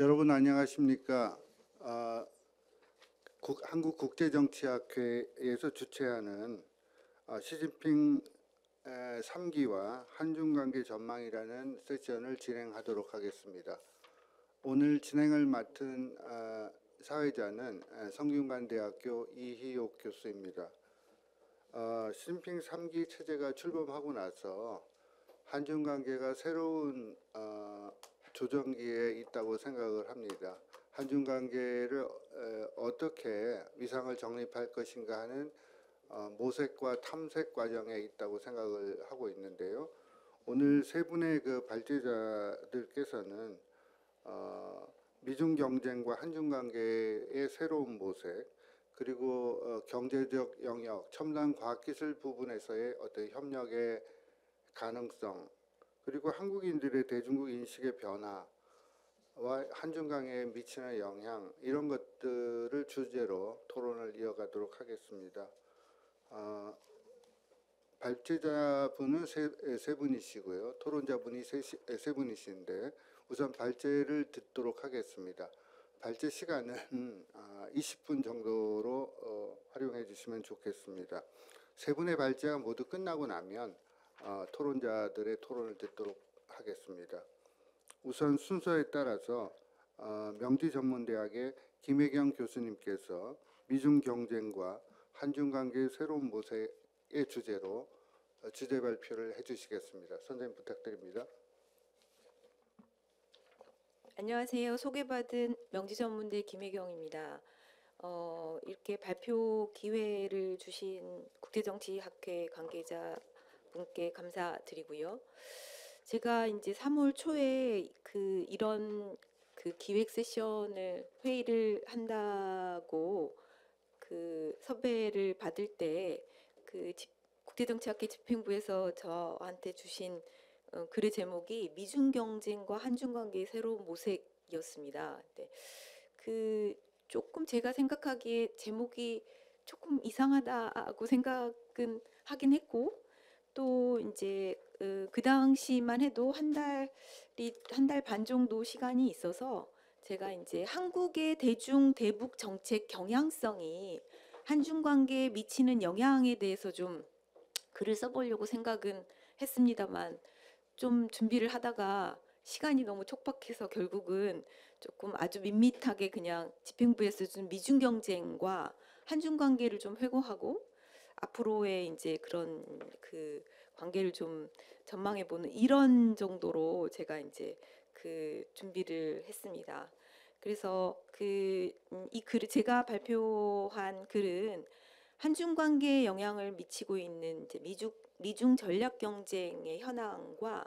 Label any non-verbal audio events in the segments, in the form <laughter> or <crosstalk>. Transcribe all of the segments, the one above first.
여러분 안녕하십니까? 아, 국- 한국 국제정치학회에서 주최하는 아, 시진핑 3기와 한중관계 전망이라는 세션을 진행하도록 하겠습니다. 오늘 진행을 맡은 아, 사회자는 아, 성균관대학교 이희옥 교수입니다. 어, 시진핑 3기 체제가 출범하고 나서 한중 관계가 새로운 어, 조정기에 있다고 생각을 합니다. 한중 관계를 어, 어떻게 위상을 정립할 것인가 하는 어, 모색과 탐색 과정에 있다고 생각을 하고 있는데요. 오늘 세 분의 그 발제자들께서는 어, 미중 경쟁과 한중 관계의 새로운 모색 그리고 어, 경제적 영역, 첨단 과학기술 부분에서의 어떤 협력의 가능성, 그리고 한국인들의 대중국 인식의 변화와 한중 관계에 미치는 영향 이런 것들을 주제로 토론을 이어가도록 하겠습니다. 어, 발제자분은 세, 세 분이시고요, 토론자분이 세, 시- 세 분이신데 우선 발제를 듣도록 하겠습니다. 발제 시간은 아, 20분 정도로 어, 활용해 주시면 좋겠습니다. 세 분의 발제가 모두 끝나고 나면 어, 토론자들의 토론을 듣도록 하겠습니다. 우선 순서에 따라서 어, 명지전문대학의 김혜경 교수님께서 미중 경쟁과 한중 관계의 새로운 모색의 주제로 어, 주제 발표를 해주시겠습니다. 선생님 부탁드립니다. 안녕하세요. 소개받은 명지전문대 김혜경입니다. 어, 이렇게 발표 기회를 주신 국제정치학회 관계자 분께 감사드리고요. 제가 이제 3월 초에 그 이런 그 기획 세션을 회의를 한다고 그 섭외를 받을 때그 국제정치학회 집행부에서 저한테 주신 어, 글의 제목이 미중 경쟁과 한중 관계의 새로운 모색이었습니다. 네. 그 조금 제가 생각하기에 제목이 조금 이상하다고 생각은 하긴 했고 또 이제 어, 그 당시만 해도 한 달이 한 달 반 정도 시간이 있어서 제가 이제 한국의 대중 대북 정책 경향성이 한중 관계에 미치는 영향에 대해서 좀 글을 써보려고 생각은 했습니다만 좀 준비를 하다가 시간이 너무 촉박해서 결국은 조금 아주 밋밋하게 그냥 집행부에서 준 미중 경쟁과 한중 관계를 좀 회고하고 앞으로의 이제 그런 그 관계를 좀 전망해 보는 이런 정도로 제가 이제 그 준비를 했습니다. 그래서 그 이 글을 제가 발표한 글은 한중 관계에 영향을 미치고 있는 이제 미중 미중 전략 경쟁의 현황과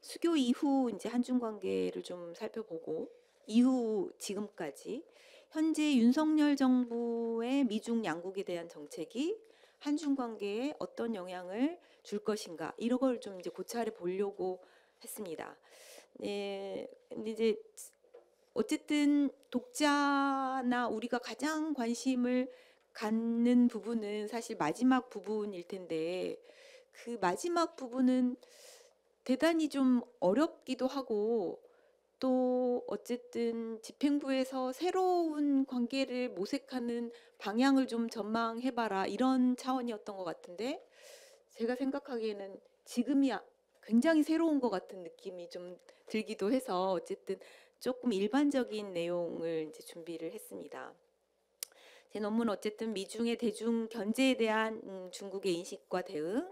수교 이후 이제 한중 관계를 좀 살펴보고 이후 지금까지 현재 윤석열 정부의 미중 양국에 대한 정책이 한중 관계에 어떤 영향을 줄 것인가 이런 걸 좀 이제 고찰해 보려고 했습니다. 네, 근데 이제 어쨌든 독자나 우리가 가장 관심을 갖는 부분은 사실 마지막 부분일 텐데 그 마지막 부분은 대단히 좀 어렵기도 하고 또 어쨌든 집행부에서 새로운 관계를 모색하는 방향을 좀 전망해봐라 이런 차원이었던 것 같은데 제가 생각하기에는 지금이 아- 굉장히 새로운 것 같은 느낌이 좀 들기도 해서 어쨌든 조금 일반적인 내용을 이제 준비를 했습니다. 제 논문은 어쨌든 미중의 대중 견제에 대한 음, 중국의 인식과 대응,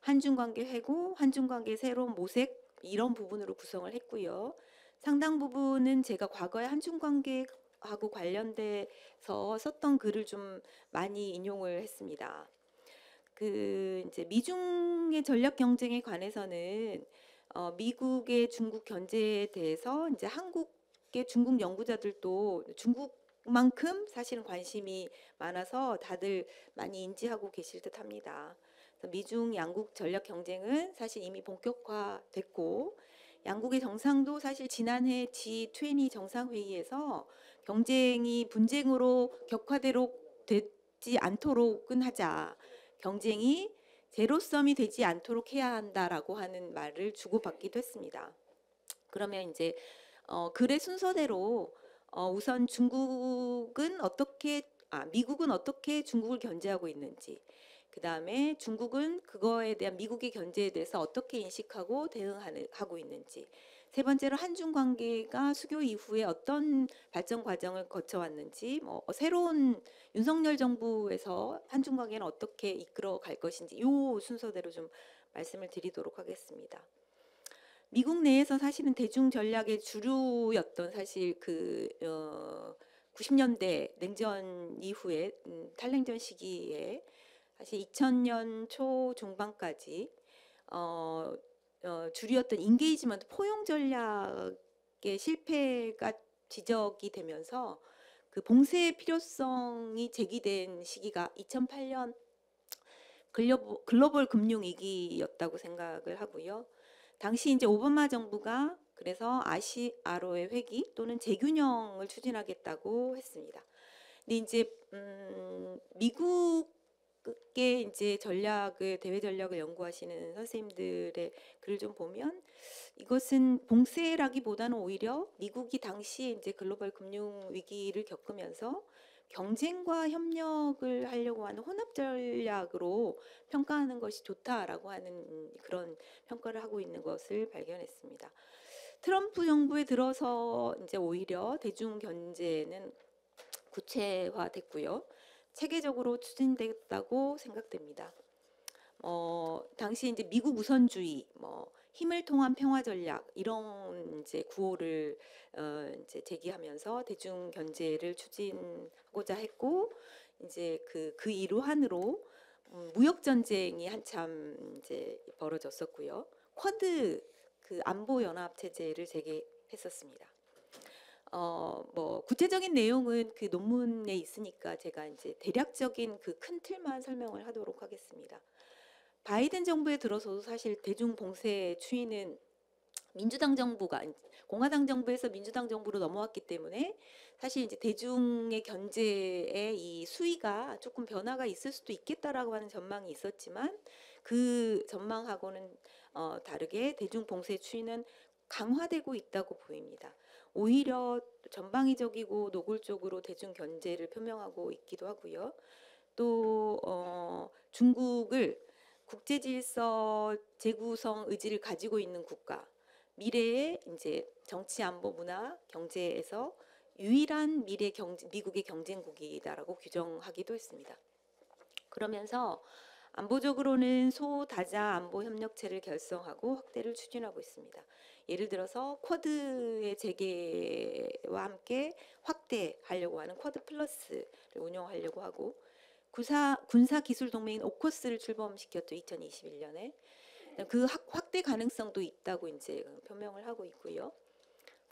한중 관계 회고, 한중 관계 새로운 모색 이런 부분으로 구성을 했고요. 상당 부분은 제가 과거에 한중 관계하고 관련돼서 썼던 글을 좀 많이 인용을 했습니다. 그 이제 미중의 전략 경쟁에 관해서는 어, 미국의 중국 견제에 대해서 이제 한국의 중국 연구자들도 중국만큼 사실은 관심이 많아서 다들 많이 인지하고 계실 듯합니다. 미중 양국 전략 경쟁은 사실 이미 본격화됐고 양국의 정상도 사실 지난해 G20 정상회의에서 경쟁이 분쟁으로 격화되도록 되지 않도록은 하자. 경쟁이 제로섬이 되지 않도록 해야 한다라고 하는 말을 주고받기도 했습니다. 그러면 이제 어, 글의 순서대로 어, 우선 중국은 어떻게 아 미국은 어떻게 중국을 견제하고 있는지 그 다음에 중국은 그거에 대한 미국의 견제에 대해서 어떻게 인식하고 대응하는 하고 있는지 세 번째로 한중 관계가 수교 이후에 어떤 발전 과정을 거쳐왔는지 뭐 새로운 윤석열 정부에서 한중 관계는 어떻게 이끌어 갈 것인지 요 순서대로 좀 말씀을 드리도록 하겠습니다. 미국 내에서 사실은 대중 전략의 주류였던 사실 그 어, 90년대 냉전 이후에 음, 탈냉전 시기에 사실 2000년 초 중반까지 어, 어, 주류였던 engagement 포용 전략의 실패가 지적이 되면서 그 봉쇄의 필요성이 제기된 시기가 2008년 글로벌, 글로벌 금융 위기였다고 생각을 하고요. 당시 이제 오바마 정부가 그래서 아시아로의 회기 또는 재균형을 추진하겠다고 했습니다. 근데 이제 음, 미국 의 이제 전략을 대외 전략을 연구하시는 선생님들의 글을 좀 보면 이것은 봉쇄라기보다는 오히려 미국이 당시 이제 글로벌 금융 위기를 겪으면서 경쟁과 협력을 하려고 하는 혼합 전략으로 평가하는 것이 좋다라고 하는 그런 평가를 하고 있는 것을 발견했습니다. 트럼프 정부에 들어서 이제 오히려 대중 견제는 구체화됐고요. 체계적으로 추진됐다고 생각됩니다. 어, 당시 이제 미국 우선주의, 뭐 힘을 통한 평화 전략 이런 이제 구호를 어, 이제 제기하면서 대중 견제를 추진하고자 했고 이제 그그 일환으로 음, 무역 전쟁이 한참 이제 벌어졌었고요. 쿼드 그 안보 연합 체제를 제기했었습니다. 어, 뭐 구체적인 내용은 그 논문에 있으니까 제가 이제 대략적인 그 큰 틀만 설명을 하도록 하겠습니다. 바이든 정부에 들어서도 사실 대중 봉쇄 추이는 민주당 정부가 공화당 정부에서 민주당 정부로 넘어왔기 때문에 사실 이제 대중의 견제의 이 수위가 조금 변화가 있을 수도 있겠다라고 하는 전망이 있었지만 그 전망하고는 어, 다르게 대중 봉쇄 추이는 강화되고 있다고 보입니다. 오히려 전방위적이고 노골적으로 대중 견제를 표명하고 있기도 하고요. 또 어, 중국을 국제 질서 재구성 의지를 가지고 있는 국가, 미래의 이제 정치 안보 문화 경제에서 유일한 미래 경제, 미국의 경쟁국이다라고 규정하기도 했습니다. 그러면서 안보적으로는 소다자 안보 협력체를 결성하고 확대를 추진하고 있습니다. 예를 들어서 쿼드의 재개와 함께 확대하려고 하는 쿼드 플러스를 운영하려고 하고 구사, 군사 기술 동맹인 오커스를 출범시켰죠 2021년에 그 확대 가능성도 있다고 이제 표명을 하고 있고요.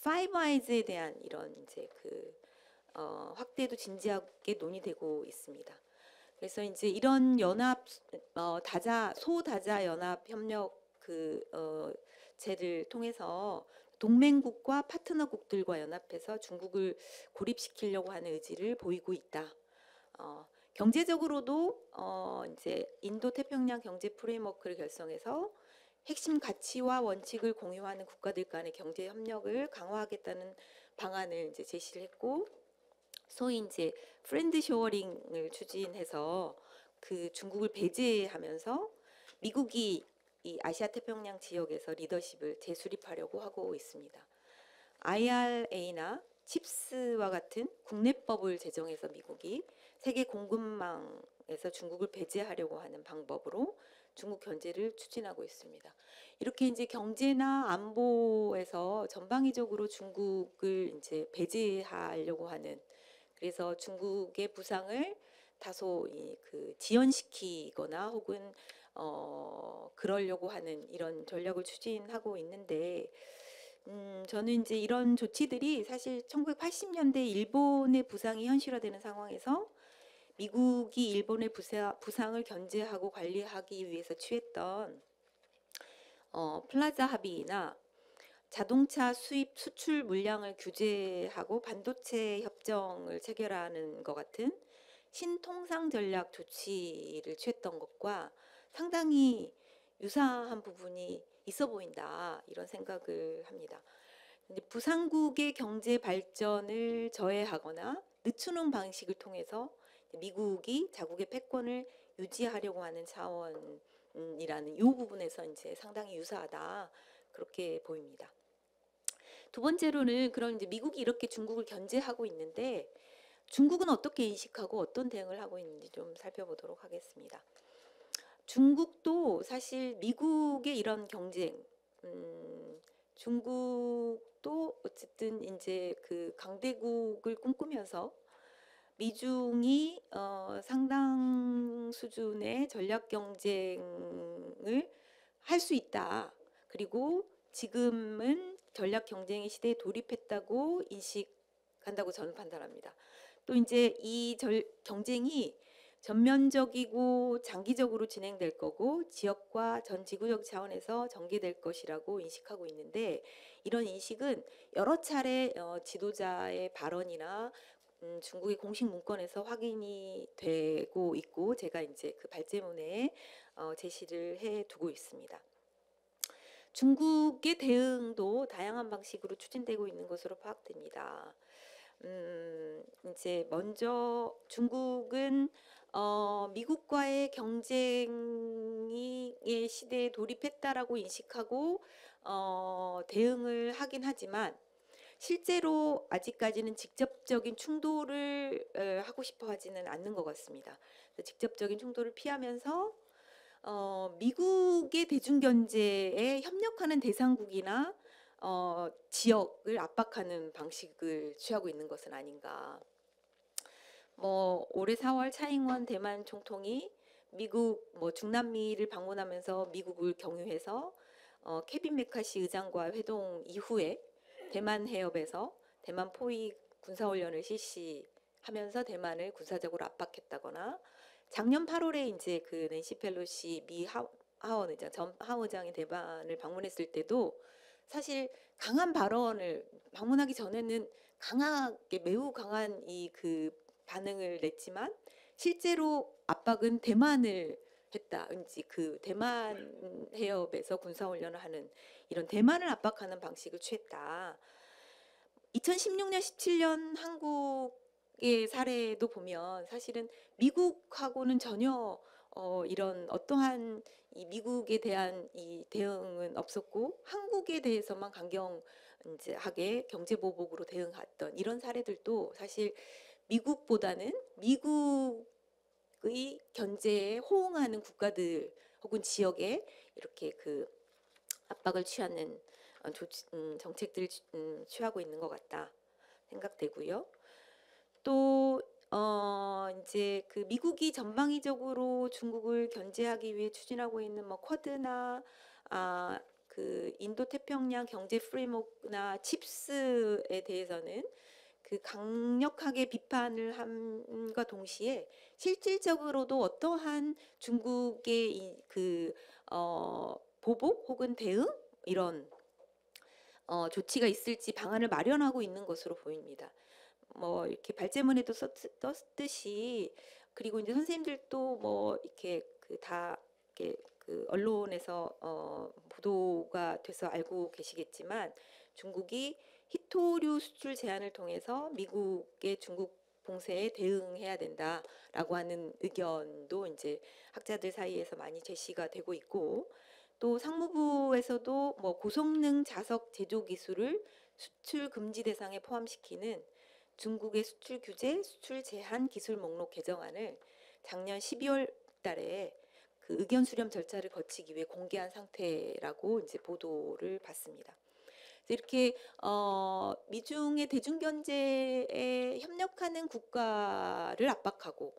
파이브 아이즈에 대한 이런 이제 그 어, 확대도 진지하게 논의되고 있습니다. 그래서 이제 이런 연합 어, 다자 소다자 연합 협력 그 어, 제를 통해서 동맹국과 파트너국들과 연합해서 중국을 고립시키려고 하는 의지를 보이고 있다. 어, 경제적으로도 어, 이제 인도 태평양 경제 framework를 결성해서 핵심 가치와 원칙을 공유하는 국가들 간의 경제 협력을 강화하겠다는 방안을 이제 제시를 했고 소위 이제 friend-shoring을 추진해서 그 중국을 배제하면서 미국이 이 아시아 태평양 지역에서 리더십을 재수립하려고 하고 있습니다. IRA나 칩스와 같은 국내법을 제정해서 미국이 세계 공급망에서 중국을 배제하려고 하는 방법으로 중국 견제를 추진하고 있습니다. 이렇게 이제 경제나 안보에서 전방위적으로 중국을 이제 배제하려고 하는 그래서 중국의 부상을 다소 그 지연시키거나 혹은 어 그러려고 하는 이런 전략을 추진하고 있는데 음, 저는 이제 이런 조치들이 사실 1980년대 일본의 부상이 현실화되는 상황에서 미국이 일본의 부사, 부상을 견제하고 관리하기 위해서 취했던 어, 플라자 합의나 자동차 수입 수출 물량을 규제하고 반도체 협정을 체결하는 것 같은 신통상 전략 조치를 취했던 것과 상당히 유사한 부분이 있어 보인다 이런 생각을 합니다. 부산국의 경제 발전을 저해하거나 늦추는 방식을 통해서 미국이 자국의 패권을 유지하려고 하는 차원이라는 이 부분에서 이제 상당히 유사하다 그렇게 보입니다. 두 번째로는 그런 이제 미국이 이렇게 중국을 견제하고 있는데 중국은 어떻게 인식하고 어떤 대응을 하고 있는지 좀 살펴보도록 하겠습니다. 중국도 사실 미국의 이런 경쟁, 음, 중국도 어쨌든 이제 그 강대국을 꿈꾸면서 미중이 어, 상당 수준의 전략 경쟁을 할 수 있다. 그리고 지금은 전략 경쟁의 시대에 돌입했다고 인식한다고 저는 판단합니다. 또 이제 이 절, 경쟁이 전면적이고 장기적으로 진행될 거고 지역과 전 지구적 차원에서 전개될 것이라고 인식하고 있는데 이런 인식은 여러 차례 어, 지도자의 발언이나 음, 중국의 공식 문건에서 확인이 되고 있고 제가 이제 그 발제문에 어, 제시를 해 두고 있습니다. 중국의 대응도 다양한 방식으로 추진되고 있는 것으로 파악됩니다. 음, 이제 먼저 중국은 어, 미국과의 경쟁의 시대에 돌입했다라고 인식하고 어, 대응을 하긴 하지만 실제로 아직까지는 직접적인 충돌을 에, 하고 싶어 하지는 않는 것 같습니다. 직접적인 충돌을 피하면서 어, 미국의 대중경제에 협력하는 대상국이나 어, 지역을 압박하는 방식을 취하고 있는 것은 아닌가. 뭐 올해 4월 차잉원 대만 총통이 미국 뭐 중남미를 방문하면서 미국을 경유해서 어, 케빈 메카시 의장과 회동 이후에 대만 해협에서 대만 포위 군사훈련을 실시하면서 대만을 군사적으로 압박했다거나 작년 8월에 이제 그 낸시 펠로시 미 하, 하원 의장 전 하원장이 대만을 방문했을 때도 사실 강한 발언을 방문하기 전에는 강하게 매우 강한 이 그 반응을 냈지만 실제로 압박은 대만을 했다. 왠지 그 대만 해협에서 군사 훈련을 하는 이런 대만을 압박하는 방식을 취했다. 2016년 17년 한국의 사례도 보면 사실은 미국하고는 전혀 어, 이런 어떠한 이 미국에 대한 이 대응은 없었고 한국에 대해서만 강경 이제 하게 경제 보복으로 대응했던 이런 사례들도 사실 미국보다는 미국의 견제에 호응하는 국가들 혹은 지역에 이렇게 그 압박을 취하는 어, 음, 정책들을 취- 음, 취하고 있는 것 같다 생각되고요. 또 어, 이제 그 미국이 전방위적으로 중국을 견제하기 위해 추진하고 있는 뭐 쿼드나 아, 그 인도 태평양 경제 프레임워크나 칩스에 대해서는 그 강력하게 비판을 함과 동시에 실질적으로도 어떠한 중국의 이, 그 어, 보복 혹은 대응 이런 어, 조치가 있을지 방안을 마련하고 있는 것으로 보입니다. 뭐 이렇게 발제문에도 썼- 떴듯이 그리고 이제 선생님들도 뭐 이렇게 그 다 이렇게 그 언론에서 어 보도가 돼서 알고 계시겠지만 중국이 히토류 수출 제한을 통해서 미국의 중국 봉쇄에 대응해야 된다라고 하는 의견도 이제 학자들 사이에서 많이 제시가 되고 있고 또 상무부에서도 뭐 고성능 자석 제조 기술을 수출 금지 대상에 포함시키는 중국의 수출 규제, 수출 제한 기술 목록 개정안을 작년 12월 달에 그 의견 수렴 절차를 거치기 위해 공개한 상태라고 이제 보도를 봤습니다. 이렇게 어, 미중의 대중 견제에 협력하는 국가를 압박하고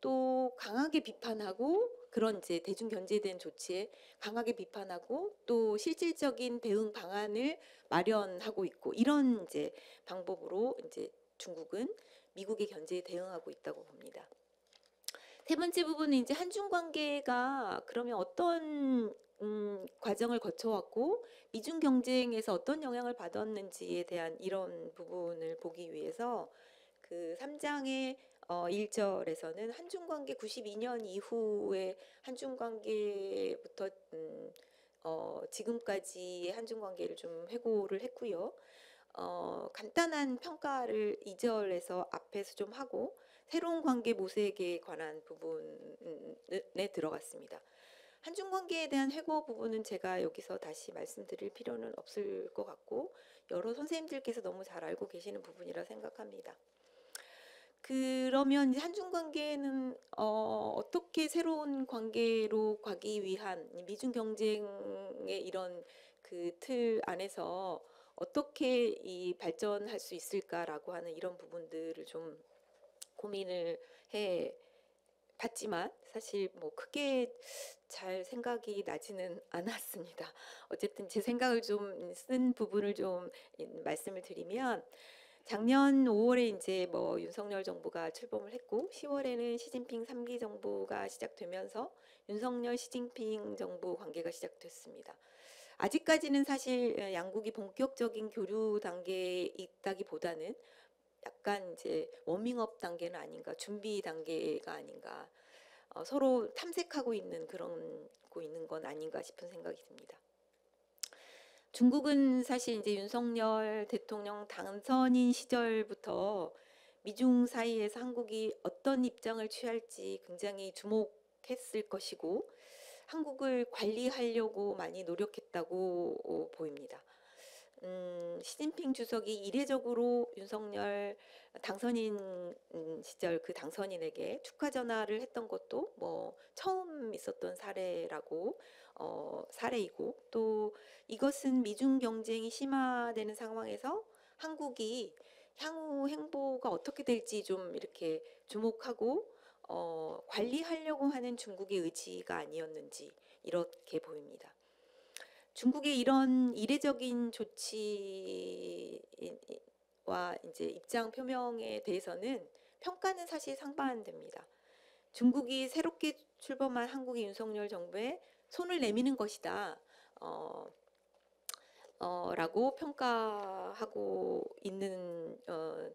또 강하게 비판하고 그런 이제 대중 대한 조치에 강하게 비판하고 또 실질적인 대응 방안을 마련하고 있고 이런 이제 방법으로 이제 중국은 미국의 견제에 대응하고 있다고 봅니다. 세 번째 부분은 이제 한중 관계가 그러면 어떤 음, 과정을 거쳐왔고 미중 경쟁에서 어떤 영향을 받았는지에 대한 이런 부분을 보기 위해서 그 3장의 어, 1절에서는 한중 관계 92년 이후에 한중 관계부터 음, 어, 지금까지의 한중 관계를 좀 회고를 했고요. 어, 간단한 평가를 2절에서 앞에서 좀 하고 새로운 관계 모색에 관한 부분에 들어갔습니다. 한중 관계에 대한 회고 부분은 제가 여기서 다시 말씀드릴 필요는 없을 것 같고 여러 선생님들께서 너무 잘 알고 계시는 부분이라 생각합니다. 그러면 한중 관계는 어, 어떻게 새로운 관계로 가기 위한 이 미중 경쟁의 이런 그 틀 안에서 어떻게 이 발전할 수 있을까라고 하는 이런 부분들을 좀 고민을 해 봤지만 사실 뭐 크게 잘 생각이 나지는 <laughs> 않았습니다. 어쨌든 제 생각을 좀 쓴 부분을 좀 말씀을 드리면 작년 5월에 이제 뭐 윤석열 정부가 출범을 했고 10월에는 시진핑 3기 정부가 시작되면서 윤석열 시진핑 정부 관계가 시작됐습니다. 아직까지는 사실 양국이 본격적인 교류 단계에 있다기보다는 약간 이제 워밍업 단계는 아닌가, 준비 단계가 아닌가, 어, 서로 탐색하고 있는 그런 고 있는 건 아닌가 싶은 생각이 듭니다. 중국은 사실 이제 윤석열 대통령 당선인 시절부터 미중 사이에서 한국이 어떤 입장을 취할지 굉장히 주목했을 것이고 한국을 관리하려고 많이 노력했다고 어, 보입니다. 음, 시진핑 주석이 이례적으로 윤석열 당선인 음, 시절 그 당선인에게 축하 전화를 했던 것도 뭐 처음 있었던 사례라고 어, 사례이고 또 이것은 미중 경쟁이 심화되는 상황에서 한국이 향후 행보가 어떻게 될지 좀 이렇게 주목하고 어, 관리하려고 하는 중국의 의지가 아니었는지 이렇게 보입니다. 중국의 이런 이례적인 조치와 이제 입장 표명에 대해서는 평가는 사실 상반됩니다. 중국이 새롭게 출범한 한국의 윤석열 정부에 손을 내미는 것이다. 어, 어, 라고 평가하고 있는 어,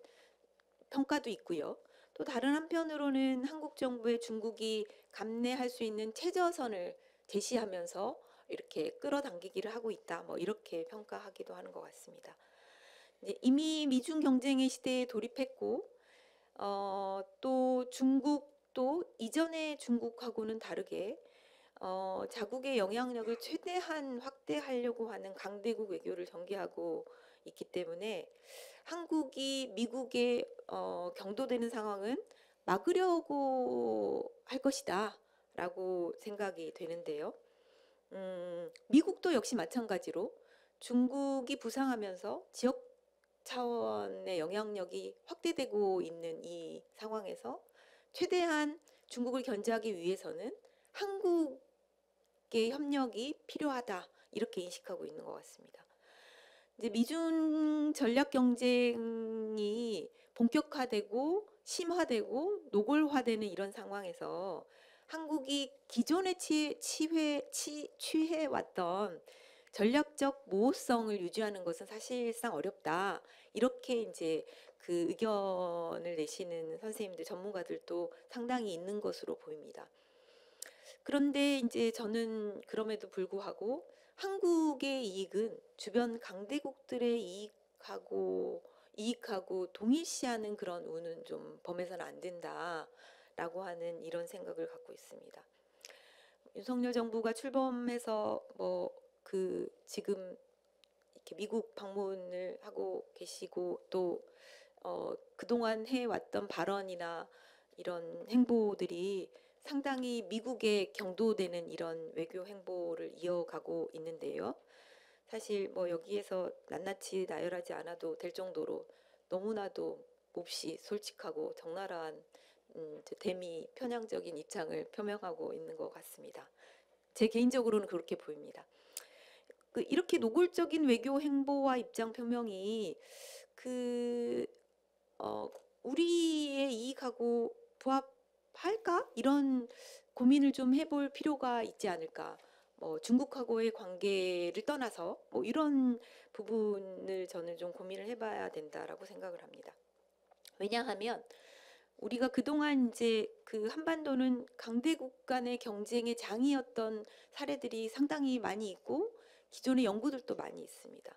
평가도 있고요. 또 다른 한편으로는 한국 정부의 중국이 감내할 수 있는 최저선을 제시하면서 이렇게 끌어당기기를 하고 있다. 뭐 이렇게 평가하기도 하는 것 같습니다. 이미 미중 경쟁의 시대에 돌입했고 어, 또 중국도 이전의 중국하고는 다르게 어, 자국의 영향력을 최대한 확대하려고 하는 강대국 외교를 전개하고 있기 때문에 한국이 미국에 어, 경도되는 상황은 막으려고 할 것이다 라고 생각이 되는데요. 음, 미국도 역시 마찬가지로 중국이 부상하면서 지역 차원의 영향력이 확대되고 있는 이 상황에서 최대한 중국을 견제하기 위해서는 한국의 협력이 필요하다 이렇게 인식하고 있는 것 같습니다. 이제 미중 전략 경쟁이 본격화되고 심화되고 노골화되는 이런 상황에서 한국이 기존에 취해, 취해, 취, 취해왔던 전략적 모호성을 유지하는 것은 사실상 어렵다. 이렇게 이제 그 의견을 내시는 선생님들, 전문가들도 상당히 있는 것으로 보입니다. 그런데 이제 저는 그럼에도 불구하고 한국의 이익은 주변 강대국들의 이익하고 이익하고 동일시하는 그런 운은 좀 범해서는 안 된다 라고 하는 이런 생각을 갖고 있습니다. 윤석열 정부가 출범해서 뭐 그 지금 이렇게 미국 방문을 하고 계시고 또 어, 그동안 해왔던 발언이나 이런 행보들이 상당히 미국에 경도되는 이런 외교 행보를 이어가고 있는데요. 사실 뭐 여기에서 낱낱이 나열하지 않아도 될 정도로 너무나도 몹시 솔직하고 적나라한 음, 대미 편향적인 입장을 표명하고 있는 것 같습니다. 제 개인적으로는 그렇게 보입니다. 그 이렇게 노골적인 외교 행보와 입장 표명이 그 어, 우리의 이익하고 부합할까 이런 고민을 좀 해볼 필요가 있지 않을까. 뭐 중국하고의 관계를 떠나서 뭐 이런 부분을 저는 좀 고민을 해봐야 된다라고 생각을 합니다. 왜냐하면 우리가 그동안 이제 그 한반도는 강대국 간의 경쟁의 장이었던 사례들이 상당히 많이 있고 기존의 연구들도 많이 있습니다.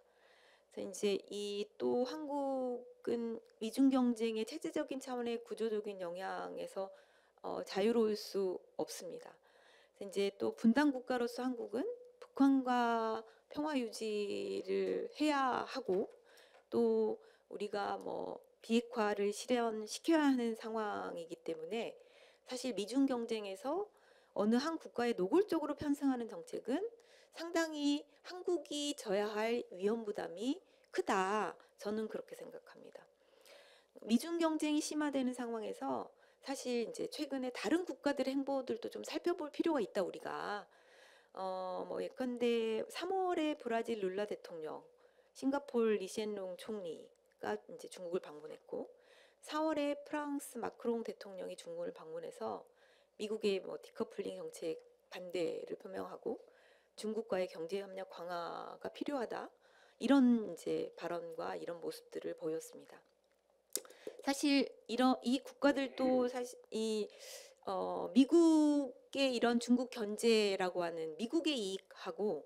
그래서 이제 이 또 한국은 미중 경쟁의 체제적인 차원의 구조적인 영향에서 어, 자유로울 수 없습니다. 그래서 이제 또 분단 국가로서 한국은 북한과 평화 유지를 해야 하고 또 우리가 뭐 비핵화를 실현시켜야 하는 상황이기 때문에 사실 미중 경쟁에서 어느 한 국가에 노골적으로 편승하는 정책은 상당히 한국이 져야 할 위험 부담이 크다. 저는 그렇게 생각합니다. 미중 경쟁이 심화되는 상황에서 사실 이제 최근에 다른 국가들의 행보들도 좀 살펴볼 필요가 있다 우리가 어 뭐 예컨대 3월에 브라질 룰라 대통령, 싱가폴 리셴룽 총리 가 이제 중국을 방문했고 4월에 프랑스 마크롱 대통령이 중국을 방문해서 미국의 뭐 디커플링 정책 반대를 표명하고 중국과의 경제 협력 강화가 필요하다 이런 이제 발언과 이런 모습들을 보였습니다. 사실 이런 이 국가들도 사실 이 어, 미국의 이런 중국 견제라고 하는 미국의 이익하고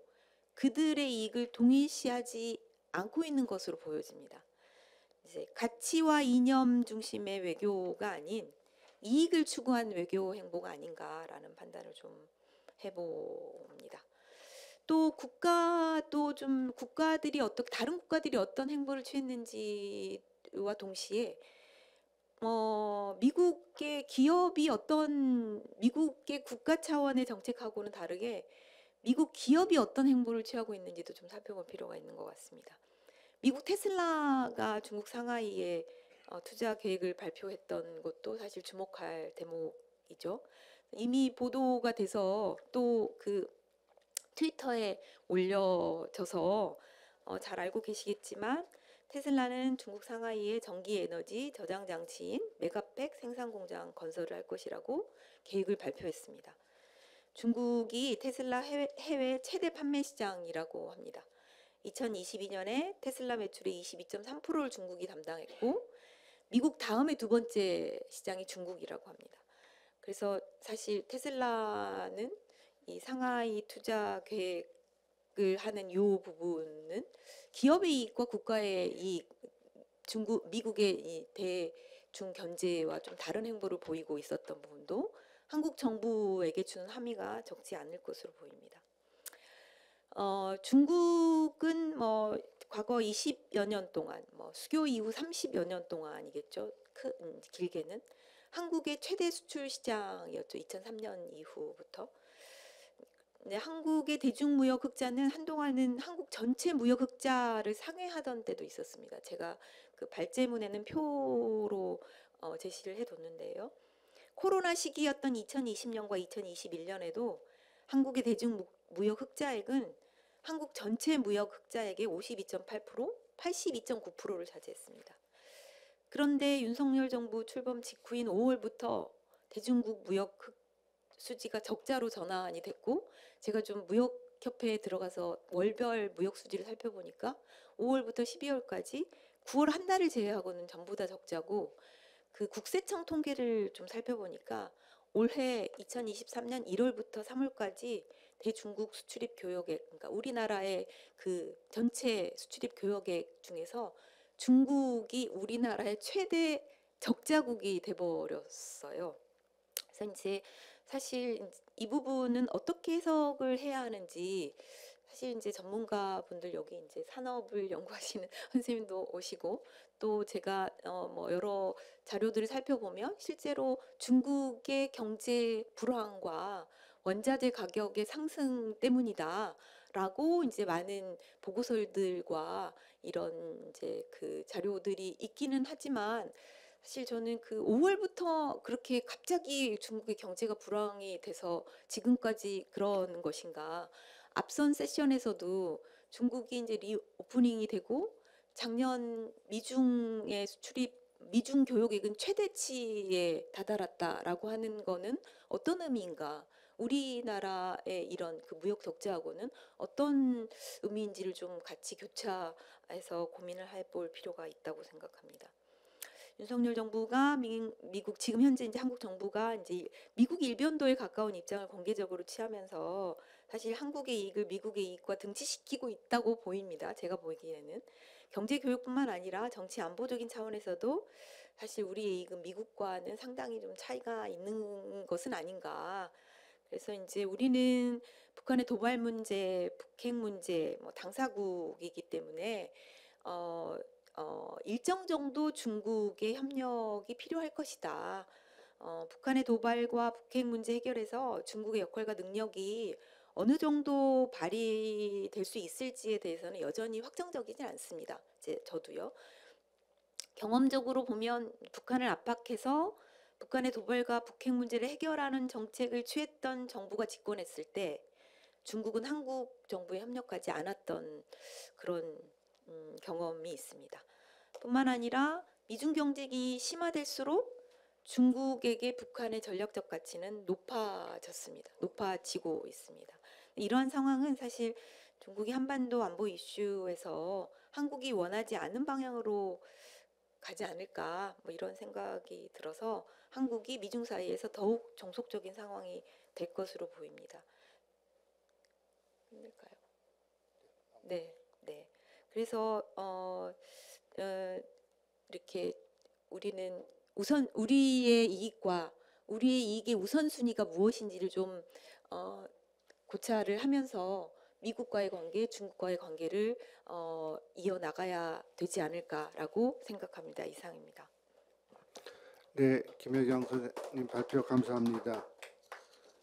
그들의 이익을 동일시하지 않고 있는 것으로 보여집니다. 이제 가치와 이념 중심의 외교가 아닌 이익을 추구한 외교 행보가 아닌가라는 판단을 좀 해봅니다. 또 국가도 좀 국가들이 어떤 다른 국가들이 어떤 행보를 취했는지와 동시에 어, 미국의 기업이 어떤 미국의 국가 차원의 정책하고는 다르게 미국 기업이 어떤 행보를 취하고 있는지도 좀 살펴볼 필요가 있는 것 같습니다. 미국 테슬라가 중국 상하이에 어, 투자 계획을 발표했던 것도 사실 주목할 대목이죠. 이미 보도가 돼서 또 그 트위터에 올려져서 어, 잘 알고 계시겠지만 테슬라는 중국 상하이에 전기 에너지 저장 장치인 메가팩 생산 공장 건설을 할 것이라고 계획을 발표했습니다. 중국이 테슬라 해외, 해외 최대 판매 시장이라고 합니다. 2022년에 테슬라 매출의 22.3%를 중국이 담당했고 미국 다음에 두 번째 시장이 중국이라고 합니다. 그래서 사실 테슬라는 이 상하이 투자 계획을 하는 요 부분은 기업의 이익과 국가의 이익, 중국 미국의 이 대중 견제와 좀 다른 행보를 보이고 있었던 부분도 한국 정부에게 주는 함의가 적지 않을 것으로 보입니다. 어, 중국은 뭐 과거 20여 년 동안 뭐 수교 이후 30여 년 동안이겠죠. 크, 음, 길게는 한국의 최대 수출 시장이었죠. 2003년 이후부터. 네, 한국의 대중무역 흑자는 한동안은 한국 전체 무역 흑자를 상회하던 때도 있었습니다. 제가 그 발제문에는 표로 어, 제시를 해뒀는데요. 코로나 시기였던 2020년과 2021년에도 한국의 대중무역 흑자액은 한국 전체 무역 흑자액의 52.8%, 82.9%를 차지했습니다. 그런데 윤석열 정부 출범 직후인 5월부터 대중국 무역 흑 수지가 적자로 전환이 됐고 제가 좀 무역 협회에 들어가서 월별 무역 수지를 살펴보니까 5월부터 12월까지 9월 한 달을 제외하고는 전부 다 적자고 그 국세청 통계를 좀 살펴보니까 올해 2023년 1월부터 3월까지 대중국 수출입 교역액 그러니까 우리나라의 그 전체 수출입 교역액 중에서 중국이 우리나라의 최대 적자국이 돼 버렸어요. 그래서 이제 사실 이 부분은 어떻게 해석을 해야 하는지 사실 이제 전문가 분들 여기 이제 산업을 <laughs> 연구하시는 선생님도 오시고 또 제가 어 뭐 여러 자료들을 살펴보면 실제로 중국의 경제 불황과 원자재 가격의 상승 때문이다라고 이제 많은 보고서들과 이런 이제 그 자료들이 있기는 하지만 사실 저는 그 5월부터 그렇게 갑자기 중국의 경제가 불황이 돼서 지금까지 그런 것인가. 앞선 세션에서도 중국이 이제 리오프닝이 되고 작년 미중의 수출입 미중 교역액은 최대치에 다다랐다라고 하는 거는 어떤 의미인가? 우리나라의 이런 그 무역 적자하고는 어떤 의미인지를 좀 같이 교차해서 고민을 해볼 필요가 있다고 생각합니다. 윤석열 정부가 미, 미국 지금 현재 이제 한국 정부가 이제 미국 일변도에 가까운 입장을 공개적으로 취하면서 사실 한국의 이익을 미국의 이익과 등치시키고 있다고 보입니다. 제가 보기에는 경제 교육뿐만 아니라 정치 안보적인 차원에서도 사실 우리의 이익은 미국과는 상당히 좀 차이가 있는 것은 아닌가. 그래서 이제 우리는 북한의 도발 문제, 북핵 문제, 뭐 당사국이기 때문에 어, 어, 일정 정도 중국의 협력이 필요할 것이다. 어, 북한의 도발과 북핵 문제 해결에서 중국의 역할과 능력이 어느 정도 발휘될 수 있을지에 대해서는 여전히 확정적이지 않습니다. 이제 저도요. 경험적으로 보면 북한을 압박해서 북한의 도발과 북핵 문제를 해결하는 정책을 취했던 정부가 집권했을 때 중국은 한국 정부에 협력하지 않았던 그런 음, 경험이 있습니다. 뿐만 아니라 미중 경쟁이 심화될수록 중국에게 북한의 전략적 가치는 높아졌습니다. 높아지고 있습니다. 이러한 상황은 사실 중국이 한반도 안보 이슈에서 한국이 원하지 않는 방향으로 가지 않을까 뭐 이런 생각이 들어서 한국이 미중 사이에서 더욱 정속적인 상황이 될 것으로 보입니다. 힘들까요? 네, 네. 그래서 어, 어, 이렇게 우리는 우선 우리의 이익과 우리의 이익의 우선순위가 무엇인지를 좀 어, 고찰을 하면서 미국과의 관계, 중국과의 관계를 어, 이어 나가야 되지 않을까라고 생각합니다. 이상입니다. 네, 김혜경 선생님 발표 감사합니다.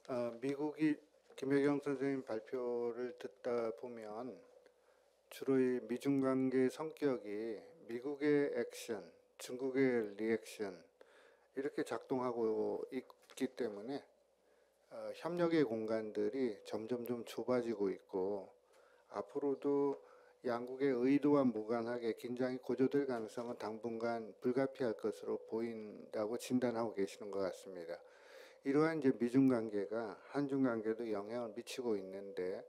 어, 미국이 김혜경 선생님 발표를 듣다 보면 주로 이 미중 관계 성격이 미국의 액션, 중국의 리액션 이렇게 작동하고 있기 때문에 어, 협력의 공간들이 점점 좀 좁아지고 있고 앞으로도 양국의 의도와 무관하게 긴장이 고조될 가능성은 당분간 불가피할 것으로 보인다고 진단하고 계시는 것 같습니다. 이러한 이제 미중 관계가 한중 관계도 영향을 미치고 있는데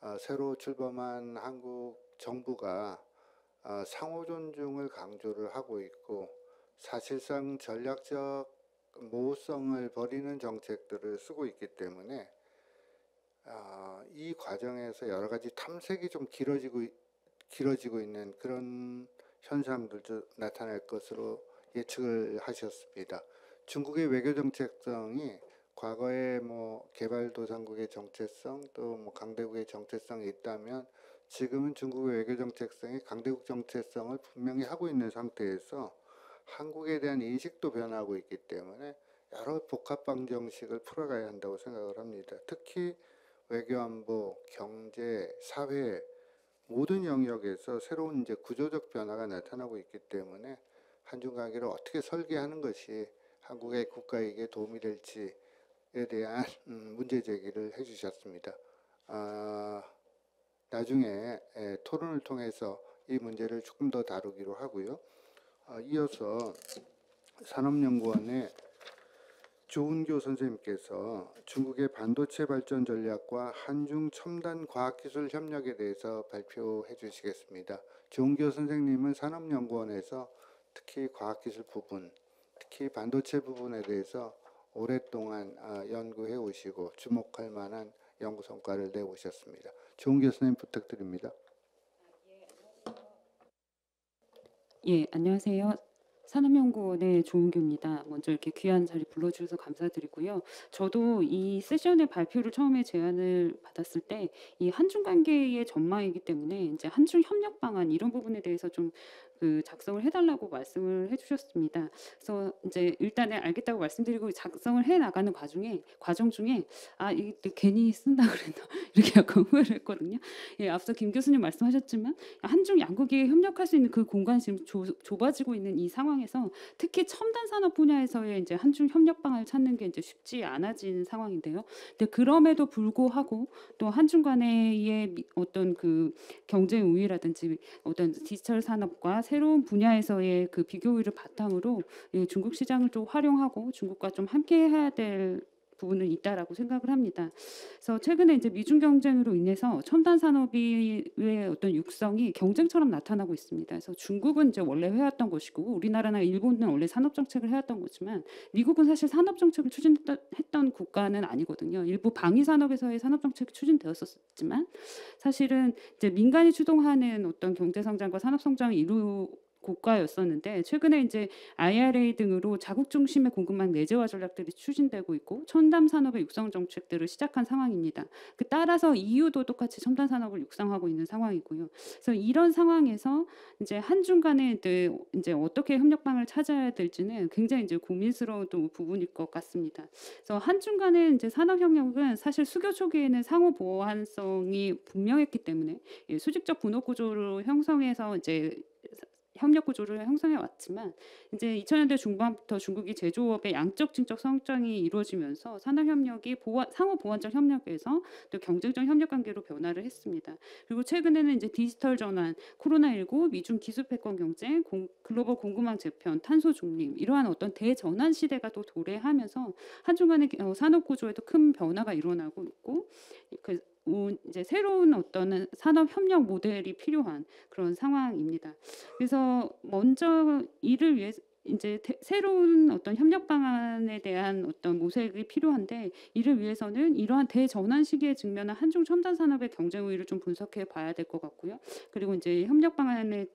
어, 새로 출범한 한국 정부가 어, 상호 존중을 강조를 하고 있고 사실상 전략적 모호성을 버리는 정책들을 쓰고 있기 때문에 아, 이 과정에서 여러 가지 탐색이 좀 길어지고 있- 길어지고 있는 그런 현상들도 나타날 것으로 예측을 하셨습니다. 중국의 외교 정책성이 과거에 뭐 개발도상국의 정체성 또 뭐 강대국의 정체성이 있다면 지금은 중국의 외교 정책성이 강대국 정체성을 분명히 하고 있는 상태에서 한국에 대한 인식도 변하고 있기 때문에 여러 복합 방정식을 풀어가야 한다고 생각을 합니다. 특히 외교안보, 경제, 사회 모든 영역에서 새로운 이제 구조적 변화가 나타나고 있기 때문에 한중 관계를 어떻게 설계하는 것이 한국의 국가에게 도움이 될지에 대한 음, 문제 제기를 해주셨습니다. 아, 나중에 에, 토론을 통해서 이 문제를 조금 더 다루기로 하고요. 아, 이어서 산업연구원의 조은교 선생님께서 중국의 반도체 발전 전략과 한중 첨단 과학기술 협력에 대해서 발표해 주시겠습니다. 조은교 선생님은 산업연구원에서 특히 과학기술 부분, 특히 반도체 부분에 대해서 오랫동안 아, 연구해 오시고 주목할 만한 연구 성과를 내오셨습니다. 조은교 선생님 부탁드립니다. 예, 안녕하세요. 산업연구원의 조은규입니다. 먼저 이렇게 귀한 자리 불러주셔서 감사드리고요. 저도 이 세션의 발표를 처음에 제안을 받았을 때 이 한중 관계의 전망이기 때문에 이제 한중 협력 방안 이런 부분에 대해서 좀 그 작성을 해달라고 말씀을 해주셨습니다. 그래서 이제 일단은 알겠다고 말씀드리고 작성을 해 나가는 과정에 과정 중에 아 이게 괜히 쓴다 그랬나 <laughs> 이렇게 약간 후회를 했거든요. 예, 앞서 김 교수님 말씀하셨지만 한중 양국이 협력할 수 있는 그 공간이 지금 좁, 좁아지고 있는 이 상황에서 특히 첨단 산업 분야에서의 이제 한중 협력 방안을 찾는 게 이제 쉽지 않아진 상황인데요. 근데 그럼에도 불구하고 또 한중 간의 미- 어떤 그 경쟁 우위라든지 어떤 디지털 산업과 새로운 분야에서의 그 비교 우위를 바탕으로 예, 중국 시장을 좀 활용하고 중국과 좀 함께 해야 될 부분은 있다라고 생각을 합니다. 그래서 최근에 이제 미중 경쟁으로 인해서 첨단 산업의 어떤 육성이 경쟁처럼 나타나고 있습니다. 그래서 중국은 이제 원래 해왔던 것이고 우리나라나 일본은 원래 산업 정책을 해왔던 거지만 미국은 사실 산업 정책을 추진했던 했던 국가는 아니거든요. 일부 방위 산업에서의 산업 정책이 추진되었었지만 사실은 이제 민간이 주동하는 어떤 경제 성장과 산업 성장을 이루 국가였었는데 최근에 이제 IRA 등으로 자국 중심의 공급망 내재화 전략들이 추진되고 있고 첨단 산업의 육성 정책들을 시작한 상황입니다. 그 따라서 EU도 똑같이 첨단 산업을 육성하고 있는 상황이고요. 그래서 이런 상황에서 이제 한중 간에 이제 어떻게 협력방을 찾아야 될지는 굉장히 이제 고민스러운 또 부분일 것 같습니다. 그래서 한중 간의 이제 산업 협력은 사실 수교 초기에는 상호 보완성이 분명했기 때문에 예, 수직적 분업 구조로 형성해서 이제 협력 구조를 형성해 왔지만 이제 2000년대 중반부터 중국이 제조업의 양적 질적 성장이 이루어지면서 산업 협력이 보완, 상호 보완적 협력에서 또 경쟁적 협력 관계로 변화를 했습니다. 그리고 최근에는 이제 디지털 전환, 코로나19, 미중 기술 패권 경쟁, 공, 글로벌 공급망 재편, 탄소 중립 이러한 어떤 대전환 시대가 또 도래하면서 한중 간의 어, 산업 구조에도 큰 변화가 일어나고 있고 그 우- 이제 새로운 어떤 산업 협력 모델이 필요한 그런 상황입니다. 그래서 먼저 이를 위해 이제 태- 새로운 어떤 협력 방안에 대한 어떤 모색이 필요한데 이를 위해서는 이러한 대전환 시기에 직면한 한중 첨단 산업의 경쟁 우위를 좀 분석해 봐야 될 것 같고요. 그리고 이제 협력 방안의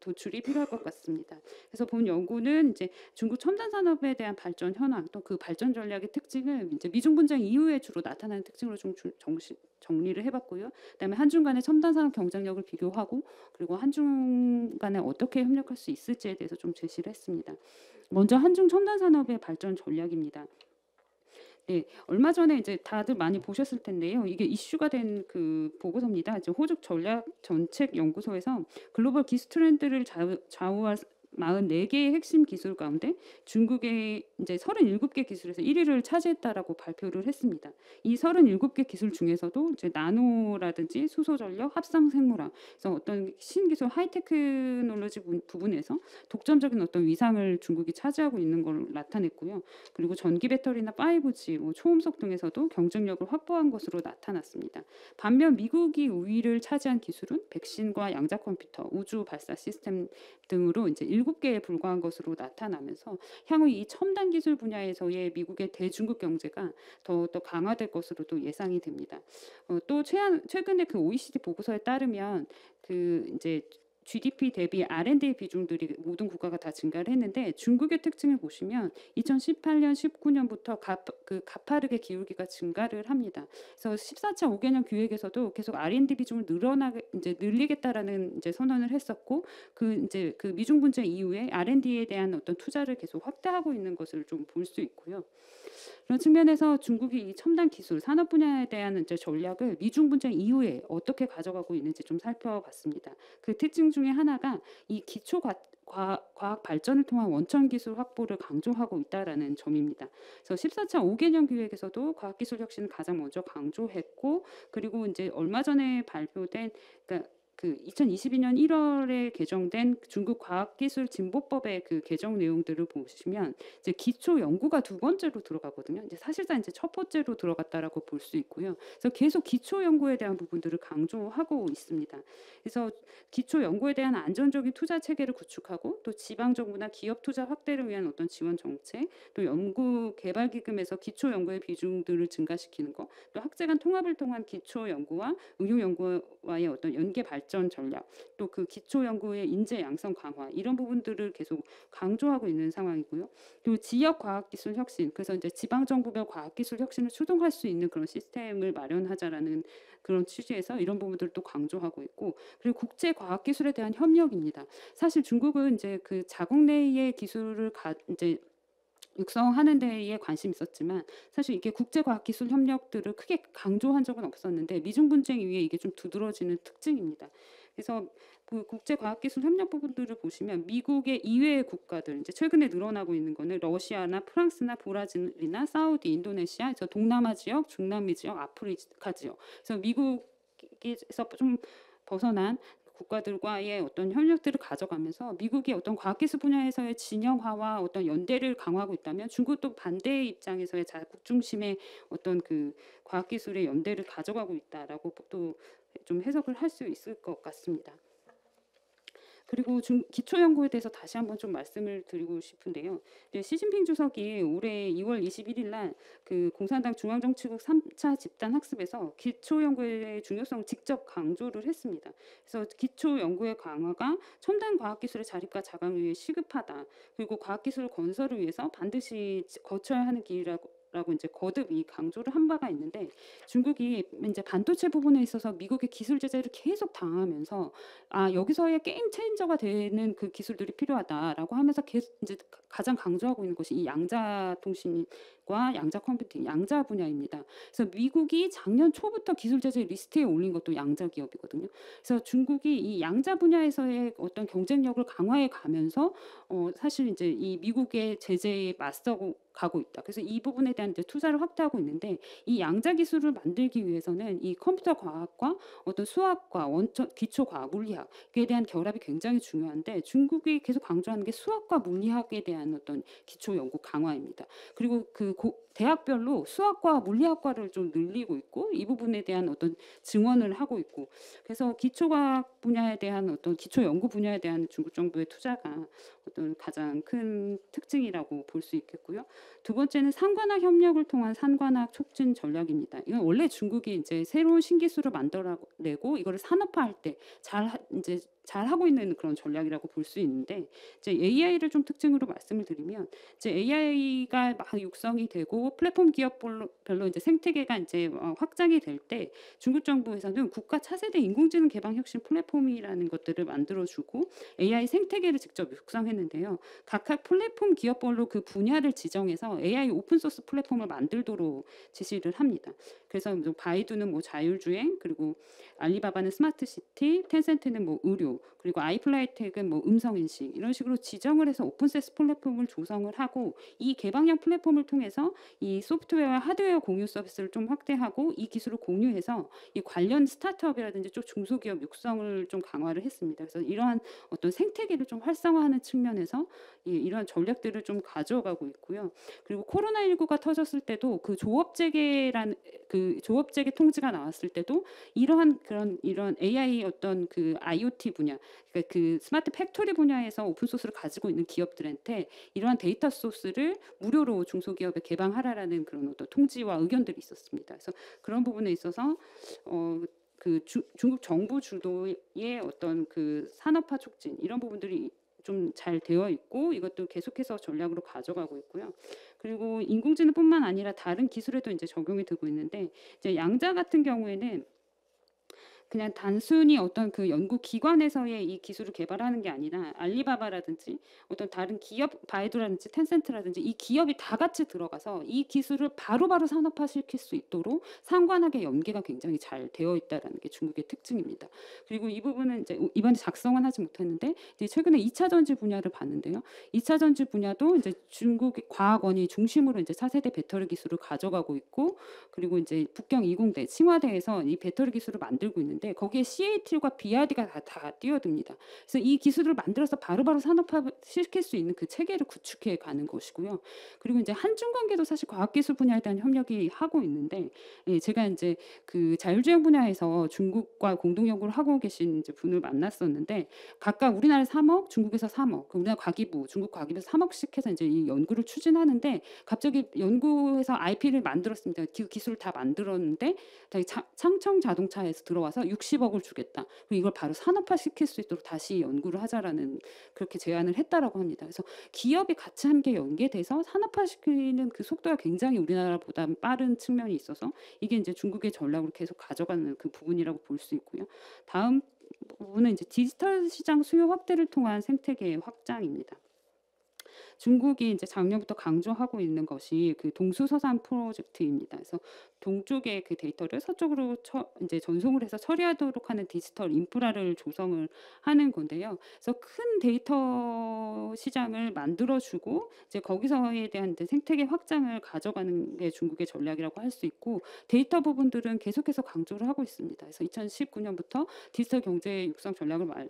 도출이 필요할 것 같습니다. 그래서 본 연구는 이제 중국 첨단 산업에 대한 발전 현황 또 그 발전 전략의 특징을 이제 미중 분쟁 이후에 주로 나타나는 특징으로 좀 주- 정시, 정리를 해봤고요. 그다음에 한중 간의 첨단 산업 경쟁력을 비교하고 그리고 한중 간에 어떻게 협력할 수 있을지에 대해서 좀 제시를 했습니다. 먼저 한중 첨단 산업의 발전 전략입니다. 네, 얼마 전에 이제 다들 많이 보셨을 텐데요. 이게 이슈가 된 그 보고서입니다. 이제 호적 전략 정책 연구소에서 글로벌 기술 트렌드를 좌우, 좌우할 44개의 핵심 기술 가운데 중국의 이제 37개 기술에서 1위를 차지했다라고 발표를 했습니다. 이 37개 기술 중에서도 이제 나노라든지 수소 전력, 합성 생물학, 그래서 어떤 신기술 하이테크놀로지 부- 부분에서 독점적인 어떤 위상을 중국이 차지하고 있는 걸 나타냈고요. 그리고 전기 배터리나 5G, 뭐 초음속 등에서도 경쟁력을 확보한 것으로 나타났습니다. 반면 미국이 우위를 차지한 기술은 백신과 양자 컴퓨터, 우주 발사 시스템 등으로 이제 일곱 개에 불과한 것으로 나타나면서 향후 이 첨단 기술 분야에서의 미국의 대중국 경제가 더더 강화될 것으로도 예상이 됩니다. 어, 또 최한, 최근에 그 OECD 보고서에 따르면 그 이제 GDP 대비 R&D 비중들이 모든 국가가 다 증가를 했는데 중국의 특징을 보시면 2018년, 19년부터 가, 그 가파르게 기울기가 증가를 합니다. 그래서 14차 5개년 기획에서도 계속 R&D 비중을 늘어나게 이제 늘리겠다라는 이제 선언을 했었고 그 이제 그 미중 분쟁 이후에 R&D에 대한 어떤 투자를 계속 확대하고 있는 것을 좀 볼 수 있고요. 그런 측면에서 중국이 이 첨단 기술 산업 분야에 대한 이제 전략을 미중 분쟁 이후에 어떻게 가져가고 있는지 좀 살펴봤습니다. 그 특징 중에 하나가 이 기초 과, 과, 과학 발전을 통한 원천 기술 확보를 강조하고 있다라는 점입니다. 그래서 14차 5개년 기획에서도 과학 기술 혁신을 가장 먼저 강조했고 그리고 이제 얼마 전에 발표된 그러니까 그 2022년 1월에 개정된 중국 과학기술 진보법의 그 개정 내용들을 보시면 이제 기초 연구가 두 번째로 들어가거든요. 이제 사실상 이제 첫 번째로 들어갔다라고 볼 수 있고요. 그래서 계속 기초 연구에 대한 부분들을 강조하고 있습니다. 그래서 기초 연구에 대한 안전적인 투자 체계를 구축하고 또 지방 정부나 기업 투자 확대를 위한 어떤 지원 정책, 또 연구 개발 기금에서 기초 연구의 비중들을 증가시키는 것, 또 학제 간 통합을 통한 기초 연구와 응용 연구와의 어떤 연계 발전 전략, 또 그 기초 연구의 인재 양성 강화 이런 부분들을 계속 강조하고 있는 상황이고요. 그리고 지역 과학 기술 혁신, 그래서 이제 지방 정부별 과학 기술 혁신을 추동할 수 있는 그런 시스템을 마련하자라는 그런 취지에서 이런 부분들을 또 강조하고 있고, 그리고 국제 과학 기술에 대한 협력입니다. 사실 중국은 이제 그 자국 내의 기술을 가 이제 육성하는 데에 관심이 있었지만 사실 이게 국제과학기술 협력들을 크게 강조한 적은 없었는데 미중 분쟁 이후에 이게 좀 두드러지는 특징입니다. 그래서 그 국제과학기술 협력 부분들을 보시면 미국의 이외의 국가들 이제 최근에 늘어나고 있는 거는 러시아나 프랑스나 브라질이나 사우디, 인도네시아, 그래서 동남아 지역, 중남미 지역, 아프리카 지역. 그래서 미국에서 좀 벗어난 국가들과의 어떤 협력들을 가져가면서 미국이 어떤 과학기술 분야에서의 진영화와 어떤 연대를 강화하고 있다면 중국도 반대의 입장에서의 자국 중심의 어떤 그 과학기술의 연대를 가져가고 있다라고 또 좀 해석을 할 수 있을 것 같습니다. 그리고 중, 기초 연구에 대해서 다시 한번 좀 말씀을 드리고 싶은데요. 시진핑 주석이 올해 2월 21일 날 그 공산당 중앙정치국 3차 집단 학습에서 기초 연구의 중요성을 직접 강조를 했습니다. 그래서 기초 연구의 강화가 첨단 과학 기술의 자립과 자강을 위해 시급하다. 그리고 과학 기술 건설을 위해서 반드시 거쳐야 하는 길이라고 라고 이제 거듭 이 강조를 한 바가 있는데 중국이 이제 반도체 부분에 있어서 미국의 기술 제재를 계속 당하면서 아 여기서의 게임 체인저가 되는 그 기술들이 필요하다라고 하면서 계속 이제 가장 강조하고 있는 것이 이 양자 통신과 양자 컴퓨팅, 양자 분야입니다. 그래서 미국이 작년 초부터 기술 제재 리스트에 올린 것도 양자 기업이거든요. 그래서 중국이 이 양자 분야에서의 어떤 경쟁력을 강화해 가면서 어 사실 이제 이 미국의 제재에 맞서고 가고 있다. 그래서 이 부분에 대한 투자를 확대하고 있는데 이 양자 기술을 만들기 위해서는 이 컴퓨터 과학과 어떤 수학과 원천 기초 과학, 물리학에 대한 결합이 굉장히 중요한데 중국이 계속 강조하는 게 수학과 물리학에 대한 어떤 기초 연구 강화입니다. 그리고 그 고, 대학별로 수학과 물리학과를 좀 늘리고 있고 이 부분에 대한 어떤 증언을 하고 있고 그래서 기초 과학 분야에 대한 어떤 기초 연구 분야에 대한 중국 정부의 투자가 어떤 가장 큰 특징이라고 볼 수 있겠고요. 두 번째는 상관학 협력을 통한 상관학 촉진 전략입니다. 이건 원래 중국이 이제 새로운 신기술을 만들어내고 이거를 산업화할 때 잘 이제 잘 하고 있는 그런 전략이라고 볼 수 있는데 이제 AI를 좀 특징으로 말씀을 드리면 이제 AI가 막 육성이 되고 플랫폼 기업별로 별로 이제 생태계가 이제 어, 확장이 될 때 중국 정부에서는 국가 차세대 인공지능 개방 혁신 플랫폼이라는 것들을 만들어주고 AI 생태계를 직접 육성했는데요. 각각 플랫폼 기업별로 그 분야를 지정해서 AI open source 플랫폼을 만들도록 지시를 합니다. 그래서 뭐 바이두는 뭐 자율주행 그리고 알리바바는 smart city, 텐센트는 뭐 의료, 그리고 iFlytek은 뭐 음성 인식 이런 식으로 지정을 해서 open source 플랫폼을 조성을 하고 이 개방형 플랫폼을 통해서 이 소프트웨어와 하드웨어 공유 서비스를 좀 확대하고 이 기술을 공유해서 이 관련 스타트업이라든지 좀 중소기업 육성을 좀 강화를 했습니다. 그래서 이러한 어떤 생태계를 좀 활성화하는 측면에서 이, 이러한 전략들을 좀 가져가고 있고요. 그리고 코로나19가 터졌을 때도 그 조업재개라는 그 조업재개 통지가 나왔을 때도 이러한 그런 이런 AI 어떤 그 IoT 분야, 그러니까 그 smart factory 분야에서 open source를 가지고 있는 기업들한테 이러한 데이터 소스를 무료로 중소기업에 개방하라라는 그런 어떤 통지와 의견들이 있었습니다. 그래서 그런 부분에 있어서 어. 그 주, 중국 정부 주도의 어떤 그 산업화 촉진 이런 부분들이 좀 잘 되어 있고 이것도 계속해서 전략으로 가져가고 있고요. 그리고 인공지능뿐만 아니라 다른 기술에도 이제 적용이 되고 있는데 이제 양자 같은 경우에는 그냥 단순히 어떤 그 연구 기관에서의 이 기술을 개발하는 게 아니라 알리바바라든지 어떤 다른 기업 바이두라든지 텐센트라든지 이 기업이 다 같이 들어가서 이 기술을 바로바로 산업화 시킬 수 있도록 상관하게 연계가 굉장히 잘 되어 있다라는 게 중국의 특징입니다. 그리고 이 부분은 이제 이번에 작성은 하지 못했는데 이제 최근에 2차 전지 분야를 봤는데요. 2차 전지 분야도 이제 중국 과학원이 중심으로 이제 차세대 배터리 기술을 가져가고 있고 그리고 이제 북경 이공대 칭화대에서 이 배터리 기술을 만들고 있는 데 거기에 CATL과 BRD가 다, 다 뛰어듭니다. 그래서 이 기술을 만들어서 바로바로 산업화 시킬 수 있는 그 체계를 구축해 가는 것이고요. 그리고 이제 한중 관계도 사실 과학기술 분야에 대한 협력이 하고 있는데 예, 제가 이제 그 자율주행 분야에서 중국과 공동 연구를 하고 계신 이제 분을 만났었는데 각각 우리나라 3억, 중국에서 3억, 그 우리나라 과기부, 중국 과기부에서 3억씩 해서 이제 이 연구를 추진하는데 갑자기 연구해서 IP를 만들었습니다. 그 기술을 다 만들었는데 창청 자동차에서 들어와서 60억을 주겠다. 이걸 바로 산업화 시킬 수 있도록 다시 연구를 하자라는 그렇게 제안을 했다라고 합니다. 그래서 기업이 같이 함께 연계돼서 산업화 시키는 그 속도가 굉장히 우리나라보다 빠른 측면이 있어서 이게 이제 중국의 전략으로 계속 가져가는 그 부분이라고 볼 수 있고요. 다음 부분은 이제 디지털 시장 수요 확대를 통한 생태계 확장입니다. 중국이 이제 작년부터 강조하고 있는 것이 그 동수서산 프로젝트입니다. 그래서 동쪽의 그 데이터를 서쪽으로 처, 이제 전송을 해서 처리하도록 하는 디지털 인프라를 조성을 하는 건데요. 그래서 큰 데이터 시장을 만들어주고 이제 거기서에 대한 이제 생태계 확장을 가져가는 게 중국의 전략이라고 할 수 있고 데이터 부분들은 계속해서 강조를 하고 있습니다. 그래서 2019년부터 디지털 경제 육성 전략을 말,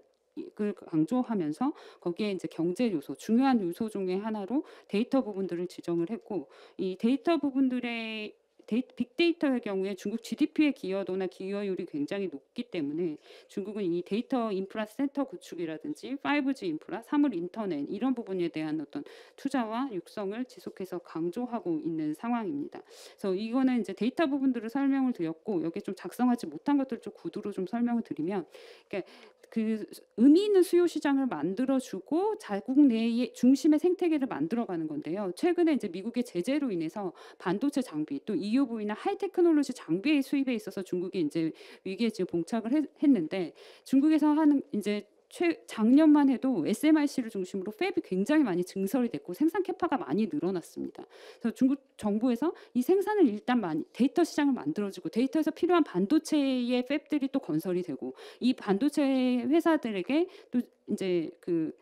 그 강조하면서 거기에 이제 경제 요소 중요한 요소 중에 하나로 데이터 부분들을 지정을 했고 이 데이터 부분들의 데이, 빅데이터의 경우에 중국 GDP의 기여도나 기여율이 굉장히 높기 때문에 중국은 이 데이터 인프라 센터 구축이라든지 5G 인프라, 사물 인터넷 이런 부분에 대한 어떤 투자와 육성을 지속해서 강조하고 있는 상황입니다. 그래서 이거는 이제 데이터 부분들을 설명을 드렸고 여기 좀 작성하지 못한 것들 좀 구두로 좀 설명을 드리면 그러니까 그 의미 있는 수요 시장을 만들어주고 자국 내의 중심의 생태계를 만들어가는 건데요. 최근에 이제 미국의 제재로 인해서 반도체 장비 또 EUV나 high technology 장비의 수입에 있어서 중국이 이제 위기에 지금 봉착을 했, 했는데 중국에서 하는 이제 최 작년만 해도 SMIC를 중심으로 fab이 굉장히 많이 증설이 됐고 생산 capa가 많이 늘어났습니다. 그래서 중국 정부에서 이 생산을 일단 많이 데이터 시장을 만들어주고 데이터에서 필요한 반도체의 fab들이 또 건설이 되고 이 반도체 회사들에게 또 이제 그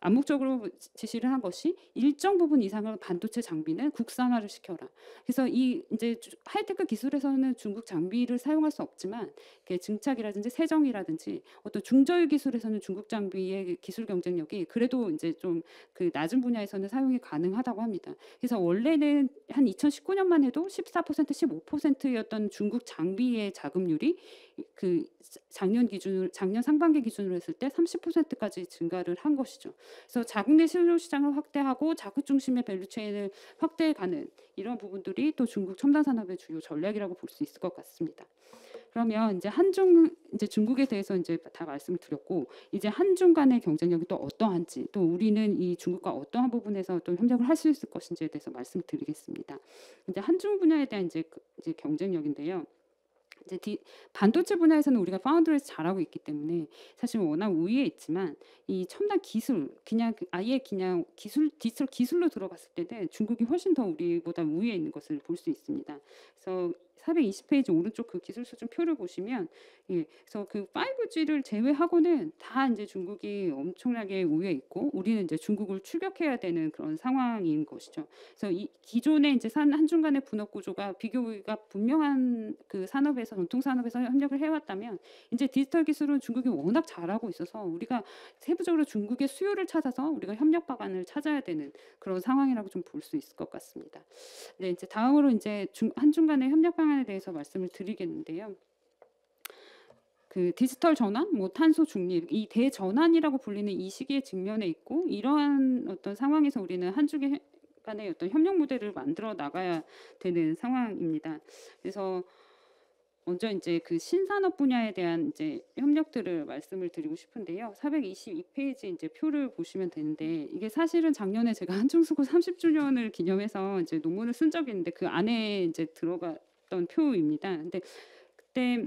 암묵적으로 지시를 한 것이 일정 부분 이상의 반도체 장비는 국산화를 시켜라. 그래서 이 이제 주- 하이테크 기술에서는 중국 장비를 사용할 수 없지만 증착이라든지 세정이라든지 어떤 중저유 기술에서는 중국 장비의 기술 경쟁력이 그래도 이제 좀 그 낮은 분야에서는 사용이 가능하다고 합니다. 그래서 원래는 한 2019년만 해도 14% 15%였던 중국 장비의 자금률이 그 작년 기준으로 작년 상반기 기준으로 했을 때 30%까지 증가를 한 것이죠. 그래서 자국 내 수요 시장을 확대하고 자국 중심의 value chain을 확대해가는 이런 부분들이 또 중국 첨단 산업의 주요 전략이라고 볼 수 있을 것 같습니다. 그러면 이제 한중 이제 중국에 대해서 이제 다 말씀을 드렸고 이제 한중 간의 경쟁력이 또 어떠한지 또 우리는 이 중국과 어떠한 부분에서 또 협력을 할 수 있을 것인지에 대해서 말씀을 드리겠습니다. 이제 한중 분야에 대한 이제, 그- 이제 경쟁력인데요. 이제 디, 반도체 분야에서는 우리가 foundry에서 잘하고 있기 때문에 사실 워낙 우위에 있지만 이 첨단 기술 그냥 그 아예 그냥 기술 디지털 기술로 들어갔을 때는 중국이 훨씬 더 우리보다 우위에 있는 것을 볼 수 있습니다. 그래서 420페이지 오른쪽 그 기술 수준 표를 보시면 예, 그래서 그 5G를 제외하고는 다 이제 중국이 엄청나게 우위에 있고 우리는 이제 중국을 추격해야 되는 그런 상황인 것이죠. 그래서 이 기존의 이제 산 한중 간의 분업 구조가 비교가 분명한 그 산업에서 전통 산업에서 협력을 해왔다면 이제 디지털 기술은 중국이 워낙 잘하고 있어서 우리가 세부적으로 중국의 수요를 찾아서 우리가 협력 방안을 찾아야 되는 그런 상황이라고 좀 볼 수 있을 것 같습니다. 네, 이제 다음으로 이제 중, 한중 간의 협력 방안 에 대해서 말씀을 드리겠는데요. 그 디지털 전환, 뭐 탄소 중립, 이 대전환이라고 불리는 이 시기에 직면해 있고 이러한 어떤 상황에서 우리는 한중의 간의 어떤 협력 모델을 만들어 나가야 되는 상황입니다. 그래서 먼저 이제 그 신산업 분야에 대한 이제 협력들을 말씀을 드리고 싶은데요. 422페이지 이제 표를 보시면 되는데 이게 사실은 작년에 제가 한중수고 30주년을 기념해서 이제 논문을 쓴 적이 있는데 그 안에 이제 들어 갔던 표입니다. 근데 그때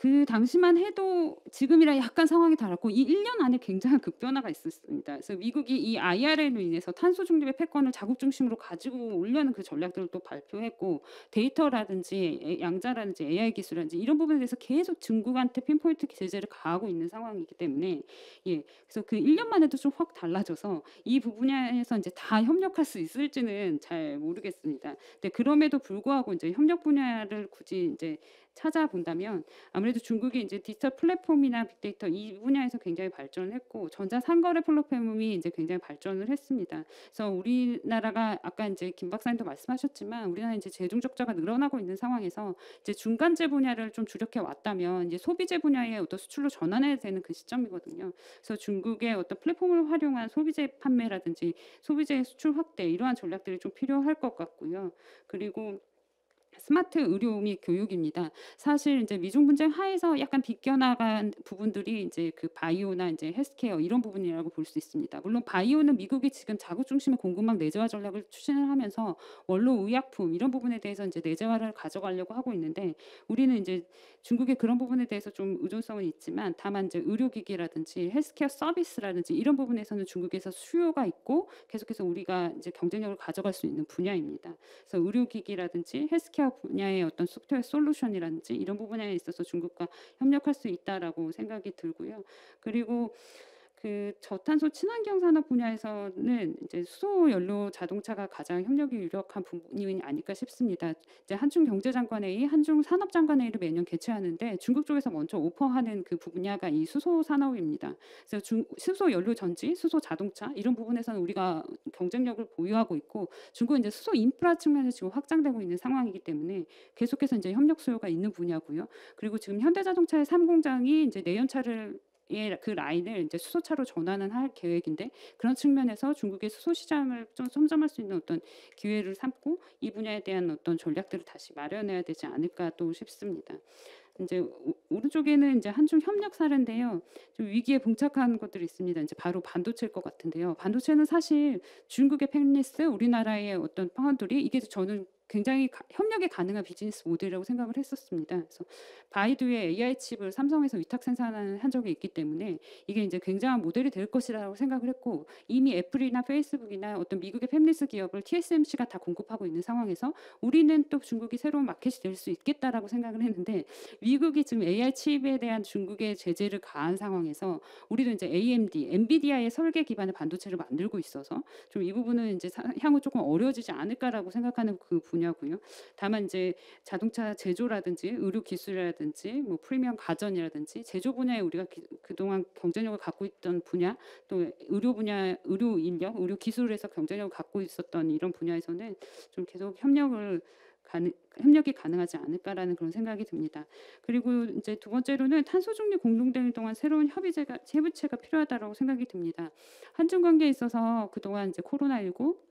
그 당시만 해도 지금이랑 약간 상황이 달랐고 이 1년 안에 굉장한 급변화가 있었습니다. 그래서 미국이 이 IRA로 인해서 탄소 중립의 패권을 자국 중심으로 가지고 오려는 그 전략들을 또 발표했고 데이터라든지 에- 양자라든지 AI 기술이라든지 이런 부분에 대해서 계속 중국한테 pinpoint 제재를 가하고 있는 상황이기 때문에 예 그래서 그 1년만 해도 좀 확 달라져서 이 분야에서 이제 다 협력할 수 있을지는 잘 모르겠습니다. 근데 그럼에도 불구하고 이제 협력 분야를 굳이 이제 찾아본다면 아무래도 중국이 이제 디지털 플랫폼이나 빅데이터 이 분야에서 굉장히 발전을 했고 전자 상거래 플랫폼이 이제 굉장히 발전을 했습니다. 그래서 우리나라가 아까 이제 김 박사님도 말씀하셨지만 우리나라 이제 재정 적자가 늘어나고 있는 상황에서 이제 중간재 분야를 좀 주력해 왔다면 이제 소비재 분야의 어떤 수출로 전환해야 되는 그 시점이거든요. 그래서 중국의 어떤 플랫폼을 활용한 소비재 판매라든지 소비재 수출 확대 이러한 전략들이 좀 필요할 것 같고요. 그리고 스마트 의료 및 교육입니다. 사실 이제 미중 분쟁 하에서 약간 비껴나간 부분들이 이제 그 바이오나 이제 헬스케어 이런 부분이라고 볼 수 있습니다. 물론 바이오는 미국이 지금 자국 중심의 공급망 내재화 전략을 추진을 하면서 원로 의약품 이런 부분에 대해서 이제 내재화를 가져가려고 하고 있는데 우리는 이제 중국의 그런 부분에 대해서 좀 의존성은 있지만 다만 이제 의료기기라든지 헬스케어 서비스라든지 이런 부분에서는 중국에서 수요가 있고 계속해서 우리가 이제 경쟁력을 가져갈 수 있는 분야입니다. 그래서 의료기기라든지 헬스케어 분야의 어떤 소프트웨어 솔루션이라든지 이런 부분에 있어서 중국과 협력할 수 있다라고 생각이 들고요. 그리고 그 저탄소 친환경 산업 분야에서는 이제 수소 연료 자동차가 가장 협력이 유력한 부분이 아닐까 싶습니다. 이제 한중 경제장관회의, 한중 산업장관회의를 매년 개최하는데 중국 쪽에서 먼저 오퍼하는 그 분야가 이 수소 산업입니다. 그래서 중, 수소 연료 전지, 수소 자동차 이런 부분에서는 우리가 경쟁력을 보유하고 있고 중국은 이제 수소 인프라 측면에서 지금 확장되고 있는 상황이기 때문에 계속해서 이제 협력 수요가 있는 분야고요. 그리고 지금 현대자동차의 3공장이 이제 내연차를 예, 그 라인을 이제 수소차로 전환은 할 계획인데 그런 측면에서 중국의 수소 시장을 좀 선점할 수 있는 어떤 기회를 삼고 이 분야에 대한 어떤 전략들을 다시 마련해야 되지 않을까 또 싶습니다. 이제 오- 오른쪽에는 이제 한중 협력 사례인데요. 좀 위기에 봉착한 것들이 있습니다. 이제 바로 반도체일 것 같은데요. 반도체는 사실 중국의 펜리스, 우리나라의 어떤 파운드리 이게 저는 굉장히 가- 협력이 가능한 비즈니스 모델이라고 생각을 했었습니다. 그래서 바이두의 AI 칩을 삼성에서 위탁 생산한 한 적이 있기 때문에 이게 이제 굉장한 모델이 될 것이라고 생각을 했고 이미 애플이나 페이스북이나 어떤 미국의 팹리스 기업을 TSMC가 다 공급하고 있는 상황에서 우리는 또 중국이 새로운 마켓이 될 수 있겠다라고 생각을 했는데 미국이 지금 AI 칩에 대한 중국의 제재를 가한 상황에서 우리도 이제 AMD, 엔비디아의 설계 기반의 반도체를 만들고 있어서 좀 이 부분은 이제 사- 향후 조금 어려워지지 않을까라고 생각하는 그 분 야고요. 다만 이제 자동차 제조라든지 의료 기술이라든지 뭐 프리미엄 가전이라든지 제조 분야에 우리가 기- 그동안 경쟁력을 갖고 있던 분야 또 의료 분야 의료 인력 의료 기술에서 경쟁력을 갖고 있었던 이런 분야에서는 좀 계속 협력을 가능, 협력이 가능하지 않을까라는 그런 생각이 듭니다. 그리고 이제 두 번째로는 탄소 중립 공동대를 동안 새로운 협의체가 협의체가 필요하다고 생각이 듭니다. 한중 관계에 있어서 그동안 이제 코로나 19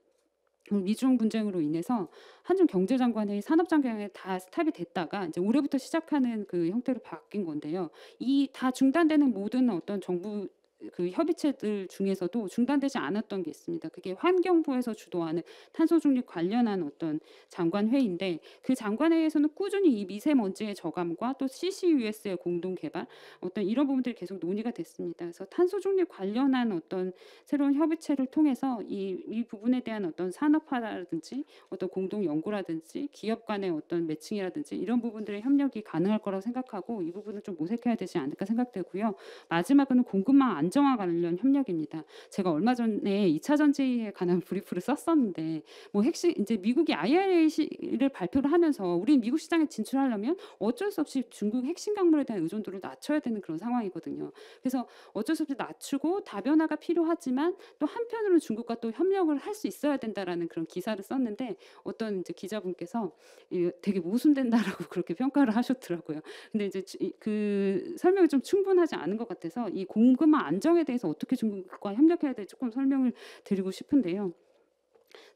미중 분쟁으로 인해서 한중 경제장관회의 산업장관회의 다 스탑이 됐다가 이제 올해부터 시작하는 그 형태로 바뀐 건데요. 이 다 중단되는 모든 어떤 정부 그 협의체들 중에서도 중단되지 않았던 게 있습니다. 그게 환경부에서 주도하는 탄소 중립 관련한 어떤 장관 회의인데 그 장관 회의에서는 꾸준히 이 미세먼지의 저감과 또 CCUS의 공동 개발 어떤 이런 부분들이 계속 논의가 됐습니다. 그래서 탄소 중립 관련한 어떤 새로운 협의체를 통해서 이, 이 부분에 대한 어떤 산업화라든지 어떤 공동 연구라든지 기업 간의 어떤 매칭이라든지 이런 부분들의 협력이 가능할 거라고 생각하고 이 부분을 좀 모색해야 되지 않을까 생각되고요. 마지막은 공급망 안 정화 관련 협력입니다. 제가 얼마 전에 2차 전지에 관한 브리프를 썼었는데 뭐 핵심 이제 미국이 IRA를 발표를 하면서 우리는 미국 시장에 진출하려면 어쩔 수 없이 중국 핵심 강물에 대한 의존도를 낮춰야 되는 그런 상황이거든요. 그래서 어쩔 수 없이 낮추고 다변화가 필요하지만 또 한편으로는 중국과 또 협력을 할 수 있어야 된다라는 그런 기사를 썼는데 어떤 이제 기자분께서 이 되게 모순된다라고 <laughs> 그렇게 평가를 하셨더라고요. 근데 이제 그 설명이 좀 충분하지 않은 것 같아서 이 공급망 안 정에 대해서 어떻게 중국과 협력해야 될지 조금 설명을 드리고 싶은데요.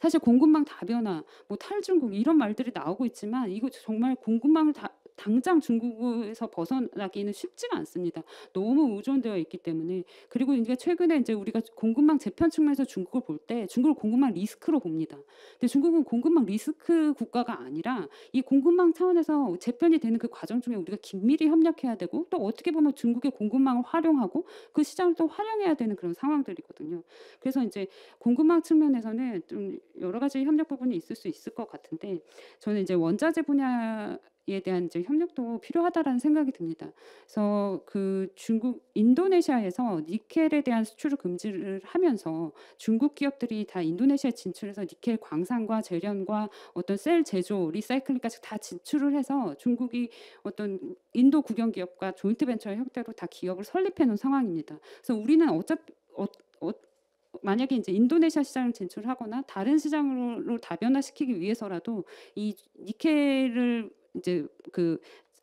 사실 공급망 다변화, 뭐 탈중국 이런 말들이 나오고 있지만 이거 정말 공급망을 다 당장 중국에서 벗어나기는 쉽지가 않습니다. 너무 의존되어 있기 때문에 그리고 이제 최근에 이제 우리가 공급망 재편 측면에서 중국을 볼 때 중국을 공급망 리스크로 봅니다. 근데 중국은 공급망 리스크 국가가 아니라 이 공급망 차원에서 재편이 되는 그 과정 중에 우리가 긴밀히 협력해야 되고 또 어떻게 보면 중국의 공급망을 활용하고 그 시장을 또 활용해야 되는 그런 상황들이거든요. 그래서 이제 공급망 측면에서는 좀 여러 가지 협력 부분이 있을 수 있을 것 같은데 저는 이제 원자재 분야 에 대한 이제 협력도 필요하다라는 생각이 듭니다. 그래서 그 중국 인도네시아에서 니켈에 대한 수출을 금지를 하면서 중국 기업들이 다 인도네시아에 진출해서 니켈 광산과 재련과 어떤 셀 제조, 리사이클링까지 다 진출을 해서 중국이 어떤 인도 국영 기업과 조인트 벤처의 형태로 다 기업을 설립해 놓은 상황입니다. 그래서 우리는 어차피 어, 어, 만약에 이제 인도네시아 시장을 진출하거나 다른 시장으로 다변화시키기 위해서라도 이 니켈을 이제 그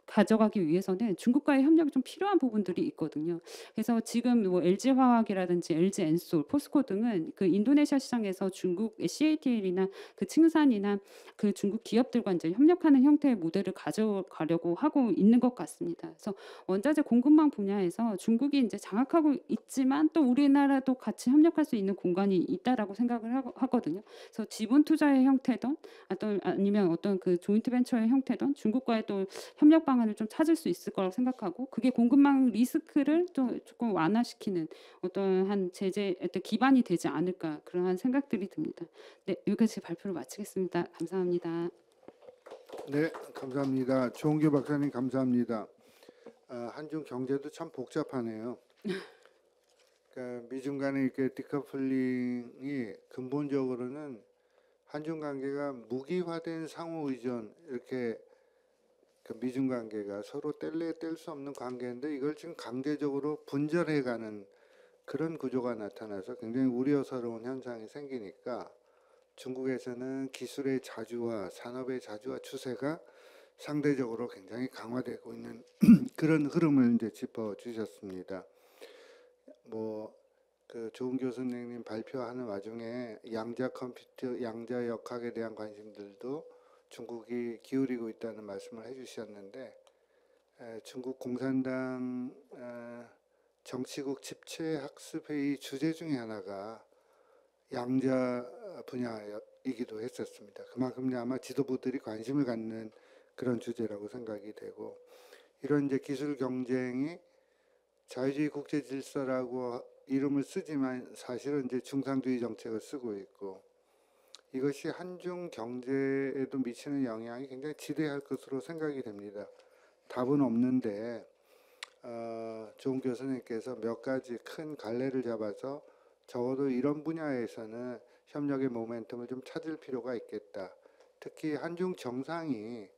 가져가기 위해서는 중국과의 협력이 좀 필요한 부분들이 있거든요. 그래서 지금 뭐 LG 화학이라든지 LG 엔솔, 포스코 등은 그 인도네시아 시장에서 중국의 CATL이나 그 칭산이나 그 중국 기업들과 이제 협력하는 형태의 모델을 가져가려고 하고 있는 것 같습니다. 그래서 원자재 공급망 분야에서 중국이 이제 장악하고 있지만 또 우리나라도 같이 협력할 수 있는 공간이 있다라고 생각을 하거- 하거든요. 그래서 지분 투자의 형태든 어떤 아니면 어떤 그 조인트 벤처의 형태든 중국과의 또 협력 방 안을 좀 찾을 수 있을 거라고 생각하고 그게 공급망 리스크를 좀 조금 완화시키는 어떤 한 제재 어떤 기반이 되지 않을까 그러한 생각들이 듭니다. 네 여기까지 제 발표를 마치겠습니다. 감사합니다. 네, 감사합니다. 조은규 박사님 감사합니다. 아, 한중 경제도 참 복잡하네요. <laughs> 그러니까 미중 간의 이렇게 디커플링이 근본적으로는 한중 관계가 무기화된 상호 의존 이렇게 그 미중 관계가 서로 뗄래 뗄 수 없는 관계인데 이걸 지금 강제적으로 분절해가는 그런 구조가 나타나서 굉장히 우려스러운 현상이 생기니까 중국에서는 기술의 자주화, 산업의 자주화 추세가 상대적으로 굉장히 강화되고 있는 <clears throat> 그런 흐름을 이제 짚어 주셨습니다. 뭐 그 조은 교수님 발표하는 와중에 양자 컴퓨터, 양자 역학에 대한 관심들도 중국이 기울이고 있다는 말씀을 해주셨는데 에, 중국 공산당 에, 정치국 집체 학습회의 주제 중에 하나가 양자 분야이기도 했었습니다. 그만큼 아마 지도부들이 관심을 갖는 그런 주제라고 생각이 되고 이런 이제 기술 경쟁이 자유주의 국제 질서라고 이름을 쓰지만 사실은 이제 중상주의 정책을 쓰고 있고 이것이 한중 경제에도 미치는 영향이 굉장히 지대할 것으로 생각이 됩니다. 답은 없는데 어, 종 교수님께서 몇 가지 큰 갈래를 잡아서 적어도 이런 분야에서는 협력의 모멘텀을 좀 찾을 필요가 있겠다. 특히 한중 정상이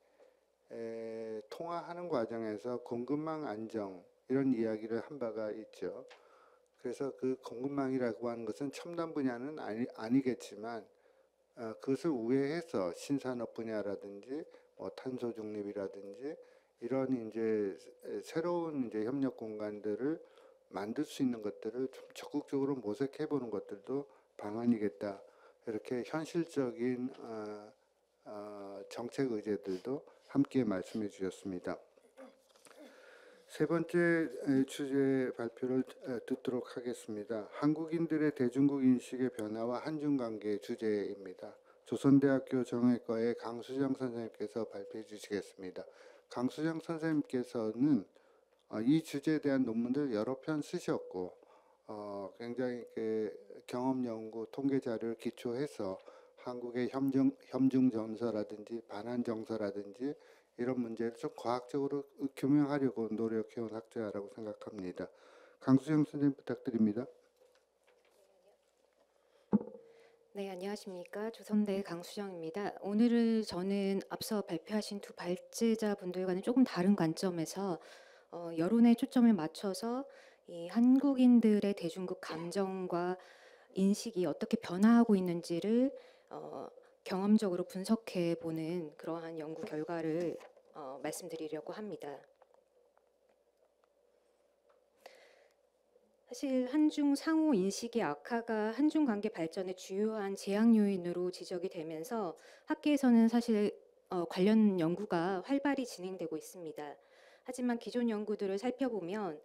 에, 통화하는 과정에서 공급망 안정 이런 이야기를 한 바가 있죠. 그래서 그 공급망이라고 하는 것은 첨단 분야는 아니, 아니겠지만 어, 그것을 우회해서 신산업 분야라든지 뭐 탄소 중립이라든지 이런 이제 새로운 이제 협력 공간들을 만들 수 있는 것들을 좀 적극적으로 모색해 보는 것들도 방안이겠다. 이렇게 현실적인 어, 어, 정책 의제들도 함께 말씀해 주셨습니다. 세 번째 에, 주제 발표를 에, 듣도록 하겠습니다. 한국인들의 대중국 인식의 변화와 한중 관계 주제입니다. 조선대학교 정외과의 강수정 선생님께서 발표해 주시겠습니다. 강수정 선생님께서는 어, 이 주제에 대한 논문들 여러 편 쓰셨고 어, 굉장히 그 경험 연구 통계 자료를 기초해서 한국의 협중 협중 정서라든지 반환 정서라든지 이런 문제를 좀 과학적으로 규명하려고 노력해온 학자라고 생각합니다. 강수정 선생님 부탁드립니다. 네, 안녕하십니까. 조선대 강수정입니다. 오늘은 저는 앞서 발표하신 두 발제자분들과는 조금 다른 관점에서 어, 여론에 초점을 맞춰서 이 한국인들의 대중국 감정과 인식이 어떻게 변화하고 있는지를 어, 경험적으로 분석해 보는 그러한 연구 결과를 어, 말씀드리려고 합니다. 사실 한중 상호 인식의 악화가 한중 관계 발전의 주요한 제약 요인으로 지적이 되면서 학계에서는 사실 어, 관련 연구가 활발히 진행되고 있습니다. 하지만 기존 연구들을 살펴보면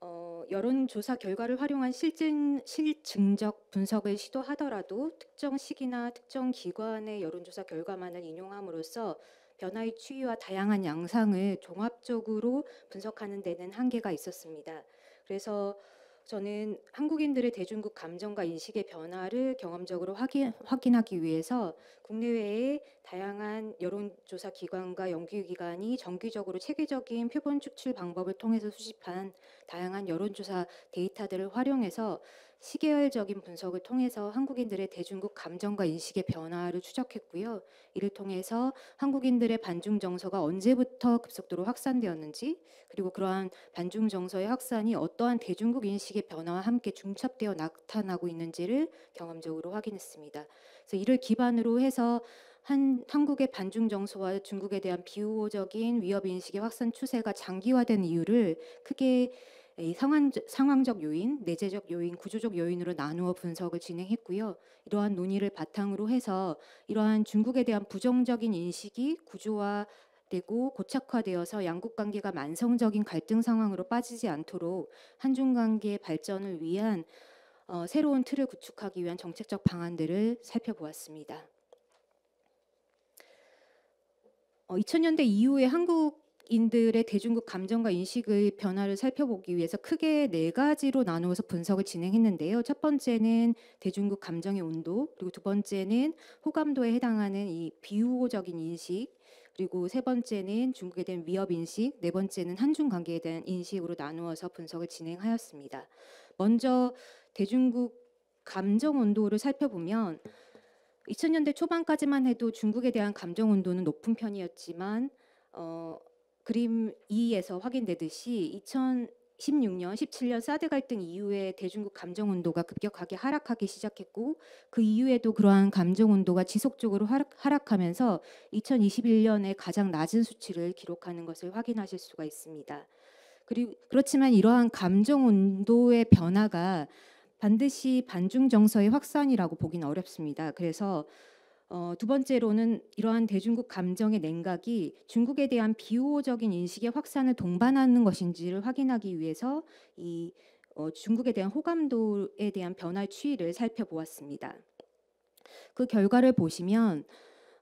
어, 여론조사 결과를 활용한 실증, 실증적 분석을 시도하더라도 특정 시기나 특정 기관의 여론조사 결과만을 인용함으로써 변화의 추이와 다양한 양상을 종합적으로 분석하는 데는 한계가 있었습니다. 그래서 저는 한국인들의 대중국 감정과 인식의 변화를 경험적으로 확인, 확인하기 위해서 국내외의 다양한 여론조사 기관과 연구기관이 정기적으로 체계적인 표본 축출 방법을 통해서 수집한 다양한 여론조사 데이터들을 활용해서 시계열적인 분석을 통해서 한국인들의 대중국 감정과 인식의 변화를 추적했고요. 이를 통해서 한국인들의 반중 정서가 언제부터 급속도로 확산되었는지 그리고 그러한 반중 정서의 확산이 어떠한 대중국 인식의 변화와 함께 중첩되어 나타나고 있는지를 경험적으로 확인했습니다. 그래서 이를 기반으로 해서 한 한국의 반중 정서와 중국에 대한 비우호적인 위협 인식의 확산 추세가 장기화된 이유를 크게 이 상황, 상황적 요인, 내재적 요인, 구조적 요인으로 나누어 분석을 진행했고요. 이러한 논의를 바탕으로 해서 이러한 중국에 대한 부정적인 인식이 구조화 되고 고착화되어서 양국 관계가 만성적인 갈등 상황으로 빠지지 않도록 한중 관계 발전을 위한 어, 새로운 틀을 구축하기 위한 정책적 방안들을 살펴보았습니다. 어, 2000년대 이후에 한국 인들의 대중국 감정과 인식의 변화를 살펴보기 위해서 크게 네 가지로 나누어서 분석을 진행했는데요. 첫 번째는 대중국 감정의 온도, 그리고 두 번째는 호감도에 해당하는 이 비우호적인 인식, 그리고 세 번째는 중국에 대한 위협 인식, 네 번째는 한중 관계에 대한 인식으로 나누어서 분석을 진행하였습니다. 먼저 대중국 감정 온도를 살펴보면 2000년대 초반까지만 해도 중국에 대한 감정 온도는 높은 편이었지만 어, 그림 2에서 확인되듯이 2016년, 17년 사드 갈등 이후에 대중국 감정 온도가 급격하게 하락하기 시작했고 그 이후에도 그러한 감정 온도가 지속적으로 하락, 하락하면서 2021년에 가장 낮은 수치를 기록하는 것을 확인하실 수가 있습니다. 그리고 그렇지만 이러한 감정 온도의 변화가 반드시 반중 정서의 확산이라고 보기는 어렵습니다. 그래서 어, 두 번째로는 이러한 대중국 감정의 냉각이 중국에 대한 비호적인 인식의 확산을 동반하는 것인지를 확인하기 위해서 이 어, 중국에 대한 호감도에 대한 변화의 추이를 살펴보았습니다. 그 결과를 보시면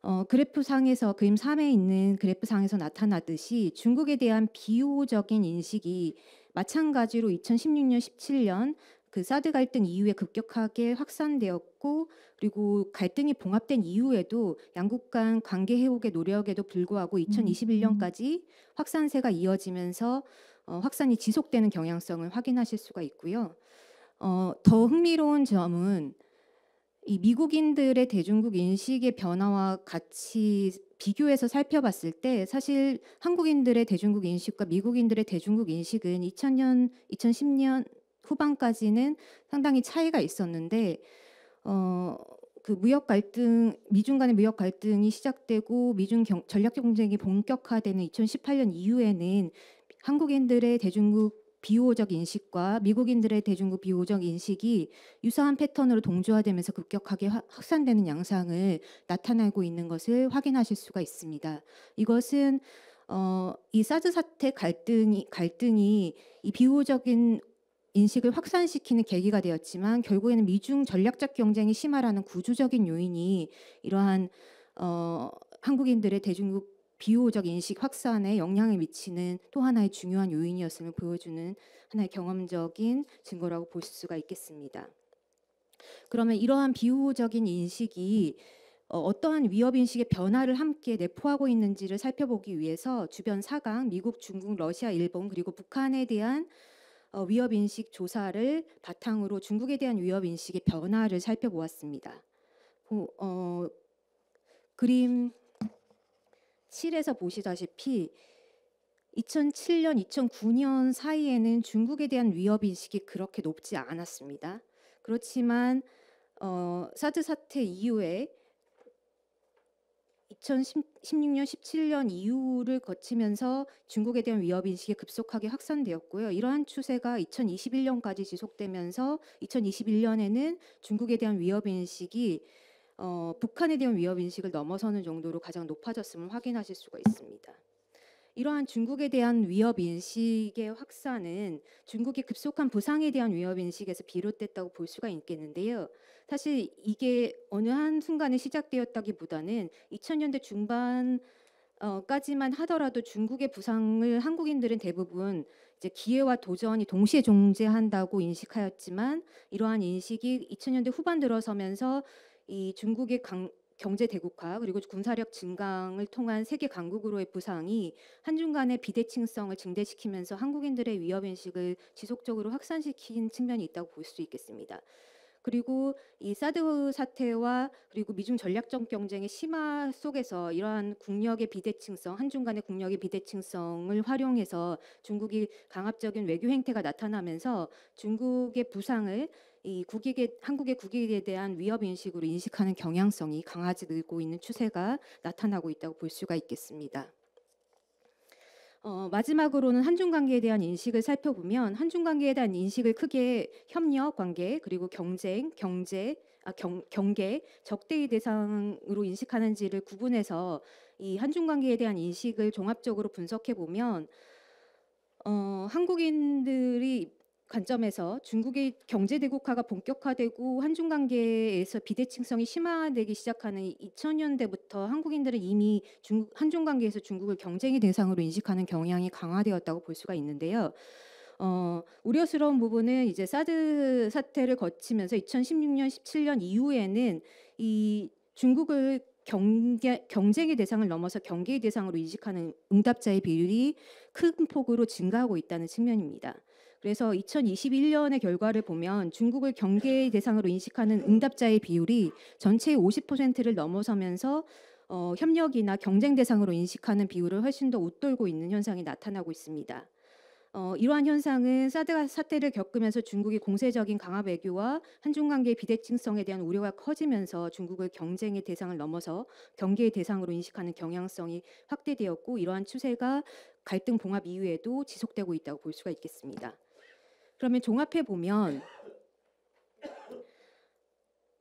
어, 그래프상에서 그림 3에 있는 그래프상에서 나타나듯이 중국에 대한 비호적인 인식이 마찬가지로 2016년, 17년 그 사드 갈등 이후에 급격하게 확산되었고 그리고 갈등이 봉합된 이후에도 양국 간 관계 회복의 노력에도 불구하고 2021년까지 확산세가 이어지면서 어, 확산이 지속되는 경향성을 확인하실 수가 있고요. 어, 더 흥미로운 점은 이 미국인들의 대중국 인식의 변화와 같이 비교해서 살펴봤을 때 사실 한국인들의 대중국 인식과 미국인들의 대중국 인식은 2000년, 2010년 후반까지는 상당히 차이가 있었는데 어, 그 무역 갈등 미중 간의 무역 갈등이 시작되고 미중 경, 전략 경쟁이 본격화되는 2018년 이후에는 한국인들의 대중국 비호적 인식과 미국인들의 대중국 비호적 인식이 유사한 패턴으로 동조화되면서 급격하게 확산되는 양상을 나타내고 있는 것을 확인하실 수가 있습니다. 이것은 어, 이 사드 사태 갈등이 갈등이 이 비호적인 인식을 확산시키는 계기가 되었지만 결국에는 미중 전략적 경쟁이 심화라는 구조적인 요인이 이러한 어, 한국인들의 대중국 비호적 인식 확산에 영향을 미치는 또 하나의 중요한 요인이었음을 보여주는 하나의 경험적인 증거라고 볼 수가 있겠습니다. 그러면 이러한 비호적인 인식이 어, 어떠한 위협 인식의 변화를 함께 내포하고 있는지를 살펴보기 위해서 주변 사강, 미국, 중국, 러시아, 일본 그리고 북한에 대한 어, 위협 인식 조사를 바탕으로 중국에 대한 위협 인식의 변화를 살펴보았습니다. 어, 그림 7에서 보시다시피 2007년, 2009년 사이에는 중국에 대한 위협 인식이 그렇게 높지 않았습니다. 그렇지만 어, 사드 사태 이후에 2016년, 17년 이후를 거치면서 중국에 대한 위협 인식이 급속하게 확산되었고요. 이러한 추세가 2021년까지 지속되면서 2021년에는 중국에 대한 위협 인식이 어, 북한에 대한 위협 인식을 넘어서는 정도로 가장 높아졌음을 확인하실 수가 있습니다. 이러한 중국에 대한 위협 인식의 확산은 중국의 급속한 부상에 대한 위협 인식에서 비롯됐다고 볼 수가 있겠는데요. 사실 이게 어느 한 순간에 시작되었다기보다는 2000년대 중반 까지만 하더라도 중국의 부상을 한국인들은 대부분 이제 기회와 도전이 동시에 존재한다고 인식하였지만 이러한 인식이 2000년대 후반 들어서면서 이 중국의 강, 경제 대국화 그리고 군사력 증강을 통한 세계 강국으로의 부상이 한중 간의 비대칭성을 증대시키면서 한국인들의 위협 인식을 지속적으로 확산시킨 측면이 있다고 볼 수 있겠습니다. 그리고 이 사드 사태와 그리고 미중 전략적 경쟁의 심화 속에서 이러한 국력의 비대칭성, 한중 간의 국력의 비대칭성을 활용해서 중국이 강압적인 외교 행태가 나타나면서 중국의 부상을 이 국익에 한국의 국익에 대한 위협 인식으로 인식하는 경향성이 강화되고 있는 추세가 나타나고 있다고 볼 수가 있겠습니다. 어, 마지막으로는 한중 관계에 대한 인식을 살펴보면 한중 관계에 대한 인식을 크게 협력 관계 그리고 경쟁, 경제, 아, 경, 경계, 적대의 대상으로 인식하는지를 구분해서 이 한중 관계에 대한 인식을 종합적으로 분석해 보면 어, 한국인들이 관점에서 중국의 경제 대국화가 본격화되고 한중 관계에서 비대칭성이 심화되기 시작하는 2000년대부터 한국인들은 이미 중국, 한중 관계에서 중국을 경쟁의 대상으로 인식하는 경향이 강화되었다고 볼 수가 있는데요. 어, 우려스러운 부분은 이제 사드 사태를 거치면서 2016년, 17년 이후에는 이 중국을 경계, 경쟁의 대상을 넘어서 경계의 대상으로 인식하는 응답자의 비율이 큰 폭으로 증가하고 있다는 측면입니다. 그래서 2021년의 결과를 보면 중국을 경계의 대상으로 인식하는 응답자의 비율이 전체의 50%를 넘어서면서 어, 협력이나 경쟁 대상으로 인식하는 비율을 훨씬 더 웃돌고 있는 현상이 나타나고 있습니다. 어, 이러한 현상은 사드 사태를 겪으면서 중국이 공세적인 강화 외교와 한중 관계의 비대칭성에 대한 우려가 커지면서 중국을 경쟁의 대상을 넘어서 경계의 대상으로 인식하는 경향성이 확대되었고 이러한 추세가 갈등 봉합 이후에도 지속되고 있다고 볼 수가 있겠습니다. 그러면 종합해 보면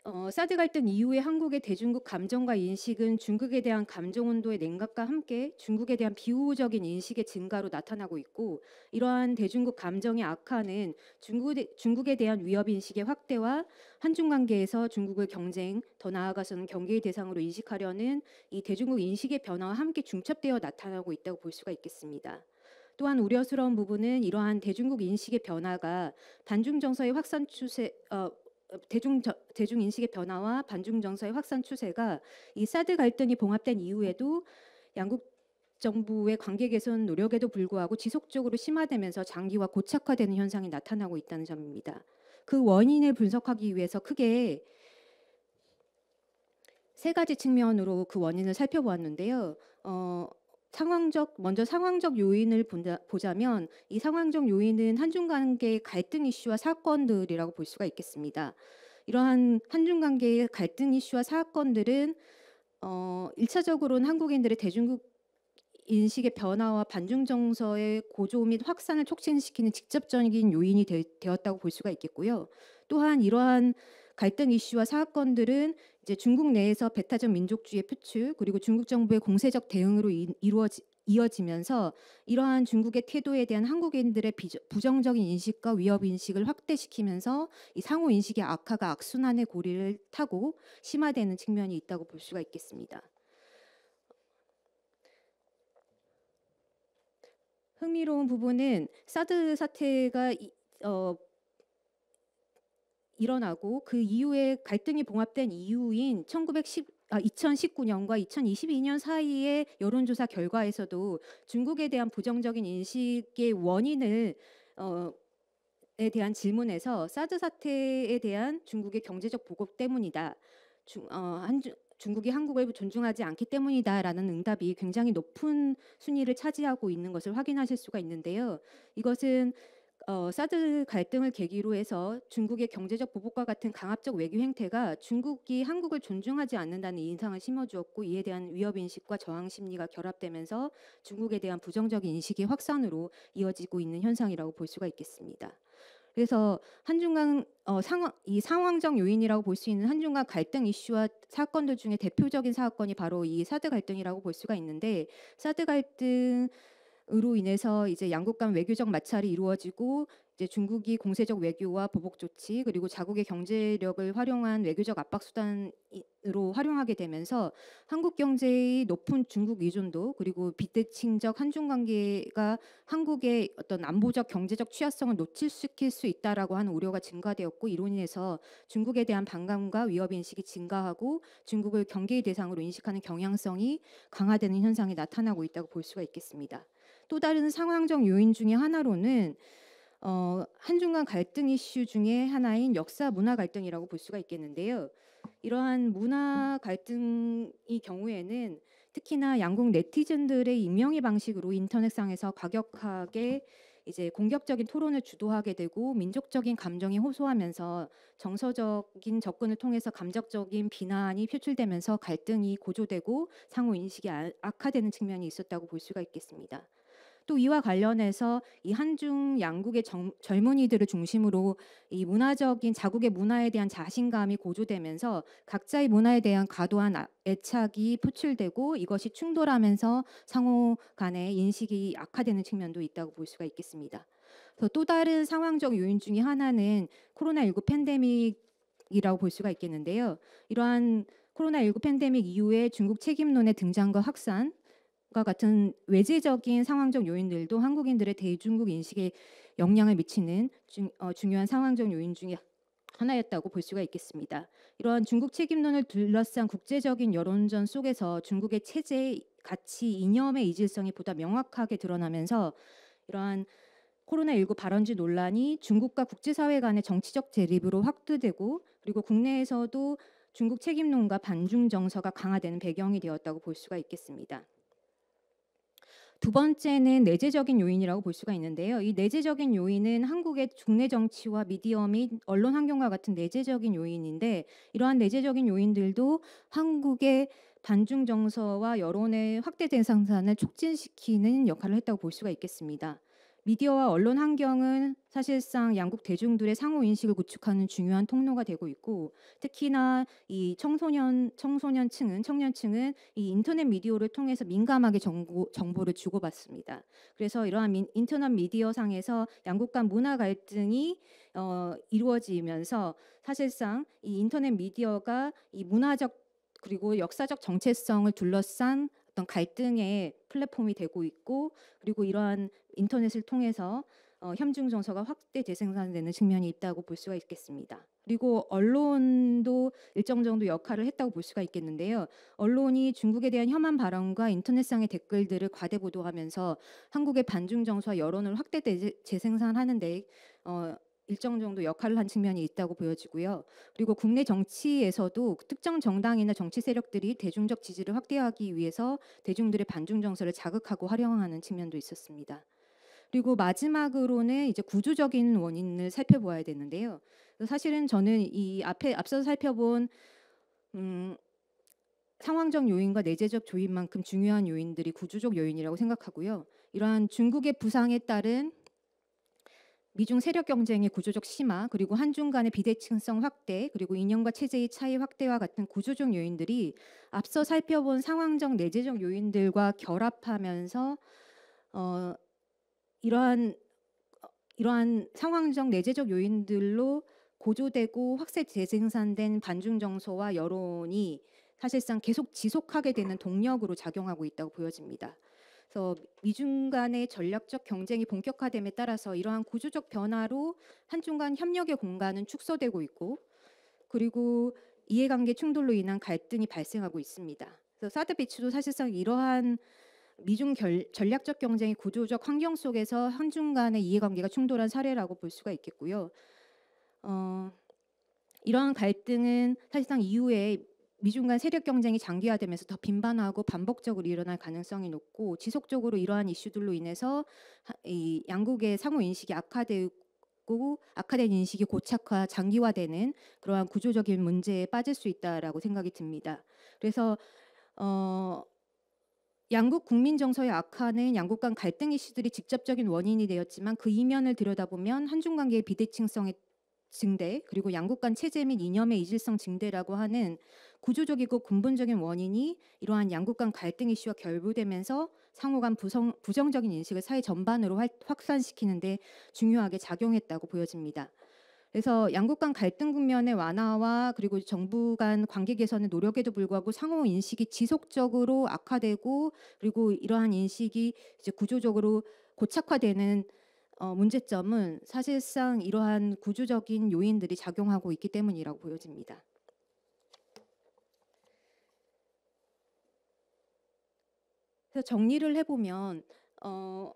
어, 사드 갈등 이후에 한국의 대중국 감정과 인식은 중국에 대한 감정 온도의 냉각과 함께 중국에 대한 비우호적인 인식의 증가로 나타나고 있고 이러한 대중국 감정의 악화는 중국, 중국에 대한 위협 인식의 확대와 한중 관계에서 중국을 경쟁 더 나아가서는 경계의 대상으로 인식하려는 이 대중국 인식의 변화와 함께 중첩되어 나타나고 있다고 볼 수가 있겠습니다. 또한 우려스러운 부분은 이러한 대중국 인식의 변화가 반중 정서의 확산 추세 어, 대중 저, 대중 인식의 변화와 반중 정서의 확산 추세가 이 사드 갈등이 봉합된 이후에도 양국 정부의 관계 개선 노력에도 불구하고 지속적으로 심화되면서 장기화 고착화되는 현상이 나타나고 있다는 점입니다. 그 원인을 분석하기 위해서 크게 세 가지 측면으로 그 원인을 살펴보았는데요. 어, 상황적 먼저 상황적 요인을 본다, 보자면 이 상황적 요인은 한중 관계 갈등 이슈와 사건들이라고 볼 수가 있겠습니다. 이러한 한중 관계의 갈등 이슈와 사건들은 어, 일차적으로는 한국인들의 대중국 인식의 변화와 반중 정서의 고조 및 확산을 촉진시키는 직접적인 요인이 되, 되었다고 볼 수가 있겠고요. 또한 이러한 갈등 이슈와 사건들은 이제 중국 내에서 배타적 민족주의 표출 그리고 중국 정부의 공세적 대응으로 이, 이루어지 이어지면서 이러한 중국의 태도에 대한 한국인들의 비저, 부정적인 인식과 위협 인식을 확대시키면서 이 상호 인식의 악화가 악순환의 고리를 타고 심화되는 측면이 있다고 볼 수가 있겠습니다. 흥미로운 부분은 사드 사태가 이, 어, 일어나고 그 이후에 갈등이 봉합된 이후인 1910 아, 2019년과 2022년 사이의 여론조사 결과에서도 중국에 대한 부정적인 인식의 원인을 어, 에 대한 질문에서 사드 사태에 대한 중국의 경제적 보복 때문이다. 중, 어, 한주, 중국이 한국을 존중하지 않기 때문이다라는 응답이 굉장히 높은 순위를 차지하고 있는 것을 확인하실 수가 있는데요. 이것은 어, 사드 갈등을 계기로 해서 중국의 경제적 보복과 같은 강압적 외교 행태가 중국이 한국을 존중하지 않는다는 인상을 심어주었고 이에 대한 위협 인식과 저항 심리가 결합되면서 중국에 대한 부정적인 인식의 확산으로 이어지고 있는 현상이라고 볼 수가 있겠습니다. 그래서 한중간 어, 상황 이 상황적 요인이라고 볼 수 있는 한중간 갈등 이슈와 사건들 중에 대표적인 사건이 바로 이 사드 갈등이라고 볼 수가 있는데 사드 갈등 으로 인해서 이제 양국 간 외교적 마찰이 이루어지고 이제 중국이 공세적 외교와 보복 조치 그리고 자국의 경제력을 활용한 외교적 압박 수단으로 활용하게 되면서 한국 경제의 높은 중국 의존도 그리고 비대칭적 한중 관계가 한국의 어떤 안보적 경제적 취약성을 노출시킬 수 있다라고 하는 우려가 증가되었고 이로 인해서 중국에 대한 반감과 위협 인식이 증가하고 중국을 경계의 대상으로 인식하는 경향성이 강화되는 현상이 나타나고 있다고 볼 수가 있겠습니다. 또 다른 상황적 요인 중에 하나로는 어, 한중 간 갈등 이슈 중에 하나인 역사 문화 갈등이라고 볼 수가 있겠는데요. 이러한 문화 갈등의 경우에는 특히나 양국 네티즌들의 임명의 방식으로 인터넷상에서 과격하게 이제 공격적인 토론을 주도하게 되고 민족적인 감정이 호소하면서 정서적인 접근을 통해서 감정적인 비난이 표출되면서 갈등이 고조되고 상호 인식이 아- 악화되는 측면이 있었다고 볼 수가 있겠습니다. 또 이와 관련해서 이 한중 양국의 정- 젊은이들을 중심으로 이 문화적인 자국의 문화에 대한 자신감이 고조되면서 각자의 문화에 대한 과도한 아- 애착이 표출되고 이것이 충돌하면서 상호 간의 인식이 악화되는 측면도 있다고 볼 수가 있겠습니다. 또 다른 상황적 요인 중에 하나는 코로나19 팬데믹이라고 볼 수가 있겠는데요. 이러한 코로나19 팬데믹 이후에 중국 책임론의 등장과 확산 과 같은 외재적인 상황적 요인들도 한국인들의 대중국 인식에 영향을 미치는 중, 어, 중요한 상황적 요인 중에 하나였다고 볼 수가 있겠습니다. 이러한 중국 책임론을 둘러싼 국제적인 여론전 속에서 중국의 체제, 가치, 이념의 이질성이 보다 명확하게 드러나면서 이러한 코로나19 발원지 논란이 중국과 국제사회 간의 정치적 대립으로 확대되고 그리고 국내에서도 중국 책임론과 반중 정서가 강화되는 배경이 되었다고 볼 수가 있겠습니다. 두 번째는 내재적인 요인이라고 볼 수가 있는데요. 이 내재적인 요인은 한국의 국내 정치와 미디어 및 언론 환경과 같은 내재적인 요인인데 이러한 내재적인 요인들도 한국의 반중 정서와 여론의 확대 대상산을 촉진시키는 역할을 했다고 볼 수가 있겠습니다. 미디어와 언론 환경은 사실상 양국 대중들의 상호 인식을 구축하는 중요한 통로가 되고 있고 특히나 이 청소년 청소년층은 청년층은 이 인터넷 미디어를 통해서 민감하게 정보, 정보를 주고받습니다. 그래서 이러한 민, 인터넷 미디어 상에서 양국 간 문화 갈등이 어, 이루어지면서 사실상 이 인터넷 미디어가 이 문화적 그리고 역사적 정체성을 둘러싼 어떤 갈등의 플랫폼이 되고 있고 그리고 이러한 인터넷을 통해서 어, 협중 정서가 확대 재생산되는 측면이 있다고 볼 수가 있겠습니다. 그리고 언론도 일정 정도 역할을 했다고 볼 수가 있겠는데요. 언론이 중국에 대한 혐한 발언과 인터넷상의 댓글들을 과대 보도하면서 한국의 반중 정서와 여론을 확대 재- 재생산하는데 어, 일정 정도 역할을 한 측면이 있다고 보여지고요. 그리고 국내 정치에서도 특정 정당이나 정치 세력들이 대중적 지지를 확대하기 위해서 대중들의 반중 정서를 자극하고 활용하는 측면도 있었습니다. 그리고 마지막으로는 이제 구조적인 원인을 살펴보아야 되는데요. 사실은 저는 이 앞에 앞서 살펴본 음, 상황적 요인과 내재적 요인만큼 중요한 요인들이 구조적 요인이라고 생각하고요. 이러한 중국의 부상에 따른 미중 세력 경쟁의 구조적 심화, 그리고 한중 간의 비대칭성 확대, 그리고 이념과 체제의 차이 확대와 같은 구조적 요인들이 앞서 살펴본 상황적 내재적 요인들과 결합하면서 어, 이러한 어, 이러한 상황적 내재적 요인들로 고조되고 확대 재생산된 반중 정서와 여론이 사실상 계속 지속하게 되는 동력으로 작용하고 있다고 보여집니다. 그래서 미중 간의 전략적 경쟁이 본격화됨에 따라서 이러한 구조적 변화로 한중 간 협력의 공간은 축소되고 있고 그리고 이해관계 충돌로 인한 갈등이 발생하고 있습니다. 그래서 사드 비치도 사실상 이러한 미중 결, 전략적 경쟁의 구조적 환경 속에서 한중 간의 이해관계가 충돌한 사례라고 볼 수가 있겠고요. 어, 이러한 갈등은 사실상 이후에 미중 간 세력 경쟁이 장기화되면서 더 빈번하고 반복적으로 일어날 가능성이 높고 지속적으로 이러한 이슈들로 인해서 하- 이 양국의 상호 인식이 악화되고 악화된 인식이 고착화 장기화되는 그러한 구조적인 문제에 빠질 수 있다라고 생각이 듭니다. 그래서 어 양국 국민 정서의 악화는 양국 간 갈등 이슈들이 직접적인 원인이 되었지만 그 이면을 들여다보면 한중 관계의 비대칭성의 증대 그리고 양국 간 체제 및 이념의 이질성 증대라고 하는 구조적이고 근본적인 원인이 이러한 양국 간 갈등 이슈와 결부되면서 상호 간 부성, 부정적인 인식을 사회 전반으로 활- 확산시키는 데 중요하게 작용했다고 보여집니다. 그래서 양국 간 갈등 국면의 완화와 그리고 정부 간 관계 개선의 노력에도 불구하고 상호 인식이 지속적으로 악화되고 그리고 이러한 인식이 이제 구조적으로 고착화되는 어, 문제점은 사실상 이러한 구조적인 요인들이 작용하고 있기 때문이라고 보여집니다. 그래서 정리를 해보면 어,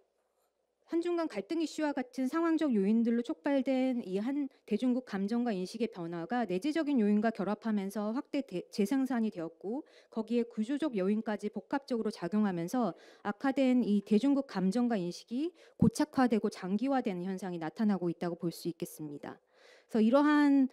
한중 간 갈등 이슈와 같은 상황적 요인들로 촉발된 이 한 대중국 감정과 인식의 변화가 내재적인 요인과 결합하면서 확대 대- 재생산이 되었고 거기에 구조적 요인까지 복합적으로 작용하면서 악화된 이 대중국 감정과 인식이 고착화되고 장기화되는 현상이 나타나고 있다고 볼 수 있겠습니다. 그래서 이러한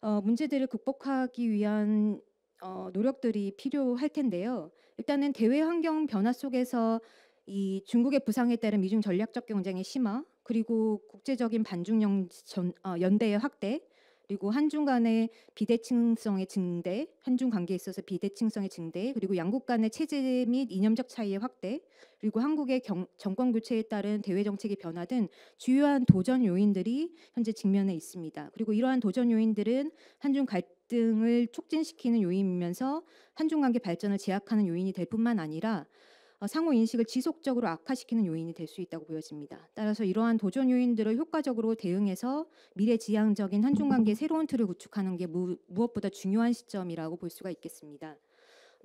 어, 문제들을 극복하기 위한 어, 노력들이 필요할 텐데요. 일단은 대외 환경 변화 속에서 이 중국의 부상에 따른 미중 전략적 경쟁의 심화, 그리고 국제적인 반중 연, 전, 어, 연대의 확대, 그리고 한중 간의 비대칭성의 증대, 한중 관계에 있어서 비대칭성의 증대, 그리고 양국 간의 체제 및 이념적 차이의 확대, 그리고 한국의 경, 정권 교체에 따른 대외 정책의 변화 등 주요한 도전 요인들이 현재 직면해 있습니다. 그리고 이러한 도전 요인들은 한중 갈등을 촉진시키는 요인이면서 한중 관계 발전을 제약하는 요인이 될 뿐만 아니라 어, 상호 인식을 지속적으로 악화시키는 요인이 될 수 있다고 보여집니다. 따라서 이러한 도전 요인들을 효과적으로 대응해서 미래지향적인 한중 관계의 새로운 틀을 구축하는 게 무, 무엇보다 중요한 시점이라고 볼 수가 있겠습니다.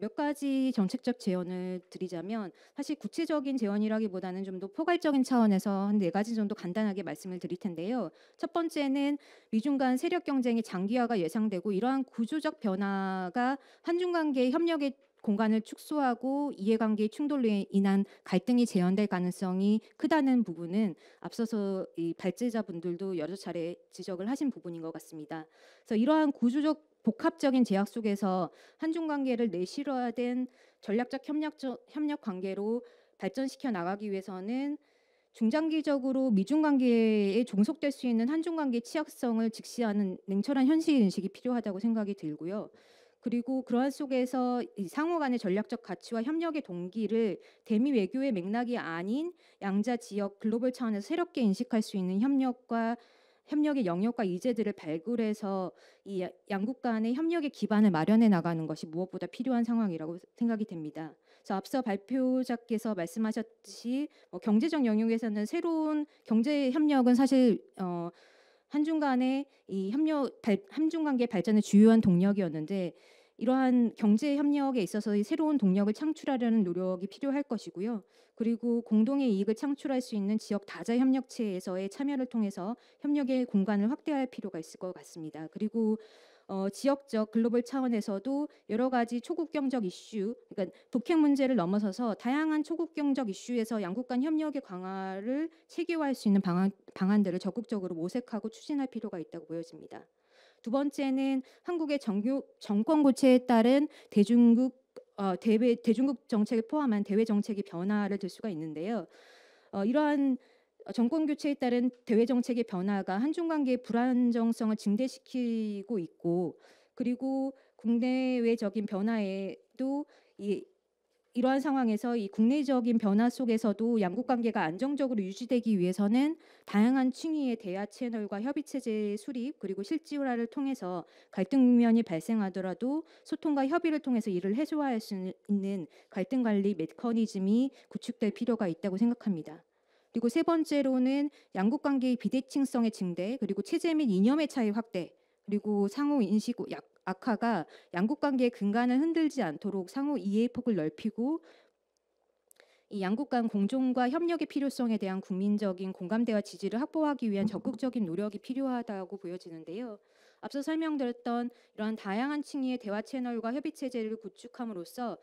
몇 가지 정책적 제언을 드리자면 사실 구체적인 제언이라기보다는 좀 더 포괄적인 차원에서 한 네 가지 정도 간단하게 말씀을 드릴 텐데요. 첫 번째는 미중 간 세력 경쟁의 장기화가 예상되고 이러한 구조적 변화가 한중 관계의 협력의 공간을 축소하고 이해관계의 충돌로 인한 갈등이 재현될 가능성이 크다는 부분은 앞서서 이 발제자분들도 여러 차례 지적을 하신 부분인 것 같습니다. 그래서 이러한 구조적 복합적인 제약 속에서 한중 관계를 내실화된 전략적 협력 협력 관계로 발전시켜 나가기 위해서는 중장기적으로 미중 관계에 종속될 수 있는 한중 관계 취약성을 직시하는 냉철한 현실 인식이 필요하다고 생각이 들고요. 그리고 그러한 속에서 이 상호 간의 전략적 가치와 협력의 동기를 대미 외교의 맥락이 아닌 양자 지역 글로벌 차원에서 새롭게 인식할 수 있는 협력과 협력의 영역과 이제들을 발굴해서 이 양국 간의 협력의 기반을 마련해 나가는 것이 무엇보다 필요한 상황이라고 생각이 됩니다. 그래서 앞서 발표자께서 말씀하셨듯이 뭐 경제적 영역에서는 새로운 경제 협력은 사실 어, 한중 간의 이 협력 발, 한중 관계 발전의 주요한 동력이었는데 이러한 경제 협력에 있어서 이 새로운 동력을 창출하려는 노력이 필요할 것이고요. 그리고 공동의 이익을 창출할 수 있는 지역 다자 협력체에서의 참여를 통해서 협력의 공간을 확대할 필요가 있을 것 같습니다. 그리고 어, 지역적 글로벌 차원에서도 여러 가지 초국경적 이슈, 그러니까 북핵 문제를 넘어서서 다양한 초국경적 이슈에서 양국 간 협력의 강화를 체계화할 수 있는 방안, 방안들을 적극적으로 모색하고 추진할 필요가 있다고 보여집니다. 두 번째는 한국의 정교, 정권 고체에 따른 대중국 어, 대외 대중국 정책을 포함한 대외 정책의 변화를 들 수가 있는데요. 어, 이러한 정권 교체에 따른 대외 정책의 변화가 한중 관계의 불안정성을 증대시키고 있고 그리고 국내외적인 변화에도 이 이러한 상황에서 이 국내적인 변화 속에서도 양국 관계가 안정적으로 유지되기 위해서는 다양한 층위의 대화 채널과 협의 체제 수립 그리고 실질화를 통해서 갈등 국면이 발생하더라도 소통과 협의를 통해서 이를 해소할 수 있는 갈등 관리 메커니즘이 구축될 필요가 있다고 생각합니다. 그리고 세 번째로는 양국 관계의 비대칭성의 증대 그리고 체제 및 이념의 차이 확대 그리고 상호 인식 약 악화가 양국 관계의 근간을 흔들지 않도록 상호 이해의 폭을 넓히고 이 양국 간 공존과 협력의 필요성에 대한 국민적인 공감대와 지지를 확보하기 위한 적극적인 노력이 필요하다고 보여지는데요. 앞서 설명드렸던 이러한 다양한 층위의 대화 채널과 협의 체제를 구축함으로써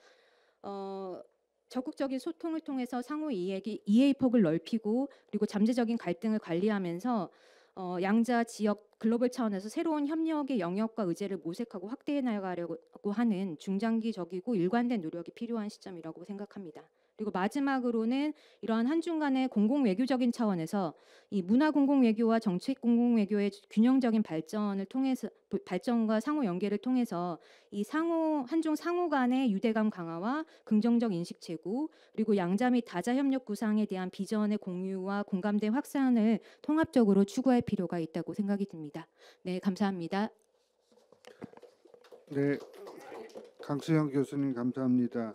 어, 적극적인 소통을 통해서 상호 이해기, 이해의 폭을 넓히고 그리고 잠재적인 갈등을 관리하면서 어, 양자 지역 글로벌 차원에서 새로운 협력의 영역과 의제를 모색하고 확대해 나가려고 하는 중장기적이고 일관된 노력이 필요한 시점이라고 생각합니다. 그리고 마지막으로는 이러한 한중 간의 공공 외교적인 차원에서 이 문화 공공 외교와 정책 공공 외교의 균형적인 발전을 통해서 발전과 상호 연계를 통해서 이 상호 한중 상호 간의 유대감 강화와 긍정적 인식 제고 그리고 양자 및 다자 협력 구상에 대한 비전의 공유와 공감대 확산을 통합적으로 추구할 필요가 있다고 생각이 듭니다. 네, 감사합니다. 네, 강수영 교수님 감사합니다.